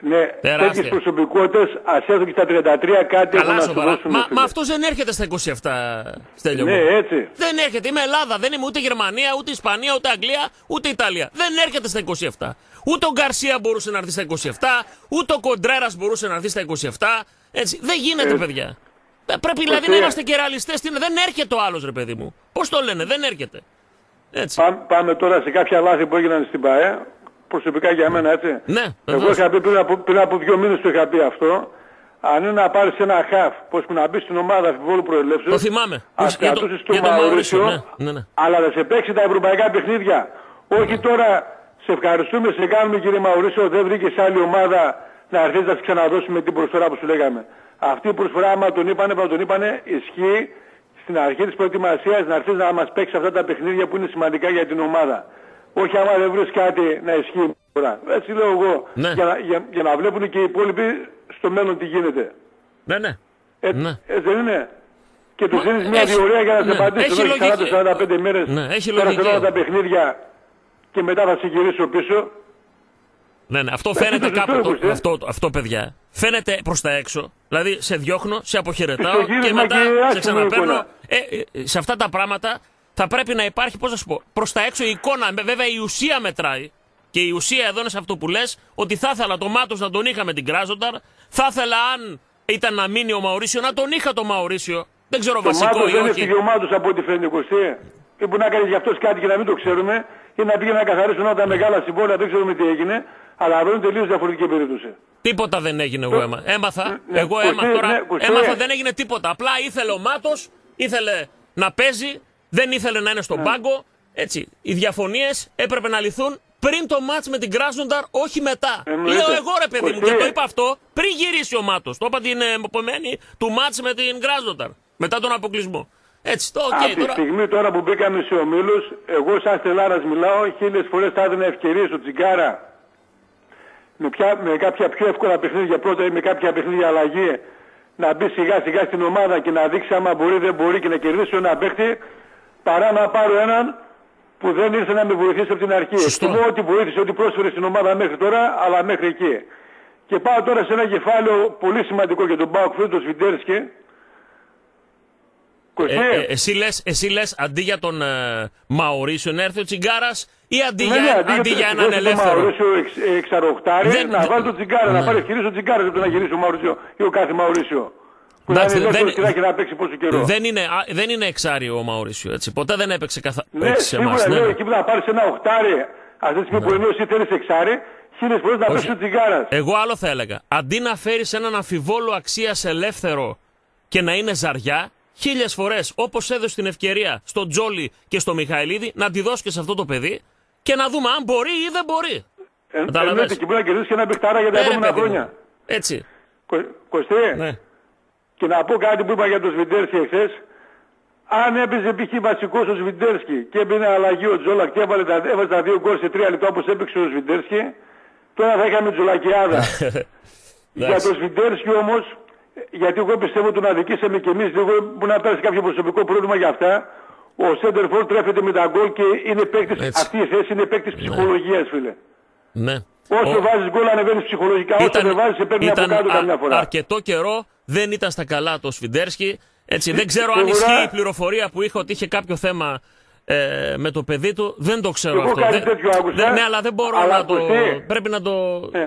L: Ναι,
A: Τεράστια.
L: τέτοιες προσωπικότητες ας έρθουν και στα 33 κάτι έχουν
A: Καλά
L: να σου
A: σοβαρά.
L: δώσουν.
A: Μα,
L: φίλε.
A: μα αυτός δεν έρχεται στα 27, Στέλιο
L: Ναι,
A: μου.
L: έτσι.
A: Δεν έρχεται. Είμαι Ελλάδα. Δεν είμαι ούτε Γερμανία, ούτε Ισπανία, ούτε Αγγλία, ούτε Ιταλία. Δεν έρχεται στα 27. Ούτε ο Γκαρσία μπορούσε να έρθει στα 27, ούτε ο Κοντρέρας μπορούσε να έρθει στα 27. Έτσι. Δεν γίνεται,
L: Ε,
A: παιδιά. Ε, Πρέπει δηλαδή να
L: Κωστή.
A: είμαστε και ρεαλιστές. Δεν έρχεται ο άλλος, ρε παιδί μου. Πώς το λένε, δεν έρχεται. Έτσι.
L: Πάμε, πάμε τώρα σε κάποια λάθη που έγιναν στην ΠαΕ. Προσωπικά για μένα έτσι.
A: Ναι,
L: Εγώ
A: βεβαίως.
L: είχα πει πριν από, πριν από δύο μήνες το είχα πει αυτό. Αν είναι να πάρεις ένα χαφ, πως που να μπεις στην ομάδα αμφιβόλου προελεύσεως,
A: Το θυμάμαι.
L: ας
A: Για το-
L: κρατούσες το
A: για το Μαουρίσιο,
L: Μαουρίσιο,
A: ναι, ναι, ναι.
L: αλλά να σε παίξει τα ευρωπαϊκά παιχνίδια. Όχι τώρα, σε ευχαριστούμε, σε κάνουμε κύριε Μαουρίσιο, δεν βρήκες άλλη ομάδα να έρθεις να σε ξαναδώσουμε την προσφορά που σου λέγαμε. Αυτή η προσφορά, άμα τον είπανε, άμα τον είπανε, ισχύει στην αρχή της προετοιμασίας να έρθεις να μας παίξεις αυτά τα παιχνίδια που είναι σημαντικά για την ομάδα. Όχι άμα δεν βρεις κάτι να ισχύει. τώρα. Έτσι λέω εγώ,
A: Ναι.
L: για, να, για, για να βλέπουν και οι υπόλοιποι στο μέλλον τι γίνεται.
A: Ναι, ναι.
L: Ε,
A: Ναι.
L: ε, δεν είναι. Και τους δίνεις μια
A: έχει-
L: διορία για να
A: ναι,
L: σε απαντήσει
A: έχει
L: μέχρι
A: λογική.
L: 40-45 μέρες.
A: Ναι, έχει
L: πέρασε
A: λογική.
L: όλα τα παιχνίδια και μετά θα σε γυρίσω πίσω.
A: Ναι, ναι. Αυτό
L: Ε,
A: φαίνεται
L: το
A: κάπου.
L: ζητώ,
A: Το,
L: ε.
A: αυτό, αυτό, παιδιά. Φαίνεται προς τα έξω. Δηλαδή, σε διώχνω, σε αποχαιρετάω
L: Στο
A: και
L: γύρισμα
A: μετά
L: και
A: σε
L: άσχημη
A: ξαναπαίρνω.
L: εικόνα.
A: Ε, ε, σε αυτά τα πράγματα θα πρέπει να υπάρχει, πώς να σου πω, προς τα έξω η εικόνα. Ε, Βέβαια, η ουσία μετράει. Και η ουσία εδώ είναι σε αυτό που λες, ότι θα ήθελα το Μάτος να τον είχα με την Κράζονταρ. Θα ήθελα, αν ήταν να μείνει ο Μαουρίσιο, να τον είχα το Μαουρίσιο. Δεν ξέρω
L: Το
A: βασικό
L: Μάτος
A: ή
L: δεν είναι
A: όχι.
L: φυγιωμάτος από ό,τι φαίνεται Κωστή. Ή που να κάνεις για αυτός κάτι και να μην το ξέρουμε ή να πήγε να καθαρίσουν όλα τα μεγάλα συμβόλαια, δεν ξέρουμε τι έγινε. Αλλά εδώ είναι τελείως διαφορετική περίπτωση.
A: Τίποτα δεν έγινε εγώ έμα. Έμαθα.
L: ναι,
A: εγώ
L: Κωστή,
A: έμαθα τώρα.
L: ναι, Κωστή.
A: έμαθα δεν έγινε τίποτα. Απλά ήθελε ο Μάτος, ήθελε να παίζει, δεν ήθελε να είναι στον πάγκο. Έτσι. Οι διαφωνίες έπρεπε να λυθούν πριν το ματς με την Κράσνονταρ, όχι μετά.
L: Εννοείται.
A: Λέω εγώ ρε παιδί μου
L: Κωστή.
A: και το είπα αυτό πριν γυρίσει ο Μάτος. Το είπα την ε, επομένη του ματς με την Κράσνονταρ. Μετά τον αποκλεισμό. Έτσι, το οκ.
L: Από τη
A: τώρα.
L: στιγμή τώρα που μπήκαμε σε ομίλους, εγώ σαν Στελάρας μιλάω, χίλιες φορές θα έδινα ευκαιρίες στο Τσιγγάρα με, πια- με κάποια πιο εύκολα παιχνίδια πρώτα ή με κάποια παιχνίδια αλλαγή να μπει σιγά σιγά στην ομάδα και να δείξει άμα μπορεί δεν μπορεί και να κερδίσει ένα παίχτη παρά να πάρω έναν που δεν ήρθε να με βοηθήσει από την αρχή. Εκτιμώ ότι βοήθησε, ότι πρόσφερε στην ομάδα μέχρι τώρα, αλλά μέχρι εκεί. Και πάω τώρα σε ένα κεφάλαιο πολύ σημαντικό για τον Μπάουκ φίλο, τον Σβιντέρσκι.
A: Ε, ε, εσύ, λες, εσύ λες αντί για τον ε, Μαουρίσιο να έρθει ο Τσιγκάρας ή αντί,
L: Ναι,
A: για,
L: ναι,
A: αντί
L: για
A: για
L: το-
A: έναν
L: δώσε το
A: ελεύθερο;
L: Μαουρίσιο εξ, εξαροχτάρι,
A: Δεν-
L: να
A: δεν-
L: βάλει τον Τσιγκάρα, να
A: Ναι.
L: πάρει ευκαιρίες ο Τσιγκάρα, δεν το να γυρίσει ο Μαουρίσιο ή ο κάθε Μαουρίσιο. Που να
A: Εντάξει,
L: είναι
A: δεν-
L: ελεύθερος και να έχει να παίξει πόσο καιρό.
A: Δεν είναι, α, δεν είναι εξάριο ο Μαουρίσιο, έτσι. Ποτέ δεν έπαιξε καθα...
L: Ναι,
A: έτσι σε εμάς,
L: σίγουρα
A: ναι,
L: λέω
A: ναι.
L: εκεί που θα πάρεις ένα οχτάρι, αυτή τη στιγμή που ενώ εσύ θέλεις εξάρι, χίλιες φορές να
A: Όχι.
L: παίξει ο Τσιγκάρας.
A: Εγώ άλλο θα έλεγα. Αντί να φέρεις έναν αμφιβόλο αξίας ελεύθερο και να είναι ζαριά, χίλιες φορές όπως έδωσε την ευκαιρία στο Τζόλι και στο Μιχαηλίδη να τη δώσεις και σε αυτό το παιδί και να δούμε αν μπορεί ή δεν μπορεί.
L: Ε,
A: Καταλαβες.
L: Εννοείται και μπορεί να κερδίσει και ένα παιχτάρα για τα
A: Ναι, ρε,
L: επόμενα
A: παιδί μου.
L: χρόνια.
A: Έτσι.
L: Κο- Κωστή,
A: Ναι.
L: Και να πω κάτι που είπα για τον Σβιντέρσκι εχθές. Αν έπαιζε π.χ. βασικός ο Σβιντέρσκι και έμπαινε αλλαγή ο Τζόλακ και έβαλε τα, έβαλε τα δύο γκολ σε τρία λεπτά όπως έπαιξε ο Σβιντέρσκι, τώρα θα είχαμε Τζολακιάδα. για τον Σβιντέρσκι όμως, γιατί εγώ πιστεύω τον αδικήσαμε και εμείς λίγο που να πέρασε κάποιο προσωπικό πρόβλημα για αυτά, ο Σέντερφορ τρέφεται με τα γκολ και είναι παίκτης,
A: Έτσι.
L: αυτή η θέση είναι παίκτης ψυχολογίας φίλε.
A: Ναι.
L: Όσο
A: Ο-
L: βάζεις γκολ ανεβαίνεις ψυχολογικά, όσο δεν βάζεις σε παίρνει από
A: ήταν
L: κάτω
A: α-
L: καμιά φορά.
A: αρκετό καιρό, δεν ήταν στα καλά το Σφιντέρσκι. Έτσι, δεν ξέρω αν
L: Σίγουρα.
A: ισχύει η πληροφορία που είχε ότι είχε κάποιο θέμα ε, με το παιδί του. Δεν το ξέρω
L: Εγώ
A: αυτό.
L: κάτι
A: Δεν-
L: τέτοιο άκουσα.
A: δεν- ναι, αλλά δεν μπορώ
L: Αλλά
A: να το.
L: ακουστεί.
A: Πρέπει να το.
L: Ε.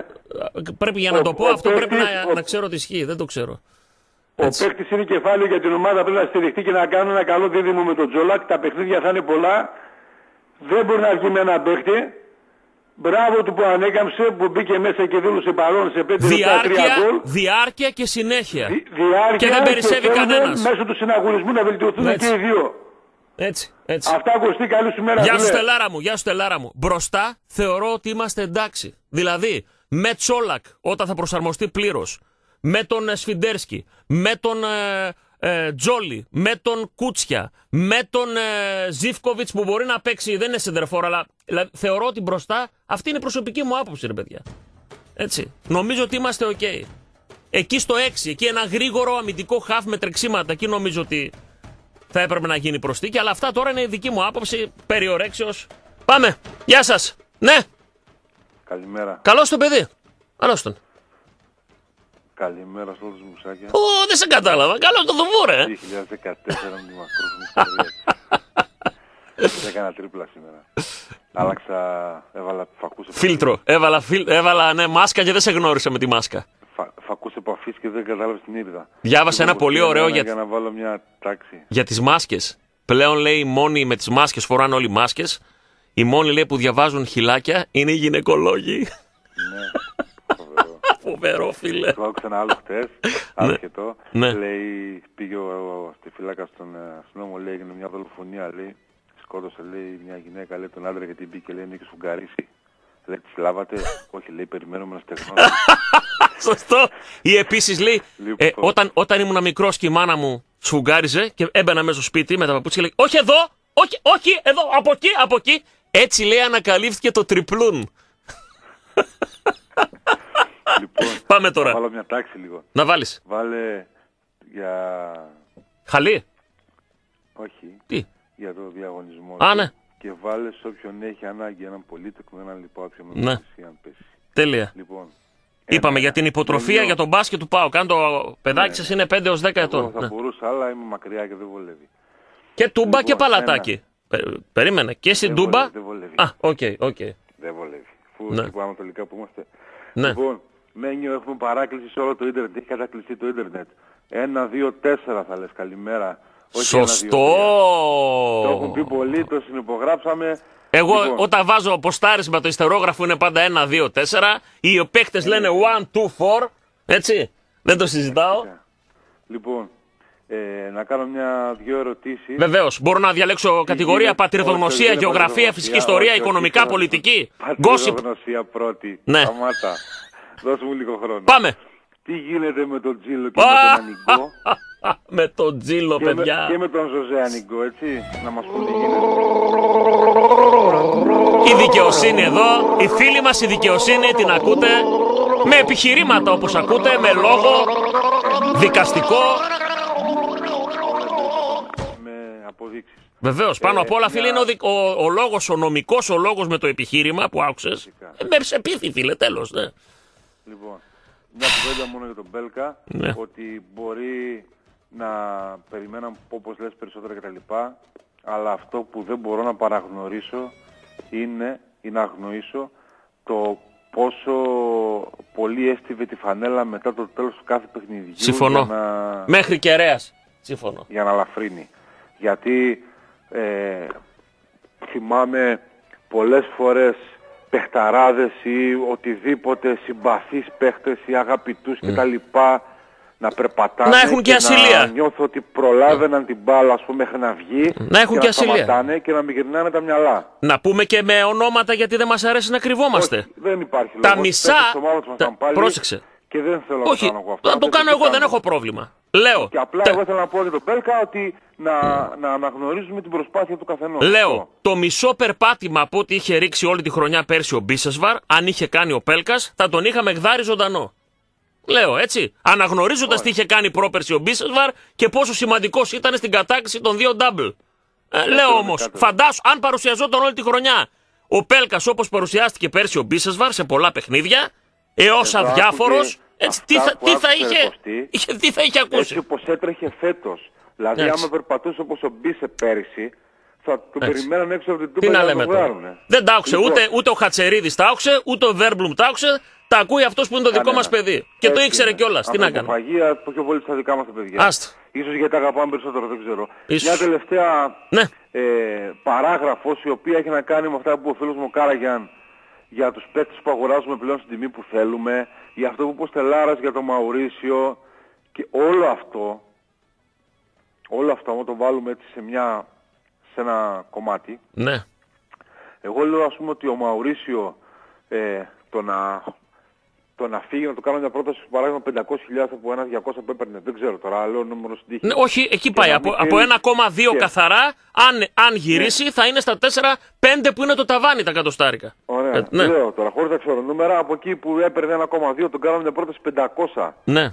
A: Πρέπει για να
L: Ο-
A: το πω
L: ο
A: αυτό πρέπει
L: παίκτης-
A: να,
L: ο-
A: να ξέρω τι ισχύει. Δεν το ξέρω.
L: Ο παίκτης είναι κεφάλαιο για την ομάδα, πρέπει να στηριχτεί και να κάνει ένα καλό δίδυμο με τον Τζολάκ. Τα παιχνίδια θα είναι πολλά. Δεν μπορεί να βγει με έναν παίκτη. Μπράβο του που ανέκαμψε, που μπήκε μέσα και δήλωσε παρόν σε 5 λεπτά 3
A: Διάρκεια,
L: γκολ.
A: διάρκεια και συνέχεια.
L: Διάρκεια
A: και δεν περισσεύει
L: θέλουμε
A: κανένας.
L: Μέσω του συναγωνισμού να βελτιωθούν
A: Έτσι.
L: και οι δύο.
A: Έτσι, έτσι.
L: Αυτά ακουστεί καλή σου μέρα.
A: Γεια σου
L: φίλε.
A: Στελάρα μου, γεια σου Στελάρα μου. Μπροστά θεωρώ ότι είμαστε εντάξει. Δηλαδή, με Τσόλακ όταν θα προσαρμοστεί πλήρως, με τον ε, Σφιντέρσκι, με τον ε, ε, Τζόλι, με τον Κούτσια, με τον ε, Ζίβκοβιτς που μπορεί να παίξει, δεν είναι σεντερφόρ, αλλά δηλαδή, θεωρώ ότι μπροστά αυτή είναι η προσωπική μου άποψη, ρε παιδιά. Έτσι. Νομίζω ότι είμαστε οκ. Εκεί στο 6, εκεί ένα γρήγορο αμυντικό χαφ με τρεξίματα, εκεί νομίζω ότι θα έπρεπε να γίνει προσθήκη, αλλά αυτά τώρα είναι η δική μου άποψη, περί ορέξεως. Πάμε. Γεια σας. Ναι.
M: Καλημέρα.
A: Καλώς το παιδί. Καλώς τον.
M: Καλημέρα σε όλους τους μουσάκια.
A: Ω, δεν σε κατάλαβα. Καλώς το δουβούρε.
M: 2014 με τη μακρόφωνη ιστορία. Έκανα τρίπλα σήμερα. Άλλαξα, έβαλα φακούς επαφής.
A: Φίλτρο. Έβαλα, φίλ, έβαλα ναι, μάσκα και δεν σε γνώρισα με τη μάσκα.
M: Φα, φακούς επαφής και δεν κατάλαβες την είδα.
A: Διάβασα ένα πολύ ωραίο για-
M: Για να βάλω μια τάξη.
A: Για τις μάσκες. Πλέον λέει οι μόνοι με τις μάσκες φοράνε όλοι μάσκες. Οι μόνοι λέει που διαβάζουν χιλάκια είναι οι γυναικολόγοι. Φοβερό φίλε.
M: Το άκουσα ένα άλλο χτες,
A: Ναι.
M: άσχετο.
A: Ναι.
M: Λέει, πήγε ο, ο, στη φυλάκα στον ε, αστυνόμο, λέει, έγινε μια δολοφονία, λέει. Σκότωσε, λέει, μια γυναίκα, λέει, τον άντρα γιατί μπήκε, λέει, νίκη σφουγγαρίσει. Λέει, τη συλλάβατε. Όχι, λέει, περιμένουμε να στεγνώσει.
A: Σωστό. Ή επίσης λέει, ε, όταν, όταν ήμουν μικρός και η μάνα μου σφουγγάριζε και έμπαινα μέσα στο σπίτι με τα παπούτσια και λέει: Όχι εδώ, όχι, όχι, εδώ, από εκεί, από εκεί. Έτσι λέει ανακαλύφθηκε το τριπλούν. Πάμε τώρα.
M: Θα βάλω μια τάξη λίγο.
A: Να βάλεις.
M: Βάλε για...
A: Χαλί.
M: Όχι.
A: Τι;
M: Για το διαγωνισμό.
A: Α,
M: του.
A: ναι.
M: Και βάλε σε όποιον έχει ανάγκη έναν πολίτικο, έναν λοιπό άπιο με
A: Ναι.
M: ναι. αν πέσει.
A: Τέλεια.
M: Λοιπόν,
A: Είπαμε για την υποτροφία
M: Τελειώ.
A: για τον μπάσκετ του Πάου. Καν το παιδάκι
M: Ναι.
A: σας είναι 5 έως 10
M: εγώ
A: ετών.
M: θα
A: Ναι.
M: μπορούσα, αλλά είμαι μακριά και δεν βολεύει.
A: Και τούμπα
M: Λοιπόν,
A: και παλατάκι. Πε- περίμενε. Και στην
M: Δεν
A: τούμπα;
M: βολεύει, δεν βολεύει.
A: Α, οκ, οκ.
M: Δεν βολεύει. Φου
A: Ναι.
M: εκεί που ανατολικά που είμαστε.
A: Ναι.
M: Λοιπόν, Μένιο έχουμε παράκληση σε όλο το ίντερνετ. Έχει κατακλυστεί το ίντερνετ. Ένα, δύο, τέσσερα θα λες καλημέρα. Όχι ένα, δύο,
A: Σωστό.
M: τρία. Το έχουν πει πολλοί, το συνυπογράψαμε.
A: Εγώ
M: Λοιπόν,
A: όταν βάζω ποστάρισμα το υστερόγραφο είναι πάντα 1, 2, 4. Οι παίκτες λένε 1, 2, 4. Έτσι. Δεν το συζητάω.
M: Λοιπόν, ε, να κάνω μια-δυο ερωτήσεις.
A: Βεβαίως. Μπορώ να διαλέξω κατηγορία
M: γίνεται-
A: πατριδογνωσία,
M: όχι, όχι,
A: γεωγραφία,
M: πατριδογνωσία,
A: φυσική ιστορία,
M: όχι, όχι,
A: οικονομικά,
M: όχι.
A: πολιτική. Γκόσυπ.
M: Πατριδογνωσία πρώτη.
A: Ναι.
M: Σταμάτα. Δώσ' μου λίγο χρόνο.
A: Πάμε.
M: Τι γίνεται με τον Τζίλο και με τον Ανιγκό;
A: με τον Τζίλο,
M: και, με,
A: παιδιά.
M: και με τον Ζωζέ Ανιγκό, έτσι, να μας πούν τι γίνεται.
A: Η δικαιοσύνη εδώ, οι φίλοι μας η δικαιοσύνη την ακούτε με επιχειρήματα όπως ακούτε, με λόγο δικαστικό.
M: Με αποδείξεις.
A: Βεβαίως, πάνω
M: Ε,
A: απ' όλα φίλε
M: μια-
A: είναι ο, δικ- ο, ο λόγος, ο νομικός ο λόγος με το επιχείρημα που άκουσες. Ε, με σε πείθη φίλε, τέλος, ναι.
M: Λοιπόν, μια κουβέντα μόνο για τον Μπέλκα,
A: Ναι.
M: ότι μπορεί να περιμέναμε όπως λες περισσότερα κτλ. Αλλά αυτό που δεν μπορώ να παραγνωρίσω είναι ή να αγνοήσω το πόσο πολύ έστειβε τη φανέλα μετά το τέλος του κάθε παιχνιδιού
A: Συμφωνώ.
M: για να,
A: Μέχρι κεραίας. Συμφωνώ.
M: για να λαφρύνει. Γιατί ε, θυμάμαι πολλές φορές παιχταράδες ή οτιδήποτε συμπαθείς παίχτες ή αγαπητούς κτλ. Να περπατάνε
A: Να έχουν και ασυλία.
M: να νιώθω ότι προλάβαιναν την μπάλα ας πούμε μέχρι να βγει
A: Να έχουν και ασυλία.
M: σταματάνε και να μην γυρνάνε τα μυαλά.
A: Να πούμε και με ονόματα γιατί δεν μας αρέσει να κρυβόμαστε.
M: Δεν υπάρχει
A: Τα
M: λόγος.
A: μισά-
M: Παίχτες της ομάδας μας
A: τα-
M: ήταν πάλι
A: πρόσεξε.
M: Και δεν θέλω να
A: Όχι,
M: το κάνω εγώ αυτό.
A: να το κάνω εγώ, δεν έχω πρόβλημα. Λέω,
M: Και απλά
A: τε-
M: εγώ ήθελα να πω για τον Πέλκα ότι να, να αναγνωρίζουμε την προσπάθεια του καθενός.
A: Λέω, το μισό περπάτημα από ό,τι είχε ρίξει όλη τη χρονιά πέρσι ο Μπίσεσβαρ, αν είχε κάνει ο Πέλκας, θα τον είχαμε γδάρει ζωντανό. Λέω έτσι. Αναγνωρίζοντας τι είχε κάνει πρόπερσι ο Μπίσεσβαρ και πόσο σημαντικός ήταν στην κατάκτηση των δύο double. Ε, λέω όμως, φαντάσου, αν παρουσιαζόταν όλη τη χρονιά ο Πέλκας όπως παρουσιάστηκε πέρσι ο Μπίσεσβαρ σε πολλά παιχνίδια, έως
M: Εδώ
A: αδιάφορος,
M: άκουγε
A: έτσι, τι
M: αυτά
A: θα,
M: που
A: τι θα
M: άκουσε
A: είχε,
M: Κωστή.
A: είχε, τι θα είχε ακούσει.
M: Έτσι όπως έτρεχε φέτος. Δηλαδή
A: Έτσι.
M: άμα περπατούσε όπως ο Μπίσε πέρυσι, θα το
A: Έτσι.
M: περιμέναν έξω από την
A: Τι
M: τούπα
A: να
M: για
A: λέμε
M: το
A: τώρα.
M: βγάλουνε.
A: Δεν τα άκουσε
M: Λοιπόν,
A: ούτε, ούτε ο Χατσερίδης τα άκουσε, ούτε ο Βέρμπλουμ τα άκουσε. Τα ακούει αυτός που είναι το δικό
M: κανένα.
A: μας παιδί. Και το
M: Έτσι
A: ήξερε
M: είναι.
A: κιόλας. Τι να κάνει.
M: Ανθρωποφαγία, το πιο πολύ στα δικά μας τα παιδιά.
A: Άστα.
M: Ίσως γιατί αγαπάμε περισσότερο, δεν ξέρω.
A: Ίσως.
M: Μια τελευταία
A: Ναι.
M: ε, παράγραφος η οποία έχει να κάνει με αυτά που είπε ο φίλος μου ο Κάραγιαν για τους παίκτες που αγοράζουμε πλέον στην τιμή που θέλουμε, για αυτό που είπε ο Στελάρας για το Μαουρίσιο και όλο αυτό, όλο αυτό, άμα το βάλουμε έτσι σε, μια, σε ένα κομμάτι,
A: Ναι.
M: εγώ λέω ας πούμε ότι ο Μαουρίσιο ε, το, να, το να φύγει να το κάνω μια πρόταση που παράδειγμα 500.000 από ένας 200 που έπαιρνε. Δεν ξέρω τώρα, λέω νούμερο στην τύχη.
A: Ναι, όχι, εκεί
M: Και
A: πάει.
M: να
A: Από,
M: μην
A: από
M: θέλει-
A: 1,2
M: και-
A: καθαρά, αν, αν γυρίσει, θα είναι στα 4-5 που είναι το ταβάνι τα κατοστάρικα.
M: Ωραία.
A: Ε, ναι.
M: Λέω τώρα, χωρίς να ξέρω νούμερα, από εκεί που έπαιρνε 1,2 τον κάναμε μια πρόταση 500.
A: Ναι.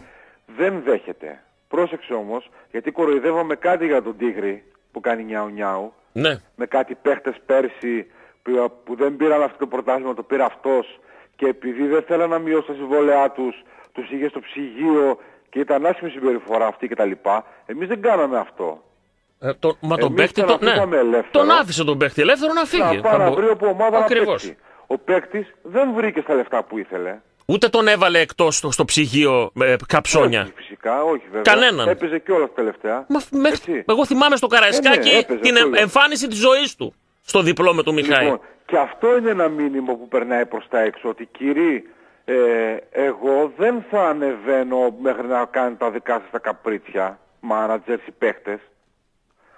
M: Δεν δέχεται. Πρόσεξε όμως, γιατί κοροϊδεύαμε κάτι για τον Τίγρη που κάνει νιάου νιάου.
A: Ναι.
M: Με κάτι παίχτες πέρσι που, που δεν πήραν αυτό το πρωτάθλημα, το πήρε αυτός. Και επειδή δεν θέλαν να μειώσουν τα συμβόλαιά τους, τους είχε στο ψυγείο και ήταν άσχημη συμπεριφορά αυτή κτλ. Εμείς δεν κάναμε αυτό.
A: Ε, το, μα τον
M: Εμείς
A: παίχτη
M: τον
A: το, ναι.
M: αφήσαμε ελεύθερο.
A: τον άφησε τον παίχτη ελεύθερο να φύγει.
M: Να πάει
A: Θα
M: να
A: μπο-
M: βρει από ομάδα
A: Ακριβώς.
M: να παίξει. Ο παίκτης δεν βρήκε στα λεφτά που ήθελε.
A: Ούτε τον έβαλε εκτός στο, στο ψυγείο ε, καψόνια.
M: Όχι, φυσικά, όχι βέβαια.
A: Κανέναν.
M: Έπαιζε κιόλας τελευταία.
A: Μα, μέχρι- εγώ θυμάμαι στο Καραϊσκάκι
M: Ε, ναι, έπαιζε,
A: την
M: αυτό
A: εμ-
M: λέω.
A: εμφάνιση της ζωής του στο διπλό με τον Μιχάη.
M: Λοιπόν, και αυτό είναι ένα μήνυμα που περνάει προς τα έξω, ότι κύριοι, ε, εγώ δεν θα ανεβαίνω μέχρι να κάνετε τα δικά σας τα καπρίτσια, μάνατζερς ή παίχτες.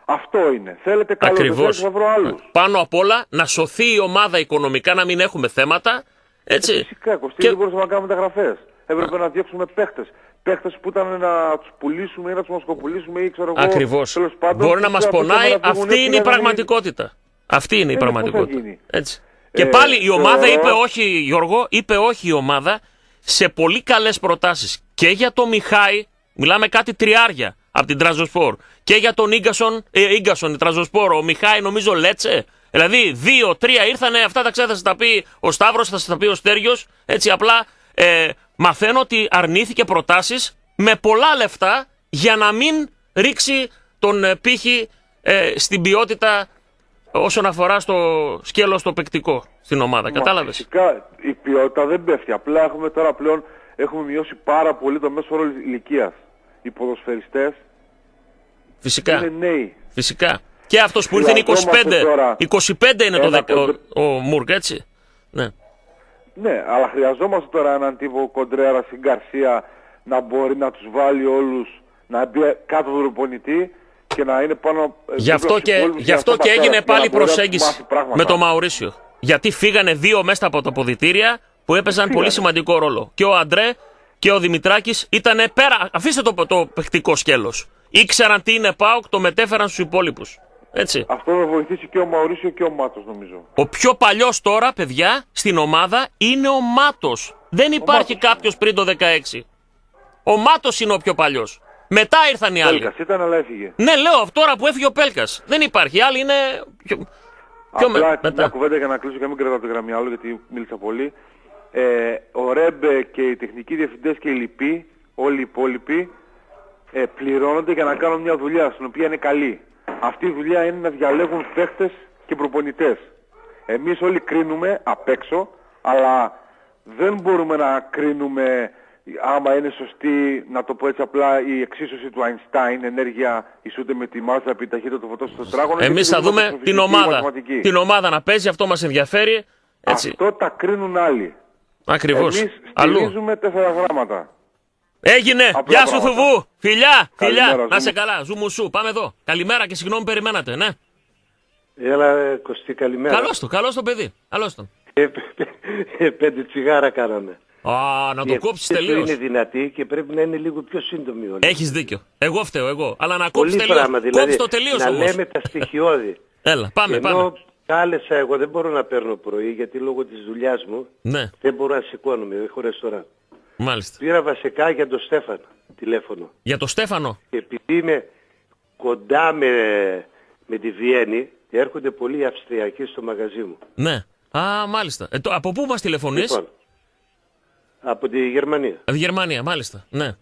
M: Αυτό είναι. Θέλετε καλό δεν
A: Ακριβώς.
M: θέλετε, θα βρω άλλους.
A: Πάνω απ' όλα να σωθεί η ομάδα οικονομικά, να μην έχουμε θέματα. Έτσι.
M: Φυσικά, Κωστή, δεν μπορούσαμε να κάνουμε μεταγραφές. Έπρεπε να διώξουμε παίχτες. Παίχτες που ήταν να τους πουλήσουμε ή να τους μοσκοπουλήσουμε ή ξέρω εγώ.
A: Ακριβώς.
M: τέλος πάντων,
A: Μπορεί να
M: που
A: μας
M: θα πήγαμε
A: πονάει,
M: να φύγουν
A: αυτή
M: έτσι
A: είναι η
M: για να μην-
A: πραγματικότητα. Αυτή είναι η
M: Ε, ναι, πώς θα
A: πραγματικότητα.
M: γίνει.
A: Έτσι.
M: Ε,
A: Και πάλι η ομάδα
M: θεωρώ-
A: είπε όχι, Γιώργο, είπε όχι η ομάδα σε πολύ καλές προτάσεις. Και για τον Μιχάη, μιλάμε κάτι τριάρια από την Τραζοσπόρ. Και για τον Ίγκασον, ε, Ίγκασον, η Τραζοσπόρ, ο Μιχάη νομίζω Λέτσε. Δηλαδή, δύο, τρία ήρθανε, αυτά τα ξέρετε, θα σας τα πει ο Σταύρος, θα σας τα πει ο Στέργιος. Έτσι απλά ε, μαθαίνω ότι αρνήθηκε προτάσεις με πολλά λεφτά για να μην ρίξει τον ε, πύχη ε, στην ποιότητα όσον αφορά στο σκέλος το παικτικό στην ομάδα.
M: Μα
A: Κατάλαβες;
M: Φυσικά η ποιότητα δεν πέφτει. Απλά έχουμε τώρα πλέον έχουμε μειώσει πάρα πολύ το μέσο όρο ηλικίας. Οι ποδοσφαιριστές
A: Φυσικά.
M: είναι νέοι.
A: Φυσικά. Και αυτός που ήρθε είναι 25.
M: Χρειαζόμαστε τώρα
A: 25 είναι το
M: ένα
A: δεκ- ο,
M: κοντρ-
A: ο Μουρκ, έτσι. Ναι.
M: Ναι, αλλά χρειαζόμαστε τώρα έναν τύπο Κοντρέρα ή Γκαρσία να μπορεί να τους βάλει όλους να μπει κάτω του προπονητή και να είναι πάνω ε,
A: Γι'
M: δίπλα
A: αυτό
M: στους
A: και,
M: υπόλοιπους
A: γι αυτό
M: για
A: και
M: να
A: έγινε
M: πατέρα,
A: πάλι
M: για να μπορεί να τους
A: προσέγγιση
M: μάθει πράγματα.
A: με τον Μαουρίσιο. Γιατί φύγανε δύο μέσα από τα αποδητήρια που έπαιζαν
M: Φύγανε.
A: πολύ σημαντικό ρόλο. Και ο Αντρέ και ο Δημητράκης ήταν πέρα. Αφήστε το, το παιχτικό σκέλος. Ήξεραν τι είναι ΠΑΟΚ, το μετέφεραν στους υπόλοιπους. Έτσι.
M: Αυτό θα βοηθήσει και ο Μαουρίσιο και ο Μάτος νομίζω.
A: Ο πιο παλιός τώρα, παιδιά, στην ομάδα είναι ο Μάτος. Δεν υπάρχει κάποιος πριν το 16. Ο Μάτος είναι ο πιο παλιός. Μετά ήρθαν οι άλλοι.
M: Πέλκας ήταν αλλά έφυγε.
A: Ναι, λέω τώρα που έφυγε ο Πέλκας. Δεν υπάρχει. Οι άλλοι είναι. Πιο... πιο με-
M: Απλά
A: μετά.
M: μια κουβέντα για να κλείσω και να μην κρατάω τη γραμμή άλλο γιατί μίλησα πολύ. Ε, ο Ρέμπε και οι τεχνικοί διευθυντές και οι λοιποί, όλοι οι υπόλοιποι, ε, πληρώνονται για να κάνουν μια δουλειά στην οποία είναι καλή. Αυτή η δουλειά είναι να διαλέγουν παίχτες και προπονητές. Εμείς όλοι κρίνουμε απ' έξω, αλλά δεν μπορούμε να κρίνουμε άμα είναι σωστή, να το πω έτσι απλά, η εξίσωση του Einstein, ενέργεια ισούται με τη μάζα επί ταχύτητα του φωτός στο τετράγωνο.
A: Εμείς
M: γιατί
A: θα
M: είναι
A: δούμε
M: αστροφυσική
A: την ομάδα.
M: μαθηματική.
A: Την ομάδα να παίζει, αυτό μας ενδιαφέρει. Έτσι.
M: Αυτό τα κρίνουν άλλοι.
A: Ακριβώς.
M: Εμείς
A: Αλλού.
M: στηρίζουμε τέσσερα γράμματα.
A: Έγινε!
M: Απλά
A: Γεια σου,
M: πράγματα.
A: Θουβού! Φιλιά!
M: Καλημέρα,
A: Φιλιά! Να
M: Ζούμου.
A: σε καλά, ζουμουσού. Πάμε εδώ. Καλημέρα και συγγνώμη περιμένατε, ναι.
N: Έλα, ε, Κωστή, καλημέρα.
A: Καλώς το, καλώς το παιδί. Καλώς το.
N: Ε, ε, Πέντε τσιγάρα κάναμε.
A: Α, να το
N: Η
A: κόψεις
N: ευθύνη σου
A: τελείως.
N: είναι δυνατή και πρέπει να είναι λίγο πιο σύντομη όλη.
A: Έχεις δίκιο. Εγώ φταίω, εγώ. Αλλά να κόψεις
N: Πολύ
A: τελείως.
N: πράγμα δηλαδή.
A: Κόψει το τελείως
N: να
A: όμως.
N: λέμε τα στοιχειώδη.
A: Έλα, πάμε,
N: Ενώ
A: πάμε.
N: κάλεσα εγώ δεν μπορώ να παίρνω πρωί γιατί λόγω της δουλειάς μου
A: Ναι,
N: δεν μπορώ να σηκώνομαι, έχω ρεστοράν.
A: μάλιστα.
N: Πήρα βασικά για τον Στέφαν τηλέφωνο.
A: Για το Στέφανο;
N: Και επειδή είμαι κοντά με, με τη Βιέννη, έρχονται πολλοί Αυστριακοί στο μαγαζί μου.
A: Ναι. Α, μάλιστα. Ε, το, από πού μας τηλεφωνείς,
N: Λοιπόν, από τη Γερμανία.
A: Γερμανία, μάλιστα. Ναι.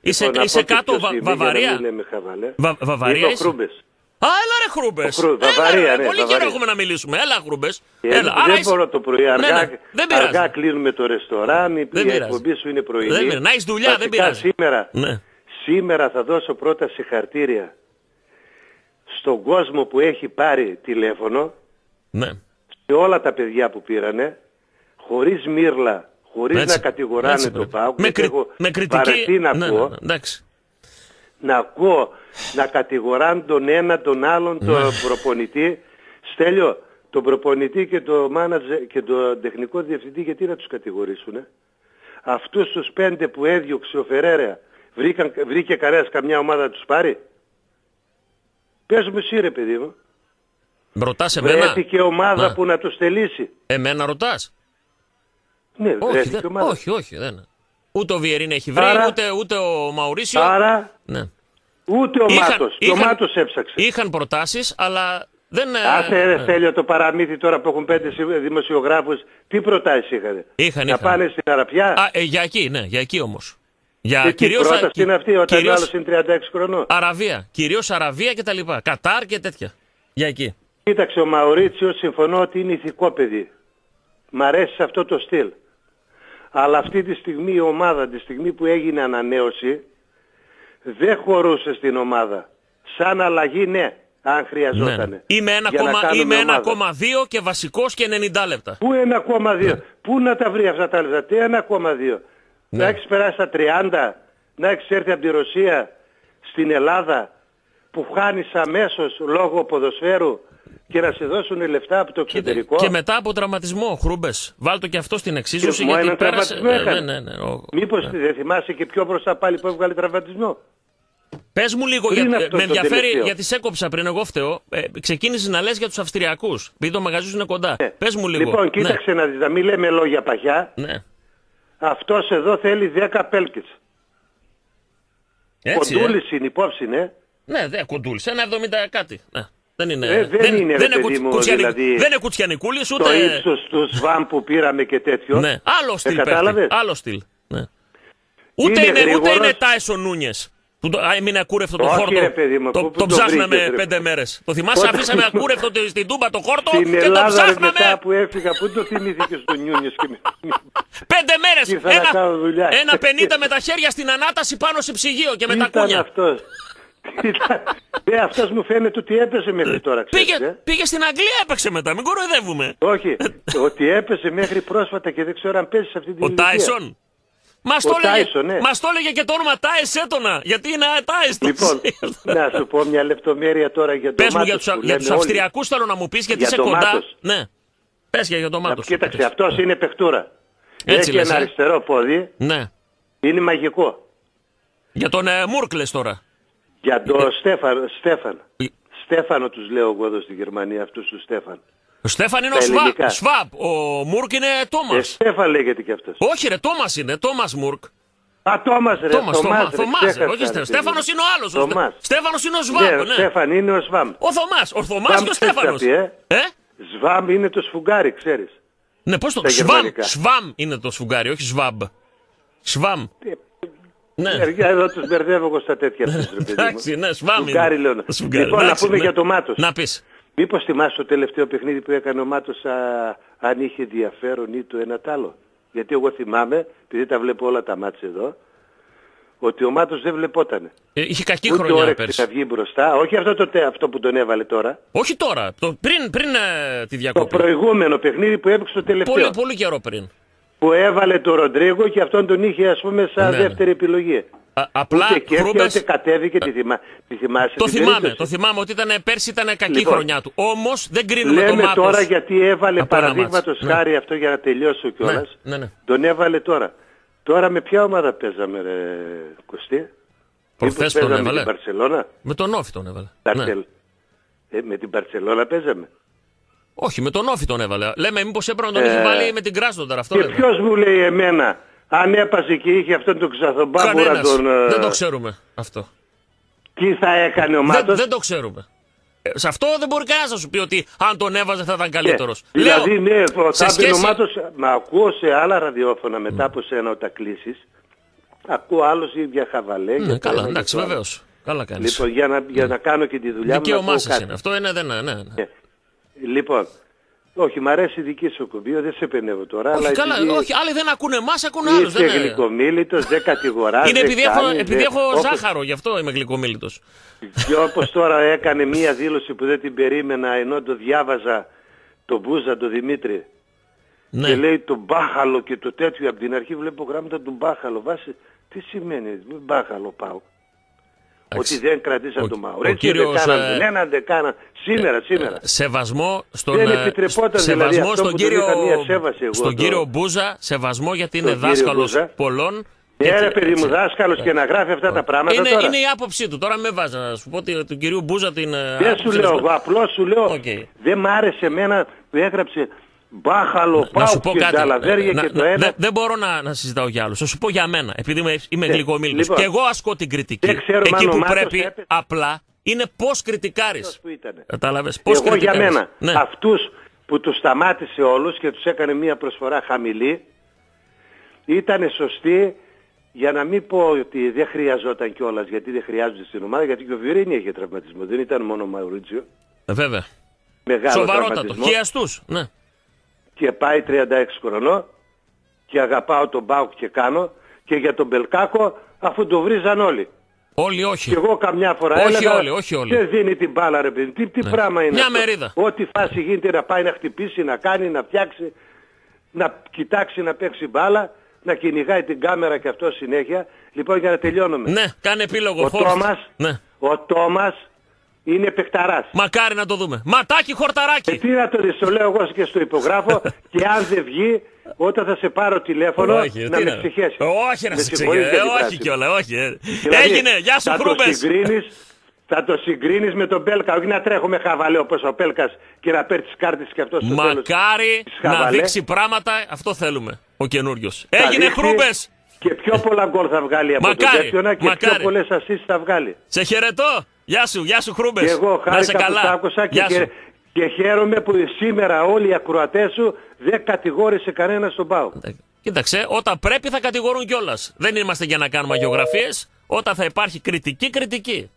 A: Είσαι,
N: Λοιπόν, να
A: είσαι
N: πω και
A: κάτω,
N: ποιος
A: Βα-
N: είμαι, για να
A: Βαβαρία.
N: μην λέμε χαβαλέ.
A: Βα- Βαβαρία
N: Είμαι ο
A: είσαι;
N: Χρούμπες.
A: Α, έλα ρε Χρούμπες.
N: Ο Χρού- Βαβαρία, ναι,
A: πολύ καιρό
N: Βαβαρία.
A: έχουμε να μιλήσουμε. Έλα, Χρούμπες.
N: Και
A: Έλα. Άρα
N: δεν
A: είσαι-
N: μπορώ το πρωί, αργά,
A: Ναι, ναι, δεν πειράζει.
N: αργά κλείνουμε το ρεστοράν, η,
A: Δεν
N: η
A: πειράζει.
N: εκπομπή σου είναι πρωινή.
A: Δεν πειράζει. Να έχεις δουλειά, δεν
N: Βασικά
A: πειράζει.
N: Σήμερα,
A: Ναι.
N: σήμερα θα δώσω πρώτα συγχαρτήρια στον κόσμο που έχει πάρει τηλέφωνο,
A: Ναι.
N: σε όλα τα παιδιά που πήρανε, χωρίς μύρλα, χωρίς
A: Έτσι.
N: να κατηγοράνε
A: Έτσι
N: το
A: πρέπει.
N: ΠΑΟΚ,
A: Με,
N: γιατί
A: κρι-
N: έχω
A: με κριτική.
N: βαρεθεί να
A: ναι,
N: ακούω,
A: ναι, ναι, εντάξει.
N: να ακούω να κατηγοράνε τον ένα τον άλλον
A: Ναι.
N: τον προπονητή. Στέλιο, τον προπονητή και το μάνατζερ και τον τεχνικό διευθυντή γιατί να τους κατηγορήσουνε; Αυτούς τους πέντε που έδιωξε ο Φερέρα βρήκαν, βρήκε κανένας καμιά ομάδα να τους πάρει; Πες μου εσύ ρε παιδί μου.
A: Ρωτάς εμένα;
N: Βρέθηκε ομάδα
A: Ναι.
N: που να τους στελήσει.
A: Εμένα ρωτάς;
N: Ναι,
A: Όχι,
N: βρέθηκε
A: δεν-
N: ομάδα.
A: όχι, όχι, δεν. Ούτε ο Βιερίν έχει βρει,
N: Άρα-
A: ούτε, ούτε ο Μαουρίσιο.
N: Άρα
A: Ναι.
N: ούτε ο
A: Είχαν-
N: Μάτος. Και ο
A: είχαν-
N: Μάτος έψαξε.
A: Είχαν προτάσεις, αλλά δεν. ε,
N: Άσε ρε
A: ε,
N: Στέλιο το παραμύθι τώρα που έχουν πέντε συ- δημοσιογράφους. Τι προτάσεις είχατε.
A: Είχαν,
N: να
A: είχαν.
N: πάνε στην Αραπιά;
A: Α, ε, για εκεί, ναι, για εκεί όμως. Για
N: και τι
A: κυρίως,
N: πρόταση
A: α-
N: είναι αυτή όταν
A: κυρίως
N: ο άλλος είναι 36 χρονών;
A: Αραβία. Κυρίως Αραβία και τα λοιπά. Κατάρ και τέτοια. Για εκεί.
N: Κοίταξε ο Μαουρίτσιο συμφωνώ ότι είναι ηθικό παιδί. Μ' αρέσει σε αυτό το στυλ. Αλλά αυτή τη στιγμή η ομάδα, τη στιγμή που έγινε ανανέωση, δεν χωρούσε στην ομάδα. Σαν αλλαγή ναι, αν χρειαζόταν.
A: Ναι. Είμαι ένα
N: Για να
A: κόμμα-
N: κάνουμε
A: είμαι
N: ομάδα.
A: 1,2 και βασικός και 90 λεπτά.
N: Πού 1,2. Πού να τα βρει αυτά τα λεφτά. Τι 1,2.
A: Ναι.
N: Να έχεις περάσει τα 30. Να έχεις έρθει από τη Ρωσία στην Ελλάδα που χάνεις αμέσως λόγω ποδοσφαίρου; Και να σε δώσουν λεφτά από το εξωτερικό.
A: Και μετά από τραυματισμό, Χρούμπες. Βάλτο και αυτό στην εξίσωση.
N: Και μόνο
A: γιατί
N: ένα
A: πέρασε.
N: τραυματισμό
A: Ναι,
N: έκανε.
A: ναι, ναι, ο-
N: Μήπως δεν θυμάσαι και πιο μπροστά πάλι που έβγαλε τραυματισμό;
A: Πες μου λίγο,
N: Πριν
A: για,
N: αυτό
A: με
N: το
A: ενδιαφέρει
N: τελευταίο.
A: γιατί σε έκοψα πριν, εγώ φταίω. Ε, Ξεκίνησε να λες για τους Αυστριακούς. Επειδή το μαγαζί σου είναι κοντά.
N: Ναι.
A: Πες μου λίγο.
N: Λοιπόν, κοίταξε να δεις, να μην λέμε λόγια παχιά.
A: Ναι. ναι.
N: Αυτός εδώ θέλει 10 πέλκες.
A: Έτσι, ε.
N: Κοντούλης είναι υπόψη, ναι.
A: Ναι, δεν κοντούλης. Ένα 70 κάτι. Ναι. Δεν είναι.
N: Ε, δεν είναι, ρε
A: δεν
N: παιδί μου,
A: κουτσιανικ-
N: δηλαδή,
A: δεν είναι κουτσιανικούλης, ούτε.
N: Το ύψος του ΣΒΑΜ που πήραμε και τέτοιο.
A: Ναι, άλλο στυλ.
N: Ε,
A: παίχτη.
N: κατάλαβες;
A: Άλλο στυλ. Ναι. Ούτε
N: Είναι
A: είναι, ούτε
N: γρήγορος.
A: είναι Τάισον Νούνιε. Που το, α, έμεινε ακούρευτο το
N: Όχι,
A: χόρτο.
N: ρε παιδί μου,
A: το,
N: πού- πού
A: τον
N: το
A: ψάχναμε
N: βρήκες, ρε.
A: πέντε μέρες. Το θυμάσαι,
N: Πότε-
A: αφήσαμε ακούρευτο τε- στην τούμπα το χόρτο
N: Στην
A: και τον
N: Ελλάδα ρε,
A: ψάχναμε.
N: μετά που έφυγα, πού το θυμήθηκες τον Νιούνιος και με...
A: Πέντε μέρες!
N: Ήρθα να κάνω δουλειά.
A: ένα πενήντα με τα χέρια στην ανάταση πάνω σε ψυγείο και με τα
N: Ήταν
A: κούνια.
N: αυτός. Ήταν- Ε, αυτός μου φαίνεται ότι έπεσε μέχρι τώρα, ξέρεις.
A: Πήγε,
N: ε.
A: πήγε στην Αγγλία, έπαιξε μετά, μην κοροϊδεύουμε.
N: Όχι, ότι έπεσε μέχρι πρόσφατα και δεν ξέρω αν παίζει σε αυτή την
A: Ο
N: ηλικία.
A: Τάισον. Μας
N: Ο
A: το, έλεγε,
N: Τάισον, ναι.
A: μας το έλεγε και το όνομα Τάις Έτονα. Γιατί είναι Τάις.
N: Λοιπόν, να σου πω μια λεπτομέρεια τώρα για το
A: Πες μου για
N: Μάτος
A: τους,
N: που
A: για
N: λέμε
A: τους
N: όλοι.
A: Αυστριακούς θέλω να μου πεις γιατί
N: Για
A: είσαι
N: το
A: κοντά.
N: Μάτος.
A: Ναι. Πες για, για το
N: Να,
A: Μάτος.
N: Κοίταξε, αυτός είναι παιχτούρα.
A: Έτσι
N: Έχει
A: λες,
N: ένα
A: ε.
N: αριστερό πόδι,
A: Ναι.
N: είναι μαγικό.
A: Για τον ε, Μούρκ λες τώρα.
N: Για
A: Ε,
N: τον Στέφαν, Στέφαν. Στέφανο τους λέω εγώ εδώ στη Γερμανία, αυτούς τους Στέφαν.
A: Ο Στέφαν είναι
N: Στα
A: ο Σβάμπ.
N: ελληνικά.
A: Σβάμπ. Ο Μουρκ είναι Τόμας.
N: Ε, Στέφαν λέγεται και αυτός.
A: Όχι, ρε, Τόμας είναι. Τόμας Μουρκ.
N: Α, Τόμας ρε,
A: Τόμας,
N: Θωμάς,
A: Θωμά-
N: ρε,
A: Θωμάς,
N: ξέχασα,
A: όχι
N: ρε,
A: Στέφανος.
N: παιδί μου.
A: Στέφανος είναι ο άλλος. ο
N: Θωμάς.
A: Στε- Στέφανος είναι ο
N: Ναι,
A: Σβάμπ.
N: ο
A: ναι.
N: Στέφαν είναι ο Σβάμ.
A: Ο Θωμάς. Ο Θωμάς και ο
N: Σβάμ
A: Στέφανος.
N: ξέρεις να πει,
A: Ε;
N: ε; Σβάμ είναι το σφουγγάρι, ξέρεις.
A: Ναι, πώς το...
N: Στα
A: Σβάμ.
N: γερμανικά.
A: Σβάμ είναι το σφουγγάρι, όχι Σβάμπ. Σβάμ. Ναι.
N: Ε, για Εδώ τους μπερδεύω εγώ στα τέτοια αυτούς, ρε παιδί μου.
A: Εντάξει, ναι, σβάμ είναι.
N: Σφουγγάρι λέω.
A: Σφουγγάρι,
N: Λοιπόν, να
A: εντάξει,
N: πούμε
A: ναι.
N: για το Μάτος.
A: Να πεις.
N: Μήπως θυμάσαι το τελευταίο παιχνίδι που έκανε ο Μάτος α, αν είχε ενδιαφέρον ή το ένα τ' άλλο. Γιατί εγώ θυμάμαι, επειδή τα βλέπω όλα τα μάτια εδώ, ότι ο Μάτος δεν βλεπότανε.
A: Ε, Είχε κακή
N: Ούτε
A: χρονιά
N: όρεξη
A: πέρσι.
N: να βγει μπροστά. Όχι αυτό, το, τε- αυτό που τον έβαλε τώρα.
A: Όχι τώρα. Το, πριν πριν ε, τη
N: Το
A: διακοπή.
N: προηγούμενο παιχνίδι που έπαιξε το τελευταίο.
A: Πολύ, πολύ καιρό πριν.
N: Που έβαλε το Ροντρίγκο και αυτόν τον είχε ας πούμε σαν
A: Ναι, ναι.
N: δεύτερη επιλογή.
A: Α, απλά
N: ούτε κέρδισε
A: Χρούμπες-
N: ούτε κατέβηκε. Τη, θυμά, τη θυμάσαι
A: Το
N: την
A: θυμάμαι,
N: περίπτωση;
A: το θυμάμαι ότι ήταν, πέρσι ήταν κακή
N: Λοιπόν,
A: χρονιά του. Όμως δεν κρίνουμε το
N: Λέμε
A: μάτος.
N: τώρα γιατί έβαλε
A: από ένα
N: παραδείγματος
A: μάτς. Ναι.
N: χάρη αυτό για να τελειώσω κιόλας.
A: Ναι, ναι.
N: Τον έβαλε τώρα. Τώρα με ποια ομάδα παίζαμε, ρε Κωστή;
A: Προχθές
N: Μήπως
A: τον
N: παίζαμε
A: έβαλε.
N: Με την Παρσελώνα;
A: Με τον Όφη τον έβαλε.
N: Μπαρσελ-
A: Ναι.
N: Ε, με την Παρσελώνα παίζαμε.
A: Όχι, με τον Όφη τον έβαλε. Λέμε μήπως έπρεπε να τον
N: Ε,
A: έχει βάλει με την Κράσνονταρ. Αυτό
N: Και
A: λέμε.
N: ποιος μου λέει εμένα, αν έπασε και είχε αυτόν τον ξαθομπάμπουρα
A: Κανένας.
N: τον. ε,
A: Δεν το ξέρουμε αυτό.
N: Τι θα έκανε ο
A: Δεν,
N: Μάτος;
A: δεν το ξέρουμε. Ε, Σε αυτό δεν μπορεί κανένας να σου πει ότι αν τον έβαζε θα ήταν καλύτερος.
N: Ε, δηλαδή, ναι, θα
A: σε
N: έμπαινε ο
A: σχέση-
N: Μάτος, μα ακούω σε άλλα ραδιόφωνα μετά από σένα όταν κλείσεις, ακούω άλλος ή για χαβαλέ.
A: Ναι,
N: για το
A: καλά,
N: ένα,
A: εντάξει,
N: για το άλλο.
A: βεβαίως. Καλά κάνεις.
N: Λοιπόν, για να, για να κάνω και τη δουλειά μου. να
A: Δικαίωμά
N: πω
A: σας
N: κάτι.
A: είναι. Αυτό είναι, δεν, ναι, ναι.
N: Ε, Λοιπόν, όχι, μ' αρέσει η δική σου κουμπί, δεν σε πενεύω τώρα.
A: Όχι,
N: αλλά
A: καλά,
N: επειδή
A: όχι, άλλοι δεν ακούνε εμάς, ακούνε άλλους.
N: Είσαι γλυκομίλητος, δεν κατηγοράς,
A: Είναι
N: δεν
A: επειδή έχω,
N: κάνεις,
A: επειδή
N: δεν-
A: έχω
N: όπως-
A: ζάχαρο, γι' αυτό είμαι γλυκομίλητος.
N: Και όπως τώρα έκανε μία δήλωση που δεν την περίμενα ενώ το διάβαζα τον Μπούζα, τον Δημήτρη.
A: Ναι.
N: Και λέει το μπάχαλο και το τέτοιο. Από την αρχή βλέπω γράμματα του μπάχαλο. Βάσει, τι σημαίνει, μην μπάχαλο πάω. Ότι δεν κρατήσαν τον Μαουρέτσι, δεν
A: κύριος,
N: κάναν
A: ε,
N: τον έναν, δεν κάναν. Σήμερα, σήμερα.
A: Σεβασμό στον,
N: Δεν
A: ε,
N: επιτρεπόταν,
A: σεβασμό
N: δηλαδή, αυτό
A: στον
N: που τον
A: κύριο,
N: είχα μία σέβαση εγώ
A: στον
N: το-
A: κύριο Μπούζα, σεβασμό γιατί είναι
N: Στον κύριο
A: δάσκαλος
N: Μπούζα.
A: πολλών.
N: Ναι,
A: Και-
N: ρε παιδί μου,
A: έτσι.
N: δάσκαλος και να γράφει αυτά τα πράγματα
A: είναι,
N: τώρα.
A: είναι η άποψή του. Τώρα με βάζει να σου πω ότι του κυρίου Μπούζα την. ε,
N: Δεν σου
A: άποψη
N: λέω
A: του-
N: εγώ, απλώς σου λέω, δεν μ' άρεσε εμένα που έγραψε μπάχαλο,
A: Να σου
N: πάω
A: πω
N: και
A: κάτι.
N: τζαλαδέρια
A: Να-
N: και το
A: να-
N: ένα.
A: δεν- Δεν μπορώ να, να συζητάω για άλλους. Θα σου πω για μένα. Επειδή είμαι, είμαι
N: Ε,
A: γλυκομίλητος.
N: λοιπόν.
A: και εγώ ασκώ την κριτική.
N: Δεν ξέρουμε
A: Εκεί
N: αν ο
A: που
N: Μάτος
A: πρέπει
N: έπαιζε.
A: απλά είναι πώς κριτικάρεις.
N: που ήτανε.
A: Κατάλαβες; Πώς
N: Εγώ για
A: κριτικάρεις.
N: μένα,
A: Ναι.
N: αυτούς που τους σταμάτησε όλους και τους έκανε μια προσφορά χαμηλή, ήταν σωστοί για να μην πω ότι δεν χρειαζόταν κιόλας γιατί δεν χρειάζονται στην ομάδα, γιατί και ο Βιεϊρίνια είχε τραυματισμό. Δεν ήταν μόνο ο Μαουρίτσιο.
A: Ε, βέβαια.
N: Μεγάλο
A: Σοβαρότατο.
N: τραυματισμό.
A: Χιαστούς. Ναι.
N: Και πάει 36 χρονών και αγαπάω τον ΠΑΟΚ και κάνω και για τον Πελκάκο αφού το βρίζαν όλοι.
A: Όλοι όχι.
N: Και εγώ καμιά φορά
A: Όχι
N: έλεγα,
A: όλοι, όχι όλοι.
N: δεν δίνει την μπάλα ρε παιδί. Τι, τι
A: Ναι.
N: πράγμα είναι
A: Μια
N: αυτό;
A: μερίδα.
N: Ό,τι φάση γίνεται να πάει να χτυπήσει, να κάνει, να φτιάξει, να κοιτάξει να παίξει μπάλα, να κυνηγάει την κάμερα και αυτό συνέχεια. Λοιπόν για να τελειώνουμε.
A: Ναι, κάνε επίλογο.
N: Ο
A: Φόρστ.
N: Τόμας,
A: Ναι.
N: ο Τόμας είναι παιχταράς.
A: Μακάρι να το δούμε. Ματάκι χορταράκι.
N: Ε, τι να το δεις, το λέω εγώ και στο υπογράφο και αν δεν βγει, όταν θα σε πάρω τηλέφωνο,
A: Όχι,
N: να
A: τι
N: με
A: να-
N: ψυχέσει.
A: Όχι να
N: Με
A: σε
N: συγχωρείς
A: ξεγε-
N: για
A: ε,
N: την
A: Όχι
N: φράση μου.
A: κιόλα, όχι. ε.
N: Δηλαδή,
A: Έγινε, γεια σου
N: θα το
A: Χρούμπες.
N: συγκρίνεις, θα το συγκρίνεις με τον Πέλκα, όχι να τρέχουμε χαβαλέ όπως ο Πέλκας και να παίρνεις τις κάρτες και αυτό στο τέλος.
A: Μακάρι
N: Τις
A: να
N: χαβαλέ.
A: δείξει πράγματα, αυτό θέλουμε. Ο καινούριος.
N: Θα
A: Έγινε
N: δείξει
A: Χρούμπες.
N: Και πιο πολλά γκολ θα βγάλει από τον
A: Μακάρι,
N: τέτοιονα και
A: μακάρι.
N: πιο πολλές assist θα βγάλει.
A: Σε χαιρετώ. Γεια σου, γεια σου Χρούμπες.
N: Και εγώ
A: Να είσαι
N: χάρηκα που
A: καλά.
N: σ' άκουσα και,
A: Γεια σου.
N: και, και χαίρομαι που σήμερα όλοι οι ακροατές σου δεν κατηγόρησε κανένα στον ΠΑΟ.
A: Κοίταξε, όταν πρέπει θα κατηγορούν κιόλας. Δεν είμαστε για να κάνουμε αγιογραφίε. Όταν θα υπάρχει κριτική, κριτική.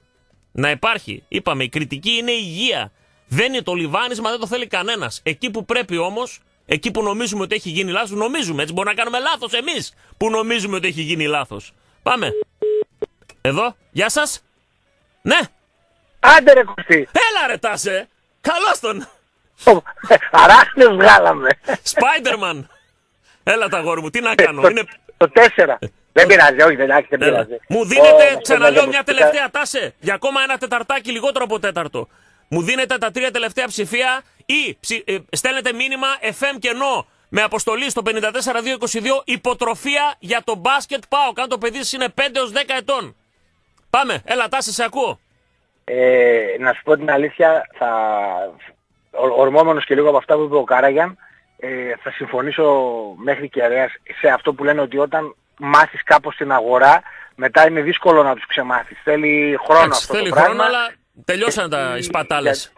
A: Να υπάρχει. Είπαμε, η κριτική είναι υγεία. Δεν είναι το λιβάνισμα, δεν το θέλει κανένας. Εκεί που πρέπει όμως, εκεί που νομίζουμε ότι έχει γίνει λάθος, νομίζουμε. Έτσι μπορεί να κάνουμε λάθος εμείς που νομίζουμε ότι έχει γίνει λάθος. Πάμε. Εδώ, γεια σας. Ναι.
O: Άντε ρε κουστί.
A: Έλα ρε τάσε. Καλώ τον.
O: Αράχνες βγάλαμε.
A: Σπάιντερμαν. Έλα τα γόρι μου, τι να κάνω. Είναι...
O: Το 4. Δεν πειράζει, όχι, δεν, εντάξει, δεν
A: Έλα.
O: πειράζει.
A: Μου δίνετε,
O: Ω,
A: ξαναλέω
O: δεν
A: μια
O: πειράζει.
A: τελευταία τάσε. Για ακόμα ένα τεταρτάκι λιγότερο από τέταρτο. Μου δίνετε τα τρία τελευταία ψηφία ή ψη- ε, στέλνετε μήνυμα FM και no με αποστολή στο 54222 υποτροφία για το μπάσκετ πάω. Καν το παιδί σας είναι 5 έως 10 ετών. Πάμε, έλα Τάση, σε ακούω.
O: Ε, να σου πω την αλήθεια, θα... ο- ορμόμενος και λίγο από αυτά που είπε ο Κάραγιαν, ε, θα συμφωνήσω μέχρι κεραίας σε αυτό που λένε ότι όταν μάθεις κάπως την αγορά, μετά είναι δύσκολο να τους ξεμάθεις. Θέλει χρόνο
A: Εντάξει,
O: αυτό
A: θέλει
O: το
A: χρόνο,
O: πράγμα.
A: αλλά τελειώσαν τα, οι σπατάλες.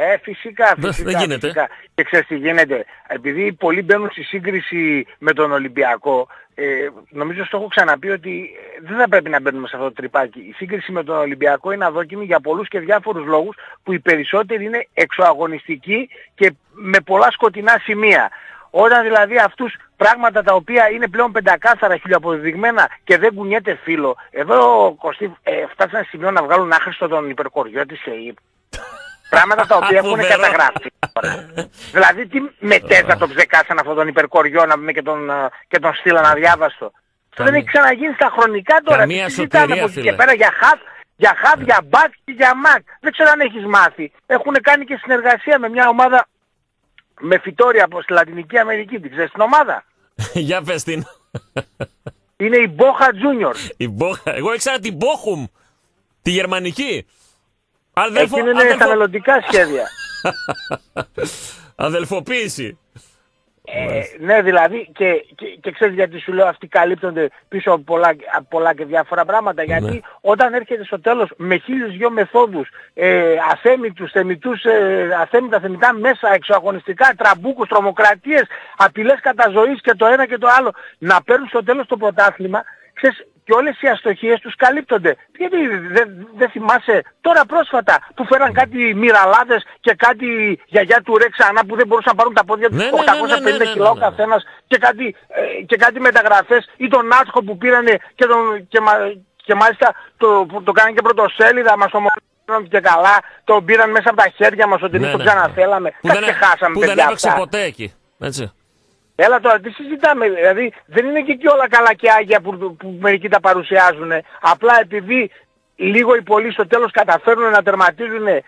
O: Ε, φυσικά,
A: Δεν-
O: φυσικά.
A: δεν γίνεται.
O: Φυσικά. Και ξέρεις τι γίνεται. Επειδή πολλοί μπαίνουν στη σύγκριση με τον Ολυμπιακό, ε, νομίζω στο έχω ξαναπεί ότι ε, δεν θα πρέπει να μπαίνουμε σε αυτό το τρυπάκι. Η σύγκριση με τον Ολυμπιακό είναι αδόκιμη για πολλούς και διάφορους λόγους που οι περισσότεροι είναι εξωαγωνιστικοί και με πολλά σκοτεινά σημεία. Όταν δηλαδή αυτούς πράγματα τα οποία είναι πλέον πεντακάθαρα χιλιοαποδεδειγμένα και δεν κουνιέται φίλο, εδώ Κωστή ε, φτάσανε σε σημείο να βγάλουν άχρηστο τον υπερκοριό της ΕΕΠ. Πράγματα τα οποία έχουν
A: Φοβερό.
O: καταγραφεί. δηλαδή τι μετές να το ψεκάσαν αυτόν τον υπερκοριό να πούμε και τον, ε, και τον στείλαν αδιάβαστο. Αυτό δεν έχει ξαναγίνει στα χρονικά τώρα.
A: Καμία
O: Τι συζητάμε
A: σωτηρία,
O: από εκεί και
A: φίλε.
O: πέρα για χαφ, για χαφ, για μπακ και για μακ. Δεν ξέρω αν έχεις μάθει. Έχουν κάνει και συνεργασία με μια ομάδα με φυτόρια από στη Λατινική Αμερική. Την ξέρεις την ομάδα;
A: Για πες την.
O: Είναι η Bocha Juniors.
A: Η Μπόχα. Εγώ ήξερα την Μπόχουμ. Τη γερμανική. Αδελφο...
O: Εκείνη είναι στα μελλοντικά σχέδια.
A: Αδελφοποίηση.
O: Ε, ναι, δηλαδή, και, και, και ξέρεις γιατί σου λέω αυτοί καλύπτονται πίσω από πολλά, από πολλά και διάφορα πράγματα. Γιατί
A: Ναι.
O: όταν έρχεται στο τέλος με χίλιους δυο μεθόδους, ε, αθέμιτους, θεμιτούς, ε, αθέμιτα, θεμιτά μέσα, εξωαγωνιστικά, τραμπούκους, τρομοκρατίες, απειλές κατά ζωής και το ένα και το άλλο, να παίρνουν στο τέλος το πρωτάθλημα, ξέρεις, και όλες οι αστοχίες τους καλύπτονται. Γιατί δεν δεν θυμάσαι τώρα πρόσφατα που φέραν κάτι μοιραλάδες και κάτι γιαγιά του ρε ξανά που δεν μπορούσαν να πάρουν τα πόδια τους
A: Ναι, ναι,
O: 850
A: ναι, ναι, ναι, ναι,
O: κιλά ο
A: ναι.
O: καθένας και κάτι, ε, και κάτι μεταγραφές ή τον Άτχο που πήρανε και, τον, και, μα- και μάλιστα το, που το κάνανε και πρωτοσέλιδα μας το μοντέρνουν και καλά, το πήραν μέσα από τα χέρια μας ότι εμείς
A: Ναι,
O: το
A: ναι.
O: ξαναθέλαμε.
A: Που
O: Τα
A: δεν,
O: ξεχάσαμε
A: που δεν
O: παιδιά
A: έπαιξε
O: αυτά.
A: ποτέ εκεί. Έτσι.
O: Έλα τώρα, τι συζητάμε, δηλαδή δεν είναι και εκεί όλα καλά και άγια που, που μερικοί τα παρουσιάζουν. Απλά επειδή λίγο ή πολύ στο τέλος καταφέρουν να τερματίζουν ε,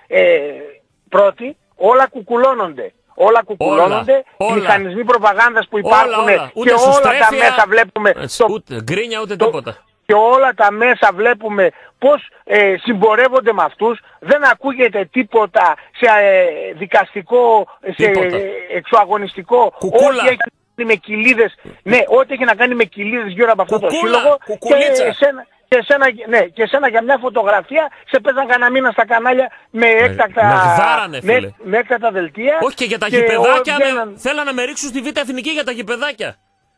O: πρώτοι, όλα κουκουλώνονται. Όλα κουκουλώνονται,
A: όλα.
O: οι μηχανισμοί προπαγάνδας που υπάρχουν
A: Όλα, όλα. Ούτε
O: και όλα τα
A: σωστρέφεια,
O: μέσα βλέπουμε
A: έτσι,
O: το-
A: Ούτε γκρίνια ούτε τίποτα.
O: Και όλα τα μέσα βλέπουμε πώς ε, συμπορεύονται με αυτούς, δεν ακούγεται τίποτα σε ε, δικαστικό, σε
A: Τίποτα.
O: ε, εξωαγωνιστικό,
A: Κουκούλα.
O: ό,τι έχει να κάνει με κοιλίδες, ναι, ό,τι έχει να κάνει με κοιλίδες γύρω από αυτό το
A: Κουκούλα,
O: σύλλογο
A: κουκουλίτσα.
O: και εσένα, και, εσένα, ναι, και εσένα για μια φωτογραφία σε παίζαν κανένα μήνα στα κανάλια με έκτακτα,
A: με γδάρανε, φίλε.
O: με, με έκτακτα δελτία.
A: Όχι και για τα
O: και
A: γηπεδάκια
O: ό,
A: με...
O: βγαίναν
A: θέλαν να με ρίξουν στη Β' Εθνική για τα γηπεδάκια.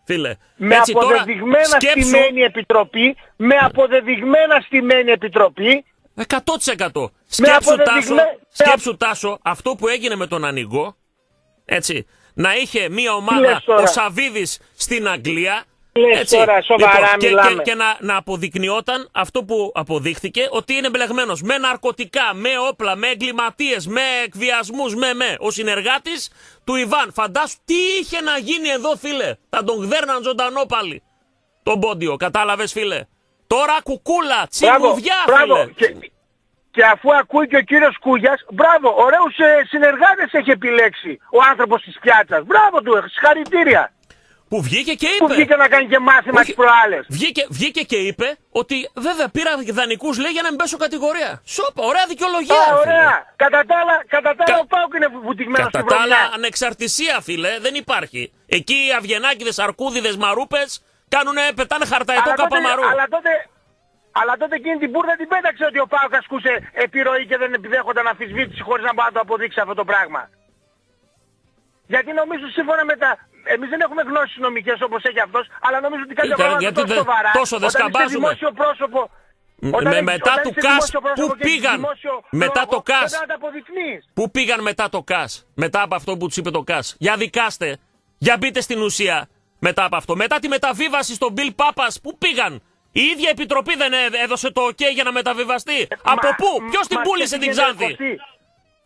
A: Φίλε.
O: με
A: Έτσι, τώρα,
O: αποδεδειγμένα
A: σκέψου,
O: στημένη επιτροπή, με αποδεδειγμένα στημένη επιτροπή,
A: 100%. Σκέψου,
O: αποδεδειγμέ-
A: Τάσο,
O: με
A: σκέψου Τάσο, αυτό που έγινε με τον Ανοιγό, έτσι, να είχε μία ομάδα
O: λες τώρα;
A: ο Σαβίδης στην Αγγλία,
O: Λες
A: έτσι,
O: τώρα, σοβαρά
A: και,
O: μιλάμε.
A: και, και να, να αποδεικνυόταν αυτό που αποδείχθηκε, ότι είναι μπλεγμένος με ναρκωτικά, με όπλα, με εγκληματίες, με εκβιασμούς, με με. Ο συνεργάτης του Ιβάν. Φαντάσου τι είχε να γίνει εδώ φίλε. Θα τον γδέρναν ζωντανό πάλι. Τον πόντιο, κατάλαβες φίλε. Τώρα κουκούλα, τσιμπουδιά
O: μπράβο.
A: φίλε.
O: Και, και αφού ακούει και ο κύριος Κούγιας, μπράβο, ωραίους ε, συνεργάτες έχει επιλέξει ο άνθρωπος της πιάτσας. Μπράβο του, συγχαρητήρια.
A: Που βγήκε και
O: Που
A: είπε.
O: βγήκε να κάνει και μάθημα
A: Όχι,
O: τις προάλλες.
A: Βγήκε, βγήκε και είπε ότι βέβαια πήρα δανεικούς λέει για να μην πέσω κατηγορία. Σόπα, ωραία δικαιολογία.
O: Α,
A: ρε, φίλε.
O: ωραία. Κατά τα άλλα, κατά τα άλλα
A: Κα-
O: ο Πάουκ είναι βουτυγμένος
A: Κατά
O: στην
A: τα άλλα,
O: βρωμιά.
A: ανεξαρτησία, φίλε, δεν υπάρχει. Εκεί οι αυγενάκιδε, αρκούδιδες, μαρούπες κάνουνε, πετάνε χαρταετό
O: Αλλά τότε,
A: καπαμαρού.
O: αλλά τότε, αλλά τότε εκείνη την πούρδα την πέταξε ότι ο Πάουκ ασκούσε επιρροή και δεν επιδέχονταν αμφισβήτηση χωρίς να μπορεί να το αποδείξει αυτό το πράγμα. Γιατί νομίζω σύμφωνα με τα... Εμείς δεν έχουμε γνώσεις νομικές όπως έχει αυτός, αλλά νομίζω ότι κάποια
A: Κοίτα,
O: πράγματα
A: γιατί
O: τόσο
A: δεν-
O: σοβαρά,
A: τόσο δεν
O: όταν είσαι
A: σκαμπάζουμε.
O: δημόσιο πρόσωπο,
A: Μ-
O: όταν
A: με-
O: έχεις-
A: μετά
O: όταν
A: του
O: είσαι
A: ΚΑΣ,
O: δημόσιο πρόσωπο
A: πού
O: και έχεις
A: πήγαν;
O: δημόσιο
A: Μετά
O: λόγο,
A: το ΚΑΣ.
O: Πρέπει να τα αποδεικνύεις.
A: Πού πήγαν μετά το ΚΑΣ, μετά από αυτό που τους είπε το ΚΑΣ. Για δικάστε, για μπείτε στην ουσία μετά από αυτό. Μετά τη μεταβίβαση στον Bill Papas, πού πήγαν; Η ίδια επιτροπή δεν έ- έδωσε το OK για να μεταβιβαστεί. από
O: Μα-
A: πού, ποιος την
O: μα
A: πούλησε
O: τι
A: την
O: γίνεται,
A: Ξάνθη;
O: Κωστή.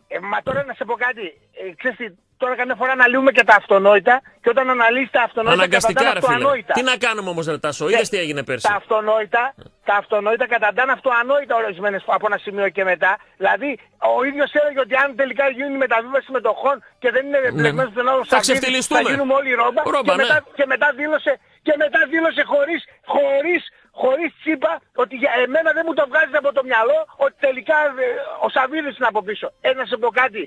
O: Ε, μα τώρα να σε πω κάτι. Ε, ξέρεις τι, τώρα καμιά φορά αναλύουμε και τα αυτονόητα και όταν αναλύεις τα αυτονόητα
A: Αναγκαστικά,
O: καταντάνε
A: ρε φίλε.
O: αυτοανόητα.
A: Τι να κάνουμε όμως, Ρε Τάσο, είδες τι έγινε πέρσι;
O: Τα αυτονόητα, τα αυτονόητα καταντάνε αυτοανόητα ορισμένες από ένα σημείο και μετά. Δηλαδή, ο ίδιος έλεγε ότι αν τελικά γίνει η μεταβίβαση μετοχών και δεν είναι μπλεγμένος στον άλλο
A: Ναι. Θα
O: Σαββίδη,
A: ξεφτυλιστούμε.
O: θα γίνουμε όλοι ρόμπα.
A: Ρόμπα,
O: και, μετά,
A: ναι.
O: και μετά δήλωσε, και μετά δήλωσε χωρίς, χωρίς, χωρίς τσίπα ότι για εμένα δεν μου το βγάζεις από το μυαλό ότι τελικά ε, ο Σαββίδης είναι από πίσω. Ένα να σε πω κάτι.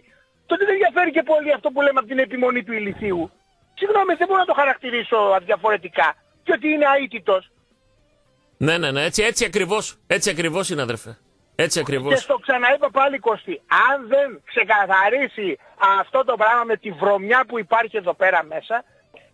O: Τότε δεν ενδιαφέρει και πολύ αυτό που λέμε από την επιμονή του ηλικίου. Συγγνώμη, δεν μπορώ να το χαρακτηρίσω διαφορετικά. Και ότι είναι αίτητος.
A: Ναι, ναι, ναι, έτσι, έτσι ακριβώς, έτσι ακριβώς είναι αδερφέ. Έτσι ακριβώς.
O: Και στο ξαναείπα πάλι Κωστή, αν δεν ξεκαθαρίσει αυτό το πράγμα με τη βρωμιά που υπάρχει εδώ πέρα μέσα,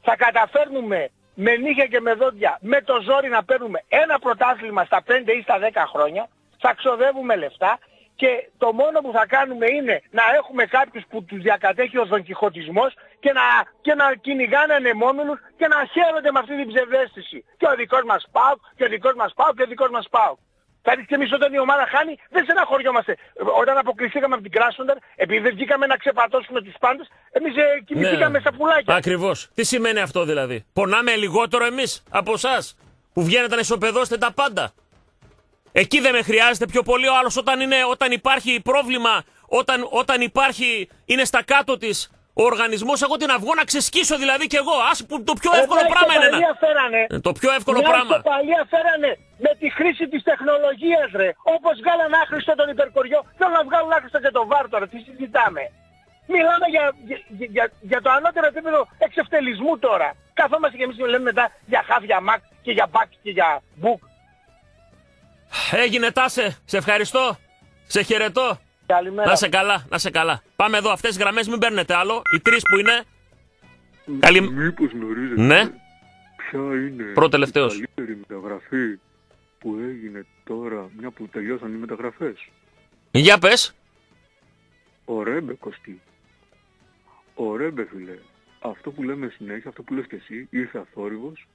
O: θα καταφέρνουμε με νύχια και με δόντια, με το ζόρι να παίρνουμε ένα πρωτάθλημα στα 5 ή στα 10 χρόνια, θα ξοδεύουμε λεφτά και το μόνο που θα κάνουμε είναι να έχουμε κάποιους που τους διακατέχει ο δονκιχωτισμός και να, και να κυνηγάνε ανεμόμενους και να χαίρονται με αυτή την ψευδέστηση. Και ο δικός μας ΠΑΟΚ, και ο δικός μας ΠΑΟΚ, και ο δικός μας ΠΑΟΚ. Δηλαδή και εμείς όταν η ομάδα χάνει δεν στεναχωριόμαστε. Όταν αποκλειστήκαμε από την Κράσοντερ, επειδή δεν βγήκαμε να ξεπατώσουμε τους πάντες, εμείς ε, κοιμηθήκαμε στα πουλάκια.
A: Ακριβώς. Τι σημαίνει αυτό δηλαδή; Πονάμε λιγότερο εμείς από εσάς που βγαίνετε να ισοπεδώσετε τα πάντα. Εκεί δεν με χρειάζεται πιο πολύ ο άλλος όταν, είναι, όταν υπάρχει πρόβλημα, όταν, όταν υπάρχει, είναι στα κάτω της ο οργανισμός, εγώ τι να βγω να ξεσκίσω δηλαδή κι εγώ. Ας, που το πιο εύκολο
O: Μια
A: πράγμα είναι.
O: ισοπαλία
A: να-
O: Φέρανε.
A: Ε, Το πιο εύκολο
O: Μια
A: πράγμα.
O: ισοπαλία φέρανε με τη χρήση της τεχνολογίας ρε. Όπως βγάλαν άχρηστο τον υπερκοριό, θέλω να βγάλουν άχρηστο και τον βάρ τώρα. Τι συζητάμε. Μιλάμε για, για, για, για το ανώτερο επίπεδο εξευτελισμού τώρα. Καθόμαστε και εμείς και λέμε μετά για χαβ, για μακ και για μπακ και για μπουκ.
A: Έγινε τάσε. Σε ευχαριστώ. Σε χαιρετώ.
O: Καλημέρα.
A: Να σε καλά, να σε καλά. Πάμε εδώ, αυτές τις γραμμές μην παίρνετε άλλο. Οι τρεις που είναι. Καλη...
P: Μήπως γνωρίζετε
A: Ναι.
P: ποια είναι
A: Πρώτο-τελευταίος.
P: η καλύτερη μεταγραφή που έγινε τώρα, μια που τελειώσαν οι μεταγραφές;
A: Για πες.
P: Ο Ρέμπε Κωστή. Ο Ρέμπε φίλε. Αυτό που λέμε συνέχεια, αυτό που λες και εσύ, ήρθε αθόρυβος,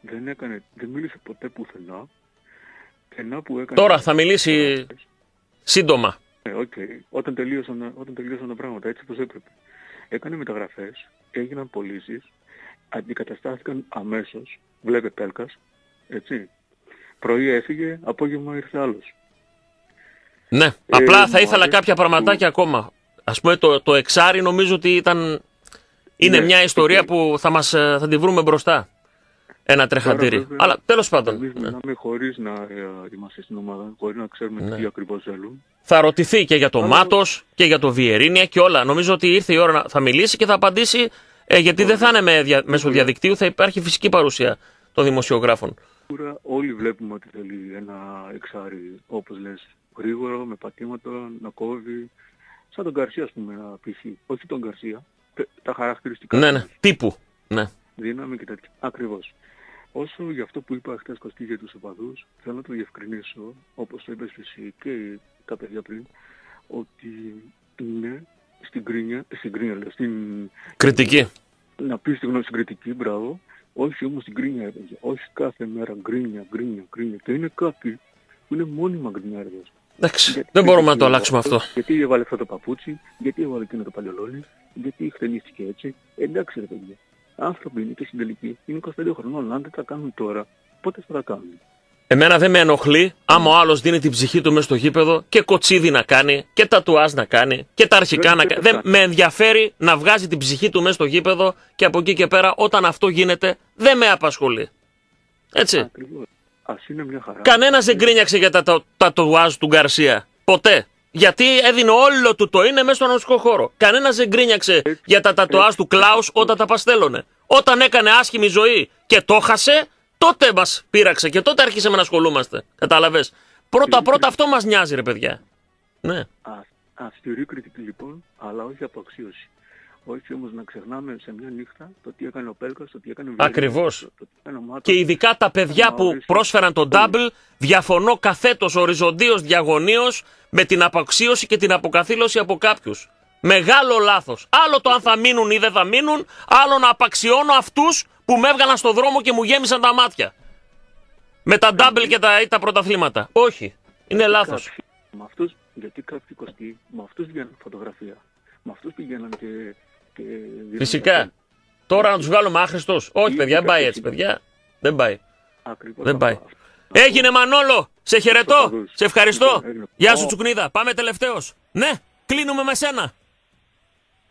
P: δεν έκανε, δεν μίλησε ποτέ πουθενά. Και να που έκανε...
A: Τώρα θα μιλήσει σύντομα.
P: Ναι, οκ. Όταν, τελείωσαν, όταν τελείωσαν τα πράγματα έτσι όπως έπρεπε. Έκανε μεταγραφές, έγιναν πωλήσεις, αντικαταστάθηκαν αμέσως, βλέπε Πέλκας, έτσι. Πρωί έφυγε, απόγευμα ήρθε άλλος.
A: Ναι, απλά
P: μου
A: θα ήθελα
P: αρέσει
A: κάποια πραγματάκια ακόμα. Ας πούμε το, το εξάρι νομίζω ότι ήταν... Είναι
P: Ναι,
A: μια ιστορία που θα, μας, ε, θα τη βρούμε μπροστά. Ένα τρεχαντήρι.
P: βέβαια,
A: Αλλά τέλος πάντων.
P: Εμείς
A: ναι.
P: μιλάμε χωρίς να ε, είμαστε στην ομάδα, χωρίς να ξέρουμε
A: Ναι.
P: τι ακριβώς θέλουν.
A: Θα ρωτηθεί και για το Μάτος και για το Βιερίνια και όλα. Νομίζω ότι ήρθε η ώρα να θα μιλήσει και θα απαντήσει ε, γιατί δεν θα είναι με, δια- μέσω διαδικτύου, θα υπάρχει φυσική παρουσία των δημοσιογράφων.
P: Σίγουρα όλοι βλέπουμε ότι θέλει ένα εξάρι, όπως λες, γρήγορο, με πατήματα, να κόβει. Σαν τον Καρσία, ας πούμε, ένα π.χ. Όχι τον Καρσία, τε- τα χαρακτηριστικά.
A: Ναι,
P: του.
A: ναι, τύπου. Ναι.
P: Δύναμη και τέτοια. Ακριβώς. Όσο για αυτό που είπα χθες Κωστή για τους οπαδούς, θέλω να το διευκρινίσω, όπως το είπες και εσύ και τα παιδιά πριν, ότι είναι στην κρίνια, στην κρίνια λέω, στην...
A: Κριτική.
P: Να πεις τη γνώμη στην κριτική, μπράβο, όχι όμως στην κρίνια, ρε παιδιά. όχι κάθε μέρα γκρίνια, γκρίνια, γκρίνια. Και είναι κάποιοι που είναι μόνιμα γκρινιάριδες.
A: Εντάξει,
P: Γιατί-
A: δεν μπορούμε να το
P: γιατί
A: αλλάξουμε
P: έβαλε
A: αυτό.
P: Γιατί έβαλε αυτό το παπούτσι, γιατί έβαλε εκείνο το παλιολόνι, γιατί χτενίστηκε έτσι. Εντάξει ρε παιδιά. Άνθρωποι είναι και στην τελική. Είναι 25 χρονών. Αν δεν τα κάνουν τώρα, πότε θα τα κάνουν;
A: Εμένα δεν με ενοχλεί άμα ο άλλος δίνει την ψυχή του μέσα στο γήπεδο και κοτσίδι να κάνει και τατουάζ να κάνει και τα αρχικά
P: Δεν-
A: να
P: δεν
A: κάνει.
P: τα
A: Δεν με ενδιαφέρει να βγάζει την ψυχή του μέσα στο γήπεδο και από εκεί και πέρα όταν αυτό γίνεται δεν με απασχολεί. Έτσι.
P: Ακριβώς. Ας είναι μια χαρά.
A: Κανένας δεν γκρίνιαξε για τα τα- τατουάζ του Γκαρσία. Ποτέ. Γιατί έδινε όλο του το είναι μέσα στον ανοσικό χώρο. Κανένας δεν γκρίνιαξε για τα τατουάζ του Κλάους όταν τα παστέλωνε. Όταν έκανε άσχημη ζωή και το χάσε, τότε μας πείραξε και τότε άρχισαμε να ασχολούμαστε. Κατάλαβες. Πρώτα-πρώτα αυτό μας νοιάζει, ρε παιδιά. Ναι.
P: Α, αυστηρή κριτική λοιπόν, αλλά όχι αποξίωση. Όχι όμως να ξεχνάμε σε μια νύχτα το τι έκανε ο Πέλκας, το τι έκανε ο Βιέρης,
A: Ακριβώς.
P: το, το τι έκανε ο Μάτος.
A: Και ειδικά τα παιδιά που
P: Μαωρίση.
A: πρόσφεραν τον double, διαφωνώ καθέτος οριζοντίως διαγωνίως με την απαξίωση και την αποκαθήλωση από κάποιους. Μεγάλο λάθος. Άλλο το αν θα μείνουν ή δεν θα μείνουν, άλλο να απαξιώνω αυτούς που με έβγαλαν στο δρόμο και μου γέμισαν τα μάτια. Με τα double και τα, ή τα πρωταθλήματα. Όχι. Είναι λάθος.
P: Κάποιοι- Με αυτούς, γιατί κάποιοι κοστοί, με αυτούς βγαίνουν φωτογραφία. Με αυτούς πηγαίναν και... και δίνανε
A: Φυσικά.
P: τα-
A: Τώρα να τους βγάλουμε άχρηστου. Όχι,
P: Ή
A: παιδιά, δεν πάει
P: κάποιοι-
A: έτσι, παιδιά. Δεν πάει.
P: Ακριβώς
A: Δεν
P: αυτό.
A: πάει. Έγινε Μανόλο! Σε χαιρετώ!
P: Ευχαριστώ.
A: Σε ευχαριστώ!
P: Έγινε.
A: Γεια σου
P: Ω.
A: Τσουκνίδα! Πάμε τελευταίος. Ναι, κλείνουμε με σένα.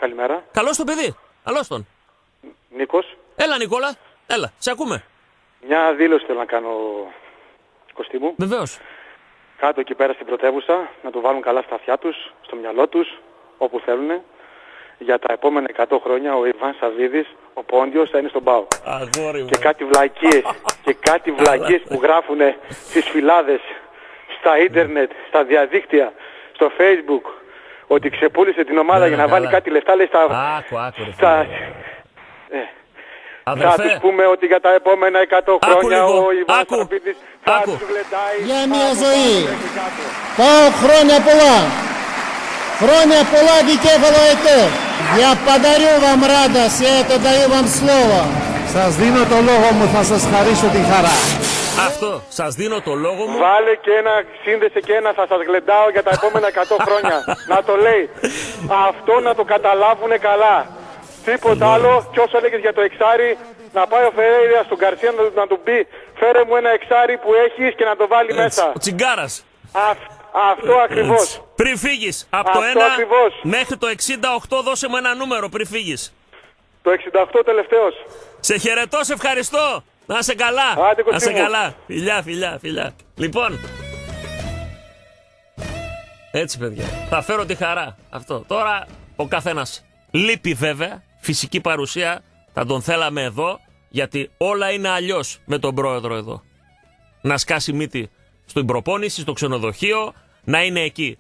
Q: Καλημέρα.
A: Καλώς το παιδί. Καλώς τον.
Q: Νίκος.
A: Έλα Νικόλα, έλα, σε ακούμε.
Q: Μια δήλωση θέλω να κάνω Κωστή μου.
A: Βεβαίως.
Q: Κάτω εκεί πέρα στην πρωτεύουσα, να το βάλουν καλά στα αυτιά τους, στο μυαλό τους, όπου θέλουν. Για τα επόμενα 100 χρόνια ο Ιβάν Σαββίδης, ο Πόντιος, θα είναι στον ΠΑΟ.
A: Αγόρι μου.
Q: Και κάτι βλακίες, και κάτι βλακίες που γράφουν στις φυλάδες, στα ίντερνετ, στα διαδίκτυα, στο facebook, ότι ξεπούλησε την ομάδα
A: Ναι,
Q: για
A: ναι,
Q: να βάλει
A: καλά.
Q: κάτι λεφτά, λέει στα...
A: Άκου, άκου, ρε,
Q: στα...
A: φίλε.
Q: Ε, θα
A: Αδερφέ.
Q: τους πούμε ότι για τα επόμενα 100 χρόνια
A: λίγο,
Q: ο Ιβάν
A: άκου,
Q: Σαββίδης θα
A: άκου.
Q: τους γλεντάει.
R: Για μια ζωή. Πάω χρόνια πολλά. Χρόνια πολλά δικέφαλο ετέ. Я подарю вам радость, я это даю вам слово.
S: Σας δίνω το λόγο μου, θα σας χαρίσω τη χαρά.
A: Αυτό. Σας δίνω το λόγο μου.
Q: Βάλε και ένα, σύνδεσε και ένα, θα σας γλεντάω για τα επόμενα 100 χρόνια. να το λέει. Αυτό να το καταλάβουνε καλά. Τίποτα άλλο. Και όσο έλεγες για το εξάρι, να πάει ο Φερέιρας στον Καρσία να, να του πει φέρε μου ένα εξάρι που έχεις και να το βάλει μέσα.
A: Ο τσιγκάρας.
Q: Αυ- αυτό ακριβώς.
A: Πριν φύγεις από το
Q: Αυτό
A: 1
Q: ακριβώς.
A: μέχρι το 68, δώσε μου ένα νούμερο πριν φύγεις.
Q: Το 68 τελευταίος.
A: Σε χαιρετώ, σε ευχαριστώ. Να είσαι καλά.
Q: Άντε,
A: να είσαι
Q: Κωστή μου.
A: καλά. Φιλιά, φιλιά, φιλιά. Λοιπόν. Έτσι, παιδιά. Θα φέρω τη χαρά. Αυτό. Τώρα ο καθένας λείπει βέβαια. Φυσική παρουσία. Θα τον θέλαμε εδώ. Γιατί όλα είναι αλλιώς με τον πρόεδρο εδώ. Να σκάσει μύτη στην προπόνηση, στο ξενοδοχείο. Να είναι εκεί.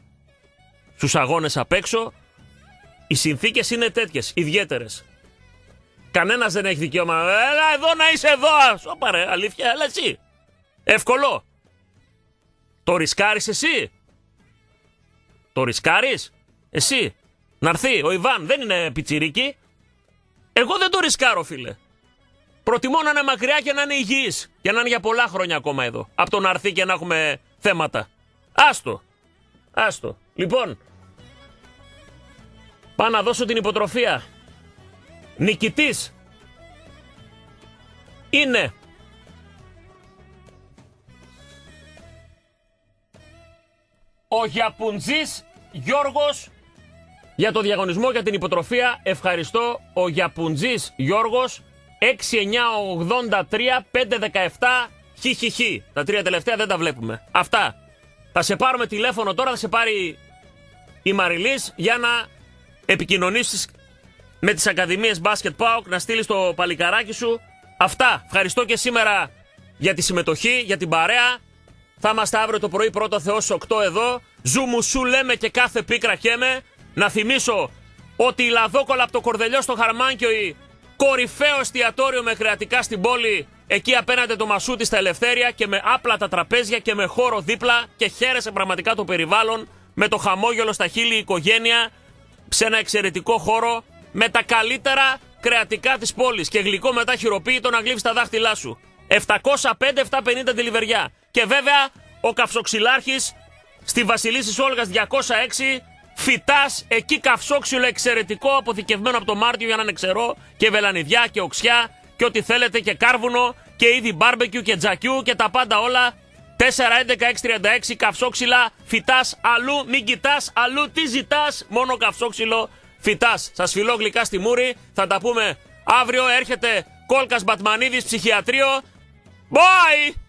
A: Στους αγώνες απ' έξω. Οι συνθήκες είναι τέτοιες, ιδιαίτερες. Κανένας δεν έχει δικαίωμα. Έλα εδώ να είσαι εδώ. Σώπα ρε, αλήθεια, έλα εσύ. Εύκολο. Το ρισκάρεις εσύ; Το ρισκάρεις; Εσύ. Να έρθει ο Ιβάν, δεν είναι πιτσιρίκι. Εγώ δεν το ρισκάρω, φίλε. Προτιμώ να είναι μακριά και να είναι υγιής. Και να είναι για πολλά χρόνια ακόμα εδώ. Από το να έρθει και να έχουμε θέματα. Άστο. Άστο. Λοιπόν. Πάω να δώσω την υποτροφία. Νικητής είναι ο Γιαπουντζής Γιώργος για το διαγωνισμό για την υποτροφία. Ευχαριστώ ο Γιαπουντζής Γιώργος 6983 517 χιχιχι. Τα τρία τελευταία δεν τα βλέπουμε. Αυτά. Θα σε πάρουμε τηλέφωνο τώρα, θα σε πάρει η Μαριλής για να επικοινωνήσεις με τις Ακαδημίες Μπάσκετ ΠΑΟΚ να στείλεις το παλικαράκι σου. Αυτά. Ευχαριστώ και σήμερα για τη συμμετοχή, για την παρέα. Θα είμαστε αύριο το πρωί πρώτο Θεός 8 εδώ. Ζούμου σου λέμε και κάθε πίκρα χέμε. Να θυμίσω ότι η Λαδόκολα από το Κορδελιό στο Χαρμάνκιο η κορυφαίο εστιατόριο με κρεατικά στην πόλη εκεί απέναντι το Μασούτι στα Ελευθέρια και με άπλατα τραπέζια και με χώρο δίπλα και χαίρεσε πραγματικά το περιβάλλον με το χαμόγελο στα χείλη η οικογένεια σε ένα εξαιρετικό χώρο με τα καλύτερα κρεατικά της πόλης και γλυκό μετά χειροποίητο να γλύφεις τα δάχτυλά σου. 705-750 τη λιβεριά. Και βέβαια ο καυσοξυλάρχης στη Βασιλίσης Όλγας 206 φυτάς εκεί καυσόξυλο εξαιρετικό αποθηκευμένο από το Μάρτιο για να είναι ξερό και βελανιδιά και οξιά και ό,τι θέλετε και κάρβουνο και είδη μπάρμπεκιου και τζακιού και τα πάντα όλα 4-11-6-36 καυσόξυλα φυτάς αλλού μην κοιτάς αλλού τι ζητάς μόνο καυσόξυλο φυτάς σας φιλώ γλυκά στη μούρη. Θα τα πούμε αύριο. Έρχεται Κόλκας Μπατμανίδης ψυχιατρίο. Bye!